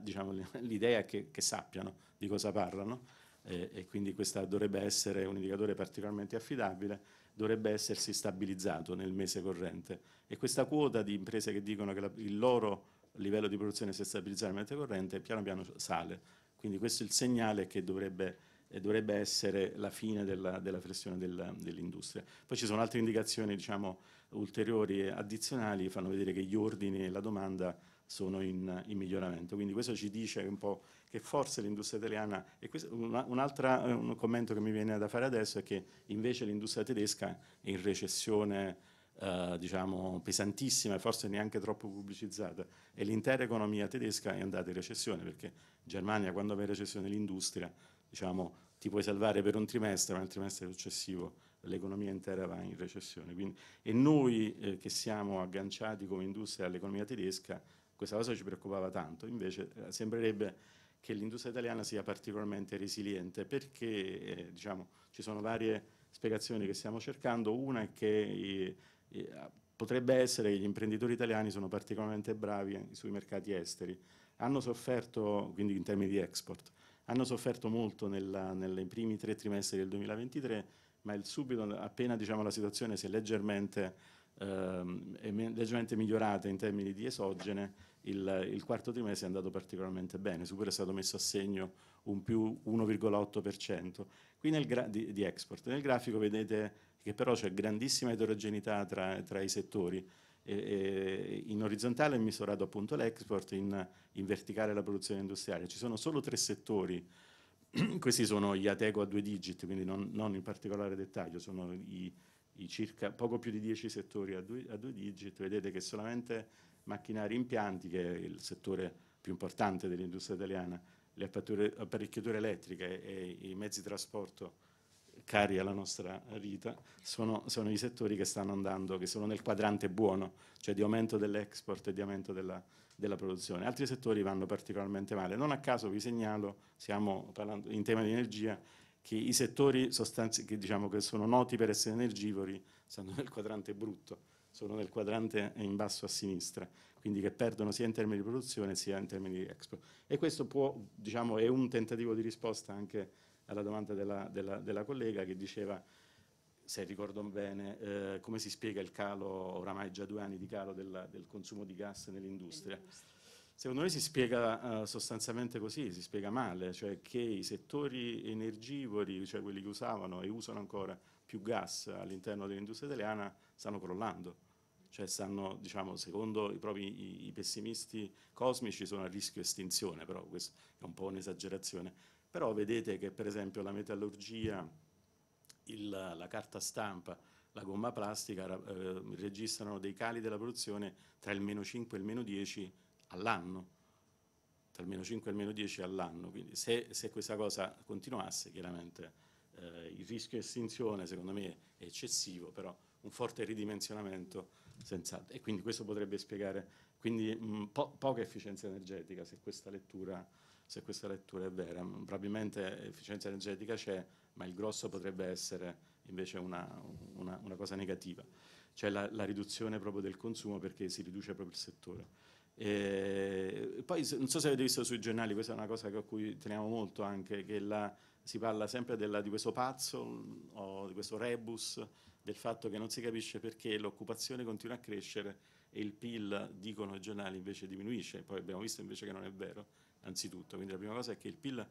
diciamo, l'idea è che, che, sappiano di cosa parlano eh, e quindi questo dovrebbe essere un indicatore particolarmente affidabile, dovrebbe essersi stabilizzato nel mese corrente e questa quota di imprese che dicono che la, il loro livello di produzione si è stabilizzato nel mese corrente piano piano sale, quindi questo è il segnale che dovrebbe dovrebbe essere la fine della, della flessione dell'industria. Poi ci sono altre indicazioni diciamo, ulteriori addizionali fanno vedere che gli ordini e la domanda sono in, in, miglioramento. Quindi questo ci dice un po' che forse l'industria italiana, e questo, una, un commento che mi viene da fare adesso è che invece l'industria tedesca è in recessione eh, diciamo pesantissima e forse neanche troppo pubblicizzata e l'intera economia tedesca è andata in recessione perché Germania quando va in recessione l'industria diciamo, ti puoi salvare per un trimestre ma nel trimestre successivo l'economia intera va in recessione. Quindi, e noi eh, che siamo agganciati come industria all'economia tedesca, questa cosa ci preoccupava tanto, invece eh, sembrerebbe che l'industria italiana sia particolarmente resiliente perché eh, diciamo, ci sono varie spiegazioni che stiamo cercando, una è che eh, potrebbe essere che gli imprenditori italiani sono particolarmente bravi sui mercati esteri, hanno sofferto, quindi in termini di export, hanno sofferto molto nella, nei primi tre trimestri del 2023 ma il subito, appena diciamo, la situazione si è leggermente, ehm, leggermente, migliorata in termini di esogene, il, il, quarto trimestre è andato particolarmente bene, su è stato messo a segno un più 1,8%. Qui nel di, di, export, nel grafico vedete che però c'è grandissima eterogeneità tra, tra i settori. E, e in orizzontale è misurato appunto l'export, in, in verticale la produzione industriale. Ci sono solo tre settori questi sono gli Ateco a due digit, quindi non, non in particolare dettaglio, sono i, i, circa poco più di 10 settori a due, a due digit. Vedete che solamente macchinari impianti, che è il settore più importante dell'industria italiana, le apparecchiature elettriche e i mezzi di trasporto cari alla nostra vita, sono, sono, i settori che stanno andando, che sono nel quadrante buono, cioè di aumento dell'export e di aumento della, della produzione. Altri settori vanno particolarmente male. Non a caso vi segnalo, stiamo parlando in tema di energia, che i settori che, diciamo, che sono noti per essere energivori stanno nel quadrante brutto, sono nel quadrante in basso a sinistra, quindi che perdono sia in termini di produzione sia in termini di export. E questo può, diciamo, è un tentativo di risposta anche alla domanda della, della, della collega che diceva se ricordo bene, eh, come si spiega il calo, oramai già due anni di calo della, del consumo di gas nell'industria. Secondo me si spiega uh, sostanzialmente così, si spiega male, cioè che i settori energivori, cioè quelli che usavano e usano ancora più gas all'interno dell'industria italiana, stanno crollando. Cioè stanno, diciamo, secondo i propri i, i pessimisti cosmici, sono a rischio estinzione, però questo è un po' un'esagerazione. Però vedete che per esempio la metallurgia il, la carta stampa, la gomma plastica eh, registrano dei cali della produzione tra il meno 5 e il meno 10 all'anno. Tra il meno 5 e il meno 10 all'anno, quindi se, se, questa cosa continuasse chiaramente eh, il rischio di estinzione secondo me è eccessivo, però un forte ridimensionamento senz'altro. E quindi questo potrebbe spiegare quindi mh, po- poca efficienza energetica se questa lettura se questa lettura è vera. Probabilmente efficienza energetica c'è, ma il grosso potrebbe essere invece una, una, una cosa negativa, cioè la, la, riduzione proprio del consumo perché si riduce proprio il settore. E poi non so se avete visto sui giornali, questa è una cosa a cui teniamo molto anche, che la, si parla sempre della, di questo pazzo o di questo rebus, del fatto che non si capisce perché l'occupazione continua a crescere e il PIL, dicono i giornali, invece diminuisce. Poi abbiamo visto invece che non è vero anzitutto. Quindi la prima cosa è che il PIL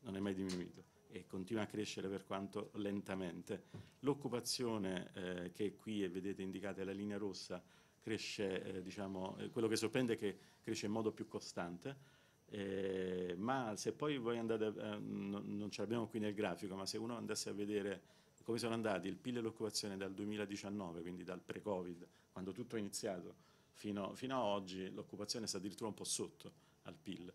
non è mai diminuito e continua a crescere per quanto lentamente. L'occupazione eh, che qui è, vedete indicata la linea rossa, cresce, eh, diciamo, eh, quello che sorprende è che cresce in modo più costante, eh, ma se poi voi andate, eh, non, non ce l'abbiamo qui nel grafico, ma se uno andasse a vedere come sono andati il PIL e l'occupazione dal 2019, quindi dal pre-Covid, quando tutto è iniziato, fino, fino a oggi, l'occupazione sta addirittura un po' sotto al PIL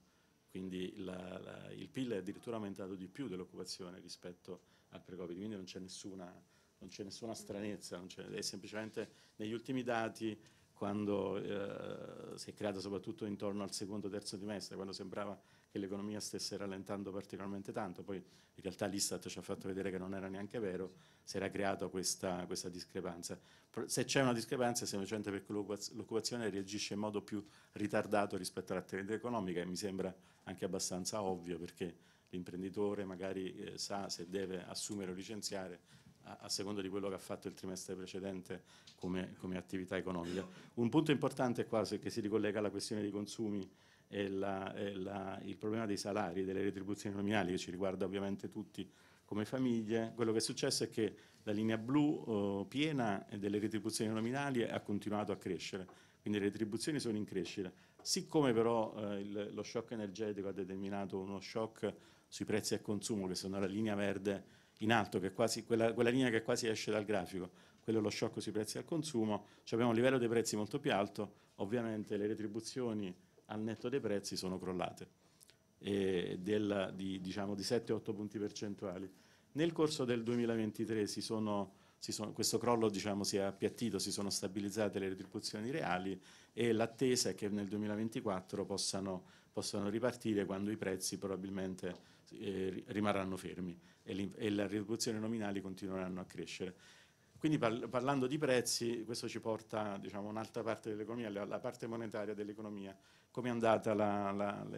quindi la, la, il PIL è addirittura aumentato di più dell'occupazione rispetto al pre-Covid, quindi non c'è nessuna, nessuna stranezza, è semplicemente negli ultimi dati quando eh, si è creata soprattutto intorno al secondo terzo trimestre, quando sembrava che l'economia stesse rallentando particolarmente tanto, poi in realtà l'Istat ci ha fatto vedere che non era neanche vero, si era creata questa, questa discrepanza. Se c'è una discrepanza è semplicemente perché l'occupazione reagisce in modo più ritardato rispetto all'attività economica e mi sembra anche abbastanza ovvio perché l'imprenditore magari eh, sa se deve assumere o licenziare a, a, seconda di quello che ha fatto il trimestre precedente come, come attività economica. Un punto importante qua, che si ricollega alla questione dei consumi, è, la, è la, il problema dei salari, delle retribuzioni nominali che ci riguarda ovviamente tutti come famiglie. Quello che è successo è che la linea blu oh, piena delle retribuzioni nominali ha continuato a crescere, quindi le retribuzioni sono in crescita. Siccome però eh, il, lo shock energetico ha determinato uno shock sui prezzi al consumo, che sono la linea verde in alto, quasi, quella, quella linea che quasi esce dal grafico, quello è lo shock sui prezzi al consumo, cioè abbiamo un livello dei prezzi molto più alto, ovviamente le retribuzioni al netto dei prezzi sono crollate del, di, diciamo, di 7-8 punti percentuali. Nel corso del 2023 si sono, si sono, questo crollo diciamo, si è appiattito, si sono stabilizzate le retribuzioni reali e l'attesa è che nel 2024 possano, possano ripartire quando i prezzi probabilmente eh, rimarranno fermi e, e le retribuzioni nominali continueranno a crescere. Quindi par parlando di prezzi, questo ci porta diciamo, un'altra parte dell'economia, la parte monetaria dell'economia. Come è andata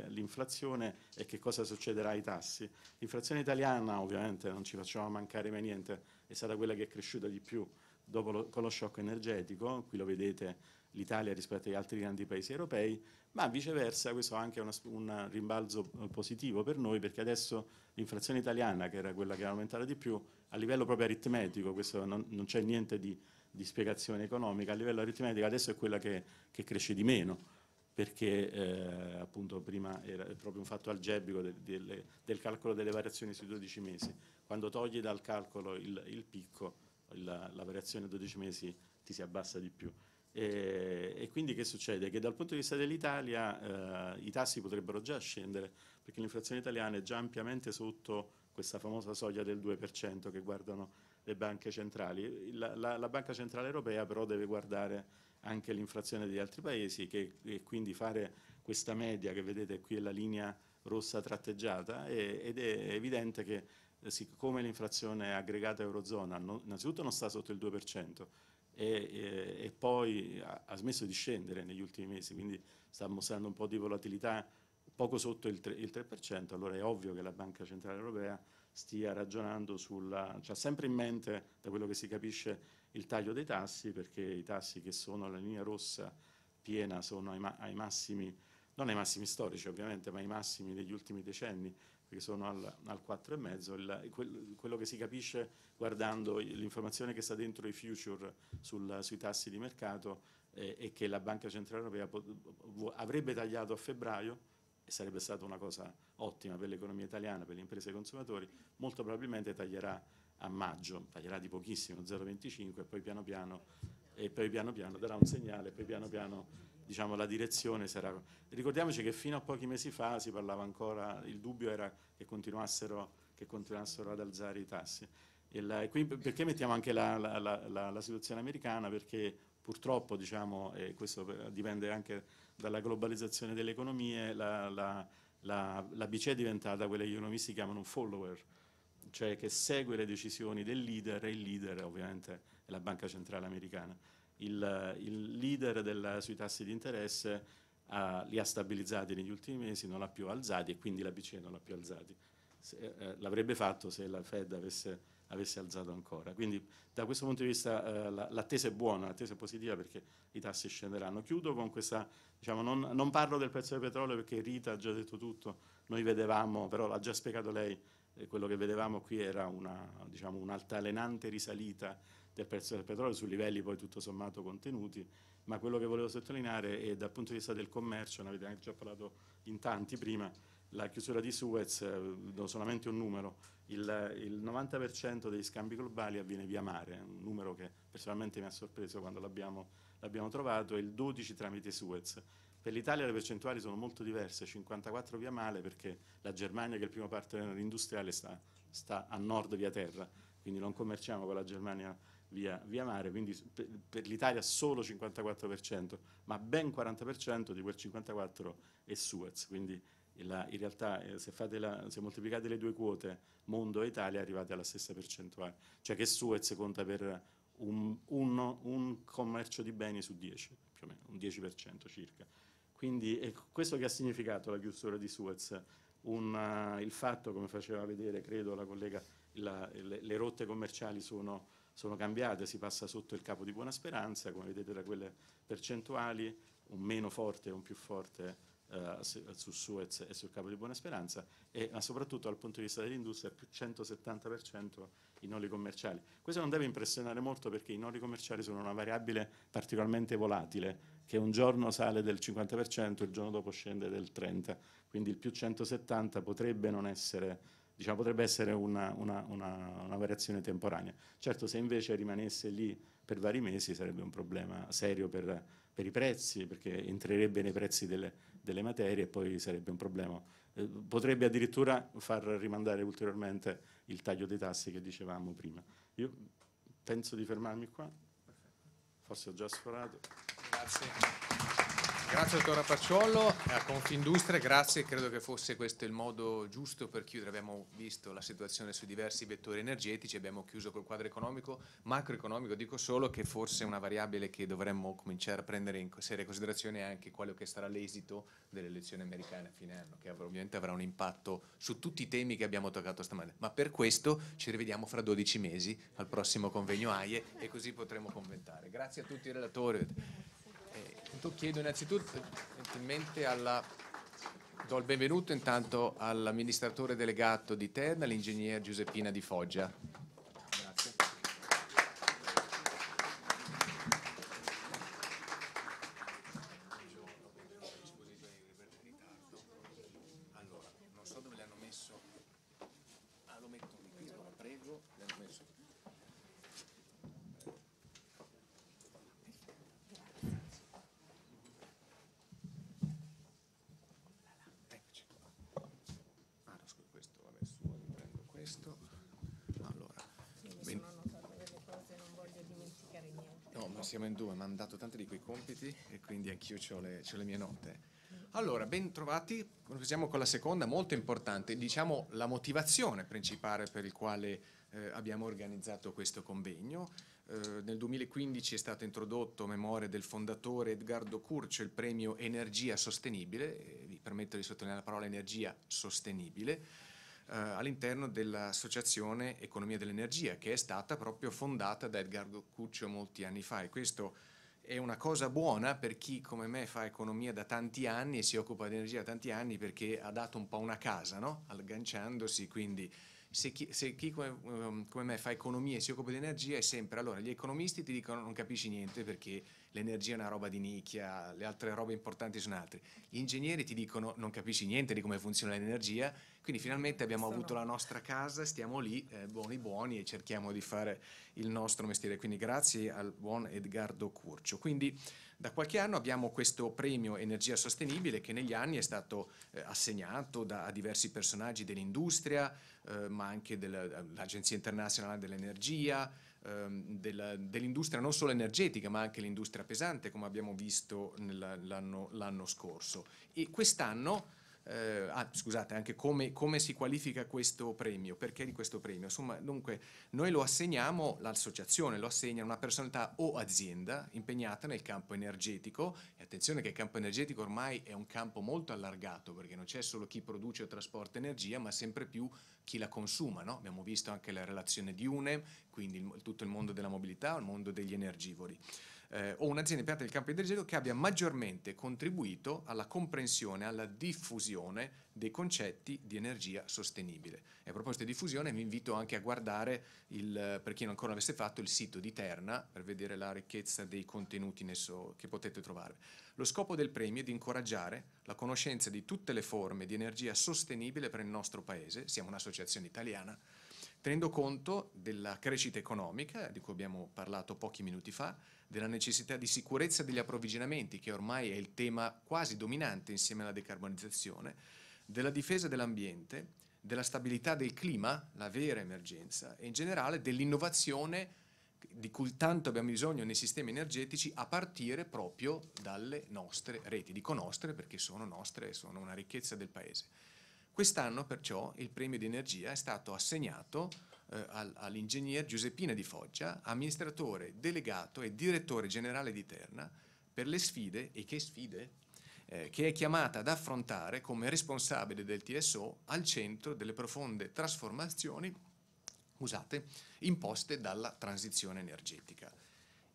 l'inflazione e che cosa succederà ai tassi? L'inflazione italiana, ovviamente non ci facciamo mancare mai niente, è stata quella che è cresciuta di più lo, con lo shock energetico, qui lo vedete l'Italia rispetto agli altri grandi paesi europei, ma viceversa questo ha anche una, un rimbalzo eh, positivo per noi perché adesso l'inflazione italiana, che era quella che era aumentata di più, a livello proprio aritmetico, questo non, non c'è niente di, di, spiegazione economica, a livello aritmetico adesso è quella che, che cresce di meno perché eh, appunto prima era proprio un fatto algebrico del, del, del, calcolo delle variazioni sui 12 mesi. Quando togli dal calcolo il, il picco, il, la variazione a 12 mesi ti si abbassa di più. E, e, quindi che succede? Che dal punto di vista dell'Italia eh, i tassi potrebbero già scendere, perché l'inflazione italiana è già ampiamente sotto questa famosa soglia del 2% che guardano le banche centrali. La, la, la Banca Centrale Europea però deve guardare anche l'inflazione degli altri paesi che, e quindi fare questa media che vedete qui è la linea rossa tratteggiata e, ed è evidente che eh, siccome l'inflazione aggregata Eurozona non, innanzitutto non sta sotto il 2% e, e, e poi ha, ha, smesso di scendere negli ultimi mesi, quindi sta mostrando un po' di volatilità poco sotto il 3%, il 3% allora è ovvio che la Banca Centrale Europea stia ragionando sulla, cioè sempre in mente, da quello che si capisce, il taglio dei tassi, perché i tassi che sono la linea rossa piena sono ai, ma ai massimi, non ai massimi storici ovviamente, ma ai massimi degli ultimi decenni, perché sono al, al 4,5. Il, quel, quello che si capisce guardando l'informazione che sta dentro i future sul, sui tassi di mercato eh, è che la Banca Centrale Europea avrebbe tagliato a febbraio, e sarebbe stata una cosa ottima per l'economia italiana, per le imprese e i consumatori, molto probabilmente taglierà a maggio, taglierà di pochissimo, 0,25 e poi piano piano, e poi piano piano darà un segnale poi piano piano diciamo, la direzione sarà... Ricordiamoci che fino a pochi mesi fa si parlava ancora, il dubbio era che continuassero, che continuassero ad alzare i tassi. Il, qui, perché mettiamo anche la, la, la, la, situazione americana? Perché purtroppo, diciamo, e questo dipende anche dalla globalizzazione delle economie, la, la, la, la BCE è diventata quella che gli economisti chiamano un follower, cioè che segue le decisioni del leader e il leader ovviamente è la Banca Centrale Americana. Il, il leader del, sui tassi di interesse ha, li ha stabilizzati negli ultimi mesi, non l'ha più alzati e quindi la BCE non l'ha più alzati. Se, eh, l'avrebbe fatto se la Fed avesse, avesse, alzato ancora. Quindi da questo punto di vista eh, la, l'attesa è buona, l'attesa è positiva perché i tassi scenderanno. Chiudo con questa, diciamo, non, non parlo del prezzo del petrolio perché Rita ha già detto tutto, noi vedevamo, però l'ha già spiegato lei, e quello che vedevamo qui era una, diciamo, un'altalenante risalita del prezzo del petrolio su livelli poi tutto sommato contenuti, ma quello che volevo sottolineare è dal punto di vista del commercio, ne avete anche già parlato in tanti prima, la chiusura di Suez, eh, do solamente un numero, il, il 90% degli scambi globali avviene via mare, un numero che personalmente mi ha sorpreso quando l'abbiamo trovato, e il 12% tramite Suez. Per l'Italia le percentuali sono molto diverse, 54 via mare perché la Germania che è il primo partner industriale sta, sta a nord via terra, quindi non commerciamo con la Germania via, via mare, quindi per, per l'Italia solo 54%, ma ben 40% di quel 54% è Suez, quindi la, in realtà eh, se, la, se, moltiplicate le due quote mondo e Italia arrivate alla stessa percentuale, cioè che Suez conta per un, un, un commercio di beni su 10, più o meno, un 10% circa. Quindi è questo che ha significato la chiusura di Suez, Un, uh, il fatto, come faceva vedere, credo la collega, la, le, le, rotte commerciali sono, sono, cambiate, si passa sotto il capo di Buona Speranza, come vedete da quelle percentuali, un meno forte e un più forte uh, su Suez e sul capo di Buona Speranza, e, ma soprattutto dal punto di vista dell'industria più 170% i noli commerciali. Questo non deve impressionare molto perché i noli commerciali sono una variabile particolarmente volatile che un giorno sale del 50% e il giorno dopo scende del 30%, quindi il più 170 potrebbe non essere, diciamo, potrebbe essere una, una, una, una variazione temporanea. Certo, se invece rimanesse lì per vari mesi sarebbe un problema serio per, per i prezzi, perché entrerebbe nei prezzi delle, delle materie e poi sarebbe un problema. Eh, potrebbe addirittura far rimandare ulteriormente il taglio dei tassi che dicevamo prima. Io penso di fermarmi qua, forse ho già sforato. Grazie. Grazie dottor Rapacciolo, a Confindustria, grazie, credo che fosse questo il modo giusto per chiudere, abbiamo visto la situazione su diversi vettori energetici, abbiamo chiuso col quadro economico, macroeconomico, dico solo che forse una variabile che dovremmo cominciare a prendere in seria considerazione è anche quello che sarà l'esito delle elezioni americane a fine anno, che ovviamente avrà un impatto su tutti i temi che abbiamo toccato stamattina, ma per questo ci rivediamo fra 12 mesi al prossimo convegno AIE e così potremo commentare. Grazie a tutti i relatori. Intanto chiedo innanzitutto alla, do il benvenuto intanto all'amministratore delegato di Terna, l'ingegner Giuseppina Di Foggia. Grazie. Allora, non so dove le hanno messo. Ah, lo metto qui, allora prego, le hanno messo qui. Eccoci qua. Ah, no, scusa, questo, vabbè, suo, mi prendo questo. Allora, ben- No, ma siamo in due, mi hanno dato tanti di quei compiti e quindi anch'io ho le, le mie note. Allora, ben trovati, siamo con la seconda, molto importante, diciamo la motivazione principale per il quale eh, abbiamo organizzato questo convegno. Eh, nel 2015 è stato introdotto a memoria del fondatore Edgardo Curcio il premio Energia Sostenibile, vi permetto di sottolineare la parola energia sostenibile, eh, all'interno dell'Associazione Economia dell'Energia, che è stata proprio fondata da Edgardo Curcio molti anni fa. E questo è una cosa buona per chi come me fa economia da tanti anni e si occupa di energia da tanti anni perché ha dato un po' una casa, no? agganciandosi, quindi se chi, se chi come, um, come, me fa economia e si occupa di energia è sempre, allora gli economisti ti dicono non capisci niente perché l'energia è una roba di nicchia, le altre robe importanti sono altre, gli ingegneri ti dicono non capisci niente di come funziona l'energia, quindi finalmente abbiamo avuto la nostra casa, stiamo lì eh, buoni buoni e cerchiamo di fare il nostro mestiere, quindi grazie al buon Edgardo Curcio. Quindi da qualche anno abbiamo questo premio Energia Sostenibile che negli anni è stato eh, assegnato da, a diversi personaggi dell'industria, eh, ma anche dell'Agenzia Internazionale dell'Energia, ehm, dell'industria non solo energetica ma anche l'industria pesante come abbiamo visto l'anno scorso. E quest'anno eh, ah, scusate, anche come, come, si qualifica questo premio, perché di questo premio. Insomma, dunque, noi lo assegniamo, l'associazione lo assegna a una personalità o azienda impegnata nel campo energetico, e attenzione che il campo energetico ormai è un campo molto allargato, perché non c'è solo chi produce o trasporta energia, ma sempre più chi la consuma. No? Abbiamo visto anche la relazione di UNEM, quindi il, tutto il mondo della mobilità, il mondo degli energivori eh, o un'azienda impiantata nel campo energetico che abbia maggiormente contribuito alla comprensione, alla diffusione dei concetti di energia sostenibile. E a proposito di diffusione vi invito anche a guardare, il, per chi non ancora l'avesse fatto, il sito di Terna per vedere la ricchezza dei contenuti nesso, che potete trovare. Lo scopo del premio è di incoraggiare la conoscenza di tutte le forme di energia sostenibile per il nostro Paese, siamo un'associazione italiana, tenendo conto della crescita economica, di cui abbiamo parlato pochi minuti fa, della necessità di sicurezza degli approvvigionamenti, che ormai è il tema quasi dominante insieme alla decarbonizzazione, della difesa dell'ambiente, della stabilità del clima, la vera emergenza, e in generale dell'innovazione di cui tanto abbiamo bisogno nei sistemi energetici a partire proprio dalle nostre reti. Dico nostre perché sono nostre e sono una ricchezza del Paese. Quest'anno perciò il premio di energia è stato assegnato eh, all'ingegner Giuseppina Di Foggia, amministratore delegato e direttore generale di Terna, per le sfide, e che sfide, eh, che è chiamata ad affrontare come responsabile del TSO al centro delle profonde trasformazioni usate, imposte dalla transizione energetica.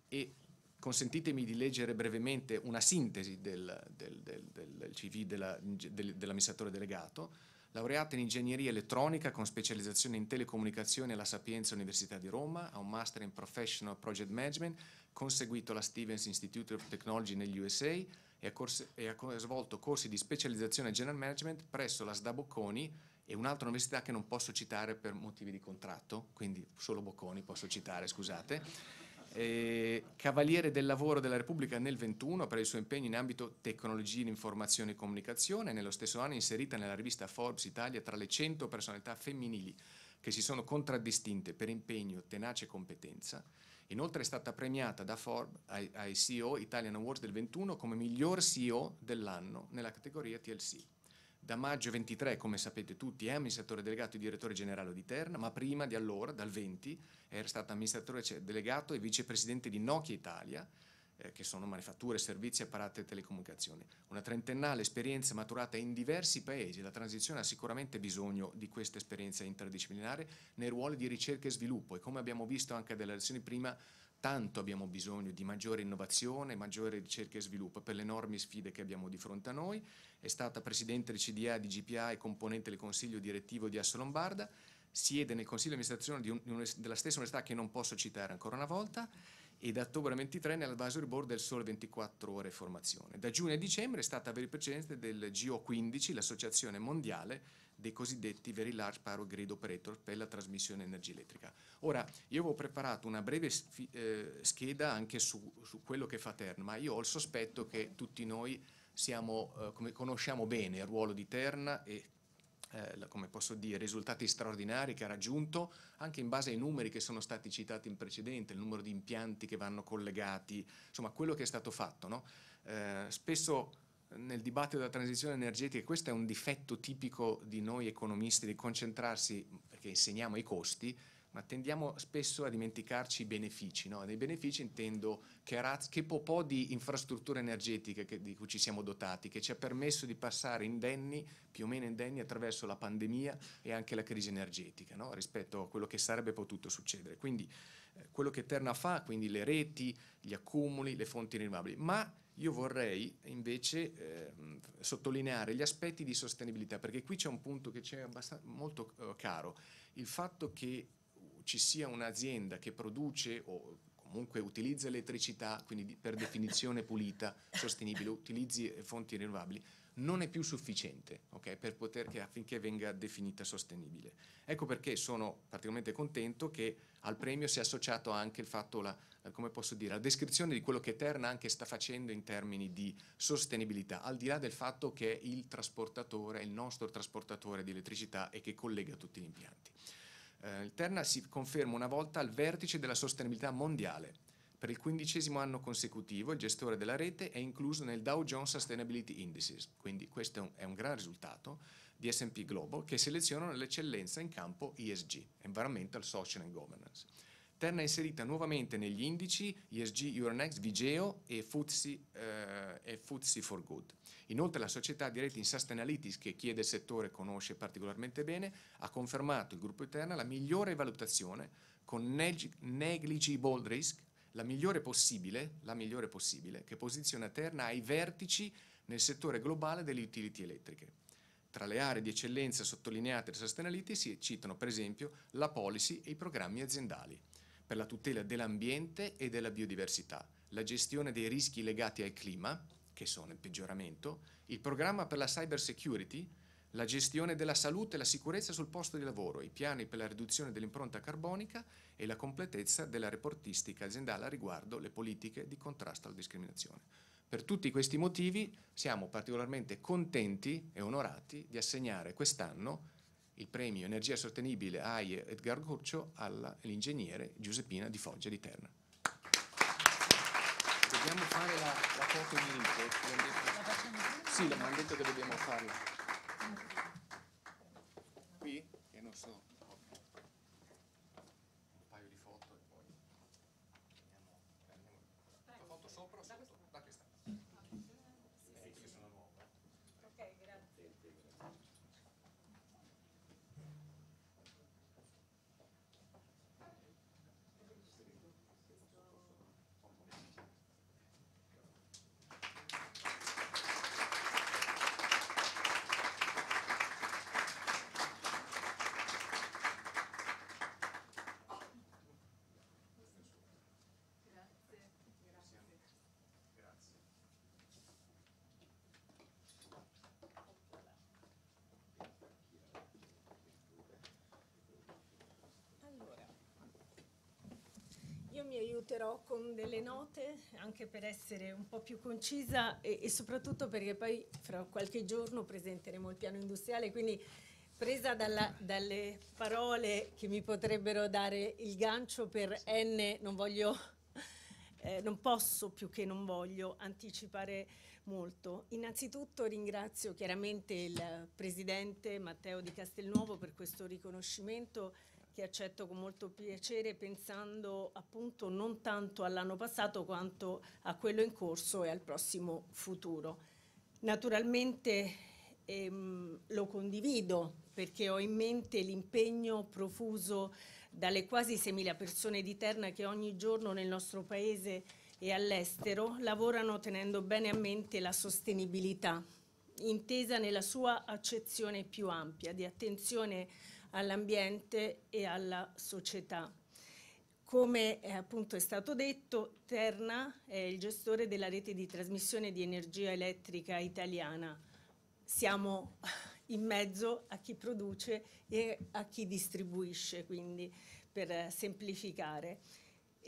E consentitemi di leggere brevemente una sintesi del, del, del, del CV dell'amministratore delegato, laureata in ingegneria elettronica con specializzazione in telecomunicazioni alla Sapienza Università di Roma, ha un master in Professional Project Management, conseguito la Stevens Institute of Technology negli USA e ha, corse, e ha svolto corsi di specializzazione General Management presso la SDA Bocconi e un'altra università che non posso citare per motivi di contratto, quindi solo Bocconi posso citare, scusate. Eh, Cavaliere del Lavoro della Repubblica nel 21 per il suo impegno in ambito tecnologie, informazione e comunicazione, nello stesso anno inserita nella rivista Forbes Italia tra le 100 personalità femminili che si sono contraddistinte per impegno, tenace e competenza. Inoltre è stata premiata da Forbes ai, ai CEO Italian Awards del 21 come miglior CEO dell'anno nella categoria TLC. Da maggio 23, come sapete tutti, è amministratore delegato e direttore generale di Terna, ma prima di allora, dal 20, era stato amministratore delegato e vicepresidente di Nokia Italia, eh, che sono manifatture, servizi, apparati e telecomunicazioni. Una trentennale esperienza maturata in diversi paesi, la transizione ha sicuramente bisogno di questa esperienza interdisciplinare nei ruoli di ricerca e sviluppo e come abbiamo visto anche dalle lezioni prima, tanto abbiamo bisogno di maggiore innovazione, maggiore ricerca e sviluppo per le enormi sfide che abbiamo di fronte a noi. È stata presidente del CDA di GPA e componente del consiglio direttivo di Asso Lombarda, siede nel consiglio di amministrazione di un, della stessa università che non posso citare ancora una volta e da ottobre 23 nell'advisory board del Sole 24 Ore Formazione. Da giugno a dicembre è stata vicepresidente del GO15, l'associazione mondiale dei cosiddetti Very Large Power Grid Operator per la trasmissione energia elettrica. Ora, io avevo preparato una breve eh, scheda anche su, su, quello che fa Terna, ma io ho il sospetto che tutti noi siamo, eh, conosciamo bene il ruolo di Terna e eh, come posso dire, risultati straordinari che ha raggiunto anche in base ai numeri che sono stati citati in precedenza, il numero di impianti che vanno collegati, insomma quello che è stato fatto. No? Eh, spesso nel dibattito della transizione energetica, questo è un difetto tipico di noi economisti, di concentrarsi, perché insegniamo i costi, ma tendiamo spesso a dimenticarci i benefici. No? Dei benefici intendo che, che po' di infrastrutture energetiche che, di cui ci siamo dotati, che ci ha permesso di passare indenni, più o meno indenni, attraverso la pandemia e anche la crisi energetica, no? rispetto a quello che sarebbe potuto succedere. Quindi eh, quello che Terna fa, quindi le reti, gli accumuli, le fonti rinnovabili, ma io vorrei invece eh, sottolineare gli aspetti di sostenibilità, perché qui c'è un punto che c'è molto eh, caro, il fatto che ci sia un'azienda che produce o comunque utilizza elettricità, quindi per definizione pulita, sostenibile, utilizzi fonti rinnovabili, non è più sufficiente okay, poter, affinché venga definita sostenibile. Ecco perché sono particolarmente contento che al premio sia associato anche il fatto, la, posso dire, la descrizione di quello che Terna anche sta facendo in termini di sostenibilità, al di là del fatto che è il trasportatore, il nostro trasportatore di elettricità e che collega tutti gli impianti. Eh, Terna si conferma una volta al vertice della sostenibilità mondiale. Per il quindicesimo anno consecutivo il gestore della rete è incluso nel Dow Jones Sustainability Indices, quindi questo è un, è un gran risultato di S&P Global che selezionano l'eccellenza in campo ESG, Environmental, Social and Governance. Terna è inserita nuovamente negli indici ESG Euronext Vigeo e FTSE, eh, e FTSE for Good. Inoltre la società di rating Sustainalytics, che chi è del settore conosce particolarmente bene, ha confermato il gruppo Eterna la migliore valutazione con negligible risk, la migliore possibile, la migliore possibile che posiziona Terna ai vertici nel settore globale delle utility elettriche. Tra le aree di eccellenza sottolineate da Sustainalytics si citano per esempio la policy e i programmi aziendali per la tutela dell'ambiente e della biodiversità, la gestione dei rischi legati al clima, che sono il peggioramento, il programma per la cyber security, la gestione della salute e la sicurezza sul posto di lavoro, i piani per la riduzione dell'impronta carbonica e la completezza della reportistica aziendale riguardo le politiche di contrasto alla discriminazione. Per tutti questi motivi siamo particolarmente contenti e onorati di assegnare quest'anno il premio Energia Sostenibile AIE Edgar Curcio all'ingegnere Giuseppina Di Foggia di Terna dobbiamo fare la, la foto di Rito. Sì, ma hanno detto che dobbiamo farla. Qui? Che non so. Un paio di foto e poi. La foto sopra o sotto? Da questa. Aiuterò con delle note anche per essere un po' più concisa e, e, soprattutto perché poi fra qualche giorno presenteremo il piano industriale, quindi presa dalla, dalle parole che mi potrebbero dare il gancio per N, non voglio, eh, non posso più che non voglio anticipare molto. Innanzitutto ringrazio chiaramente il Presidente Matteo Di Castelnuovo per questo riconoscimento che accetto con molto piacere pensando appunto non tanto all'anno passato quanto a quello in corso e al prossimo futuro. Naturalmente ehm, lo condivido perché ho in mente l'impegno profuso dalle quasi 6.000 persone di Terna che ogni giorno nel nostro paese e all'estero lavorano tenendo bene a mente la sostenibilità, intesa nella sua accezione più ampia di attenzione all'ambiente e alla società. Come è appunto è stato detto, Terna è il gestore della rete di trasmissione di energia elettrica italiana. Siamo in mezzo a chi produce e a chi distribuisce, quindi per semplificare.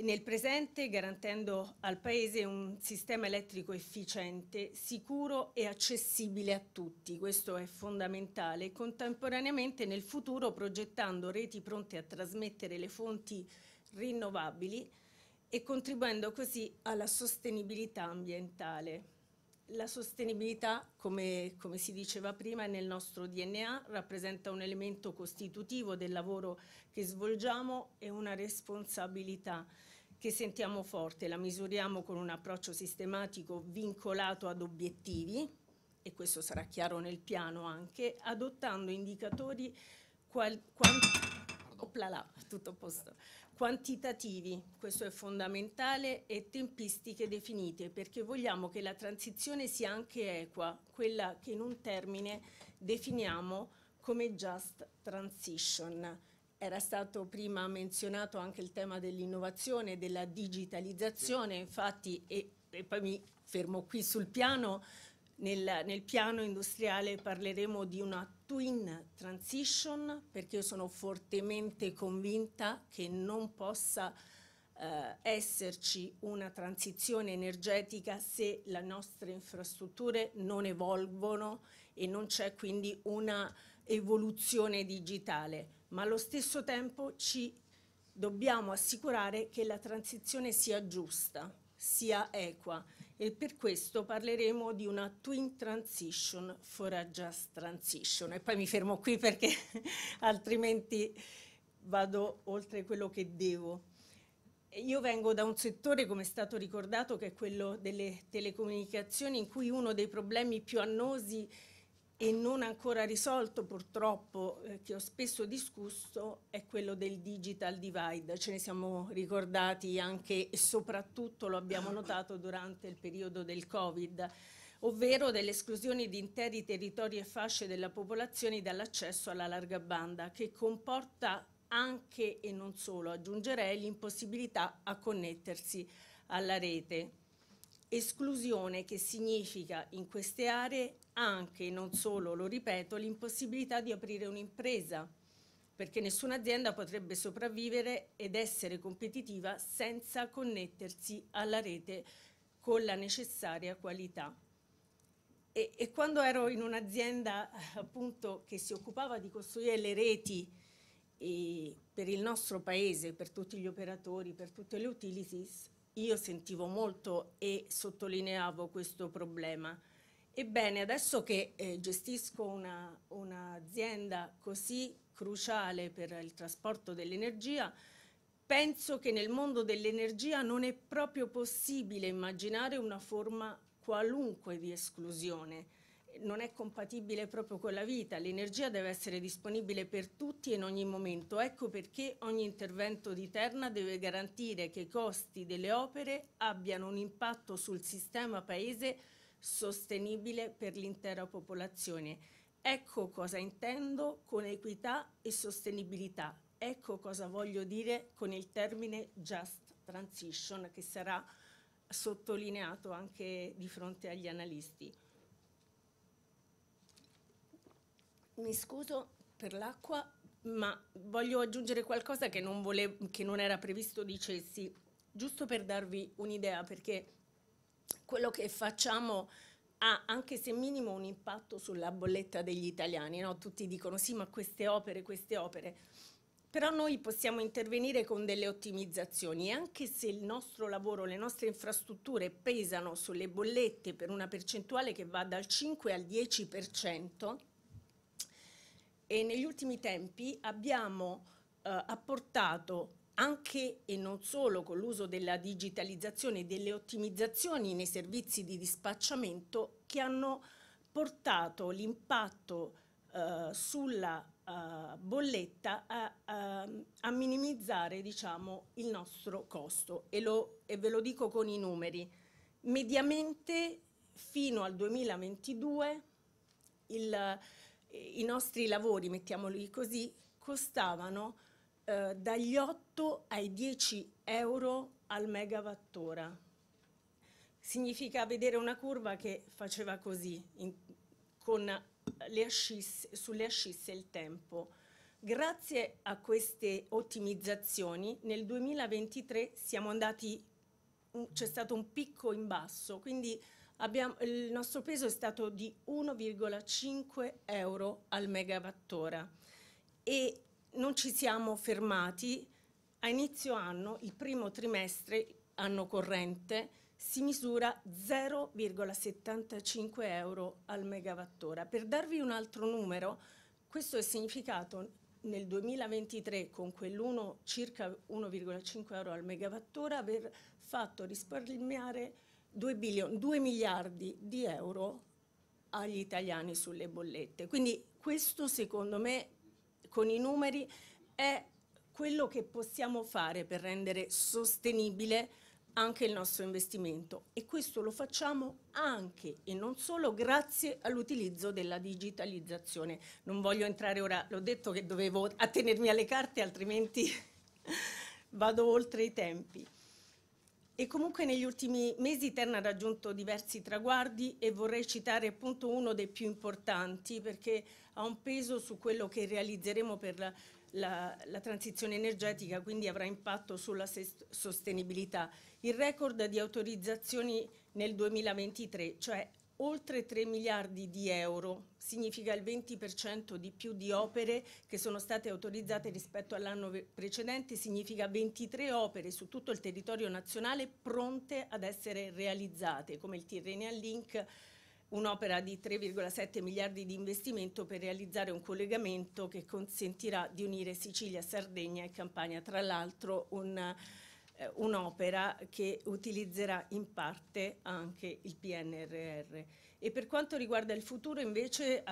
Nel presente garantendo al Paese un sistema elettrico efficiente, sicuro e accessibile a tutti, questo è fondamentale, contemporaneamente nel futuro progettando reti pronte a trasmettere le fonti rinnovabili e contribuendo così alla sostenibilità ambientale. La sostenibilità, come, come, si diceva prima, nel nostro DNA rappresenta un elemento costitutivo del lavoro che svolgiamo e una responsabilità che sentiamo forte. La misuriamo con un approccio sistematico vincolato ad obiettivi, e questo sarà chiaro nel piano anche, adottando indicatori qual, quant, oplala, tutto a posto, quantitativi, questo è fondamentale, e tempistiche definite, perché vogliamo che la transizione sia anche equa, quella che in un termine definiamo come just transition. Era stato prima menzionato anche il tema dell'innovazione e della digitalizzazione, infatti, e, e poi mi fermo qui sul piano, nel, nel, piano industriale parleremo di una twin transition perché io sono fortemente convinta che non possa eh, esserci una transizione energetica se le nostre infrastrutture non evolvono e non c'è quindi una evoluzione digitale, ma allo stesso tempo ci dobbiamo assicurare che la transizione sia giusta, sia equa e per questo parleremo di una twin transition for a just transition e poi mi fermo qui perché altrimenti vado oltre quello che devo. Io vengo da un settore, come è stato ricordato, che è quello delle telecomunicazioni, in cui uno dei problemi più annosi e non ancora risolto purtroppo, eh, che ho spesso discusso, è quello del digital divide. Ce ne siamo ricordati anche e soprattutto lo abbiamo notato durante il periodo del Covid, ovvero dell'esclusione di interi territori e fasce della popolazione dall'accesso alla larga banda, che comporta anche e non solo, aggiungerei, l'impossibilità a connettersi alla rete esclusione che significa in queste aree anche non solo, lo ripeto, l'impossibilità di aprire un'impresa, perché nessuna azienda potrebbe sopravvivere ed essere competitiva senza connettersi alla rete con la necessaria qualità. E, e quando ero in un'azienda appunto che si occupava di costruire le reti per il nostro paese, per tutti gli operatori, per tutte le utilities, io sentivo molto e sottolineavo questo problema. Ebbene, adesso che eh, gestisco una, un'azienda così cruciale per il trasporto dell'energia, penso che nel mondo dell'energia non è proprio possibile immaginare una forma qualunque di esclusione non è compatibile proprio con la vita, l'energia deve essere disponibile per tutti in ogni momento. Ecco perché ogni intervento di Terna deve garantire che i costi delle opere abbiano un impatto sul sistema paese sostenibile per l'intera popolazione. Ecco cosa intendo con equità e sostenibilità. Ecco cosa voglio dire con il termine just transition che sarà sottolineato anche di fronte agli analisti. Mi scuso per l'acqua, ma voglio aggiungere qualcosa che non, volevo, che non era previsto dicessi, giusto per darvi un'idea, perché quello che facciamo ha anche se minimo un impatto sulla bolletta degli italiani. No? Tutti dicono sì, ma queste opere, queste opere. Però noi possiamo intervenire con delle ottimizzazioni e anche se il nostro lavoro, le nostre infrastrutture pesano sulle bollette per una percentuale che va dal 5 al 10%, e negli ultimi tempi abbiamo eh, apportato anche e non solo con l'uso della digitalizzazione e delle ottimizzazioni nei servizi di dispacciamento che hanno portato l'impatto eh, sulla uh, bolletta a, a, a minimizzare diciamo, il nostro costo e, lo, e ve lo dico con i numeri. Mediamente fino al 2022 il, i nostri lavori, mettiamoli così, costavano eh, dagli 8 ai 10 euro al megawattora. Significa vedere una curva che faceva così, in, con ascisse, sulle ascisse il tempo. Grazie a queste ottimizzazioni nel 2023 siamo andati, c'è stato un picco in basso, quindi abbiamo, il nostro peso è stato di 1,5 euro al megawattora e non ci siamo fermati. A inizio anno, il primo trimestre, anno corrente, si misura 0,75 euro al megawattora. Per darvi un altro numero, questo è significato nel 2023 con quell'uno circa 1,5 euro al megawattora aver fatto risparmiare 2, bilioni, 2 miliardi di euro agli italiani sulle bollette. Quindi questo secondo me con i numeri è quello che possiamo fare per rendere sostenibile anche il nostro investimento e questo lo facciamo anche e non solo grazie all'utilizzo della digitalizzazione. Non voglio entrare ora, l'ho detto che dovevo attenermi alle carte altrimenti vado oltre i tempi. E comunque negli ultimi mesi Terna ha raggiunto diversi traguardi e vorrei citare appunto uno dei più importanti perché ha un peso su quello che realizzeremo per la, la, la transizione energetica, quindi avrà impatto sulla sostenibilità. Il record di autorizzazioni nel 2023, cioè oltre 3 miliardi di euro, significa il 20% di più di opere che sono state autorizzate rispetto all'anno precedente, significa 23 opere su tutto il territorio nazionale pronte ad essere realizzate, come il Tirrenian Link, un'opera di 3,7 miliardi di investimento per realizzare un collegamento che consentirà di unire Sicilia, Sardegna e Campania, tra l'altro un eh, un'opera che utilizzerà in parte anche il PNRR. E per quanto riguarda il futuro invece,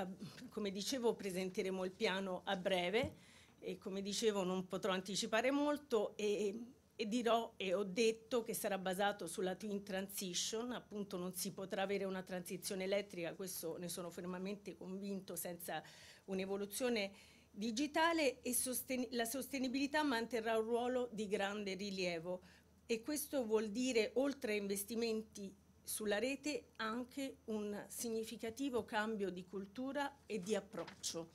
come dicevo, presenteremo il piano a breve e come dicevo non potrò anticipare molto e, e dirò e ho detto che sarà basato sulla twin transition, appunto non si potrà avere una transizione elettrica, questo ne sono fermamente convinto, senza un'evoluzione digitale e sosten la sostenibilità manterrà un ruolo di grande rilievo e questo vuol dire, oltre a investimenti sulla rete, anche un significativo cambio di cultura e di approccio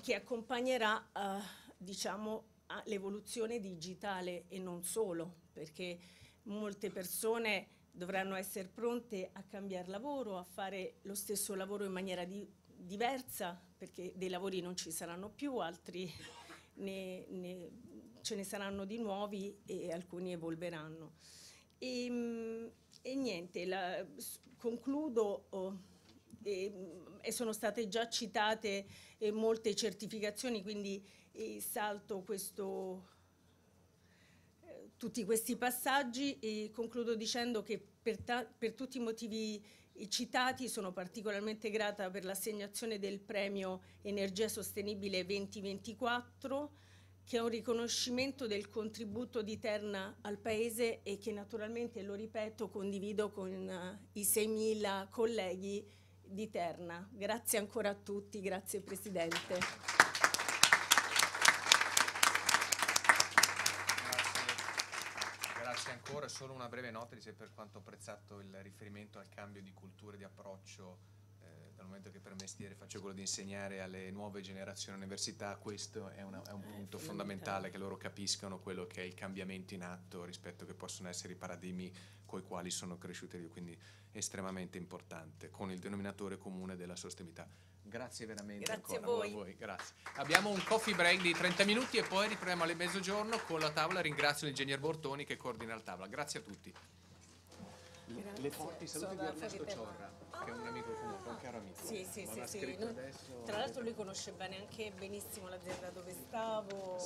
che accompagnerà eh, diciamo, l'evoluzione digitale e non solo, perché molte persone dovranno essere pronte a cambiare lavoro, a fare lo stesso lavoro in maniera di diversa perché dei lavori non ci saranno più, altri ne, ne, ce ne saranno di nuovi e alcuni evolveranno. E, ehm, e niente, la, concludo oh, e, e, sono state già citate eh, molte certificazioni, quindi eh, salto questo, eh, tutti questi passaggi e concludo dicendo che per, per tutti i motivi citati sono particolarmente grata per l'assegnazione del premio Energia Sostenibile 2024 che è un riconoscimento del contributo di Terna al Paese e che naturalmente, lo ripeto, condivido con uh, i 6.000 colleghi di Terna. Grazie ancora a tutti, grazie Presidente. Grazie ancora, solo una breve nota di se per quanto apprezzato il riferimento al cambio di cultura e di approccio dal momento che per mestiere faccio quello di insegnare alle nuove generazioni all'università, questo è, una, è un eh, punto fondamentale che loro capiscano quello che è il cambiamento in atto rispetto che possono essere i paradigmi con i quali sono cresciuti io, quindi estremamente importante, con il denominatore comune della sostenibilità. Grazie veramente Grazie a voi. a voi. Grazie. Abbiamo un coffee break di 30 minuti e poi riprendiamo alle mezzogiorno con la tavola. Ringrazio l'ingegner Bortoni che coordina la tavola. Grazie a tutti. Grazie. Le forti saluti di Ernesto Ciorra, che è un amico comune, un caro amico. Sì, sì, sì, sì. scritto No, adesso- Tra l'altro lui conosce bene anche benissimo l'azienda dove stavo.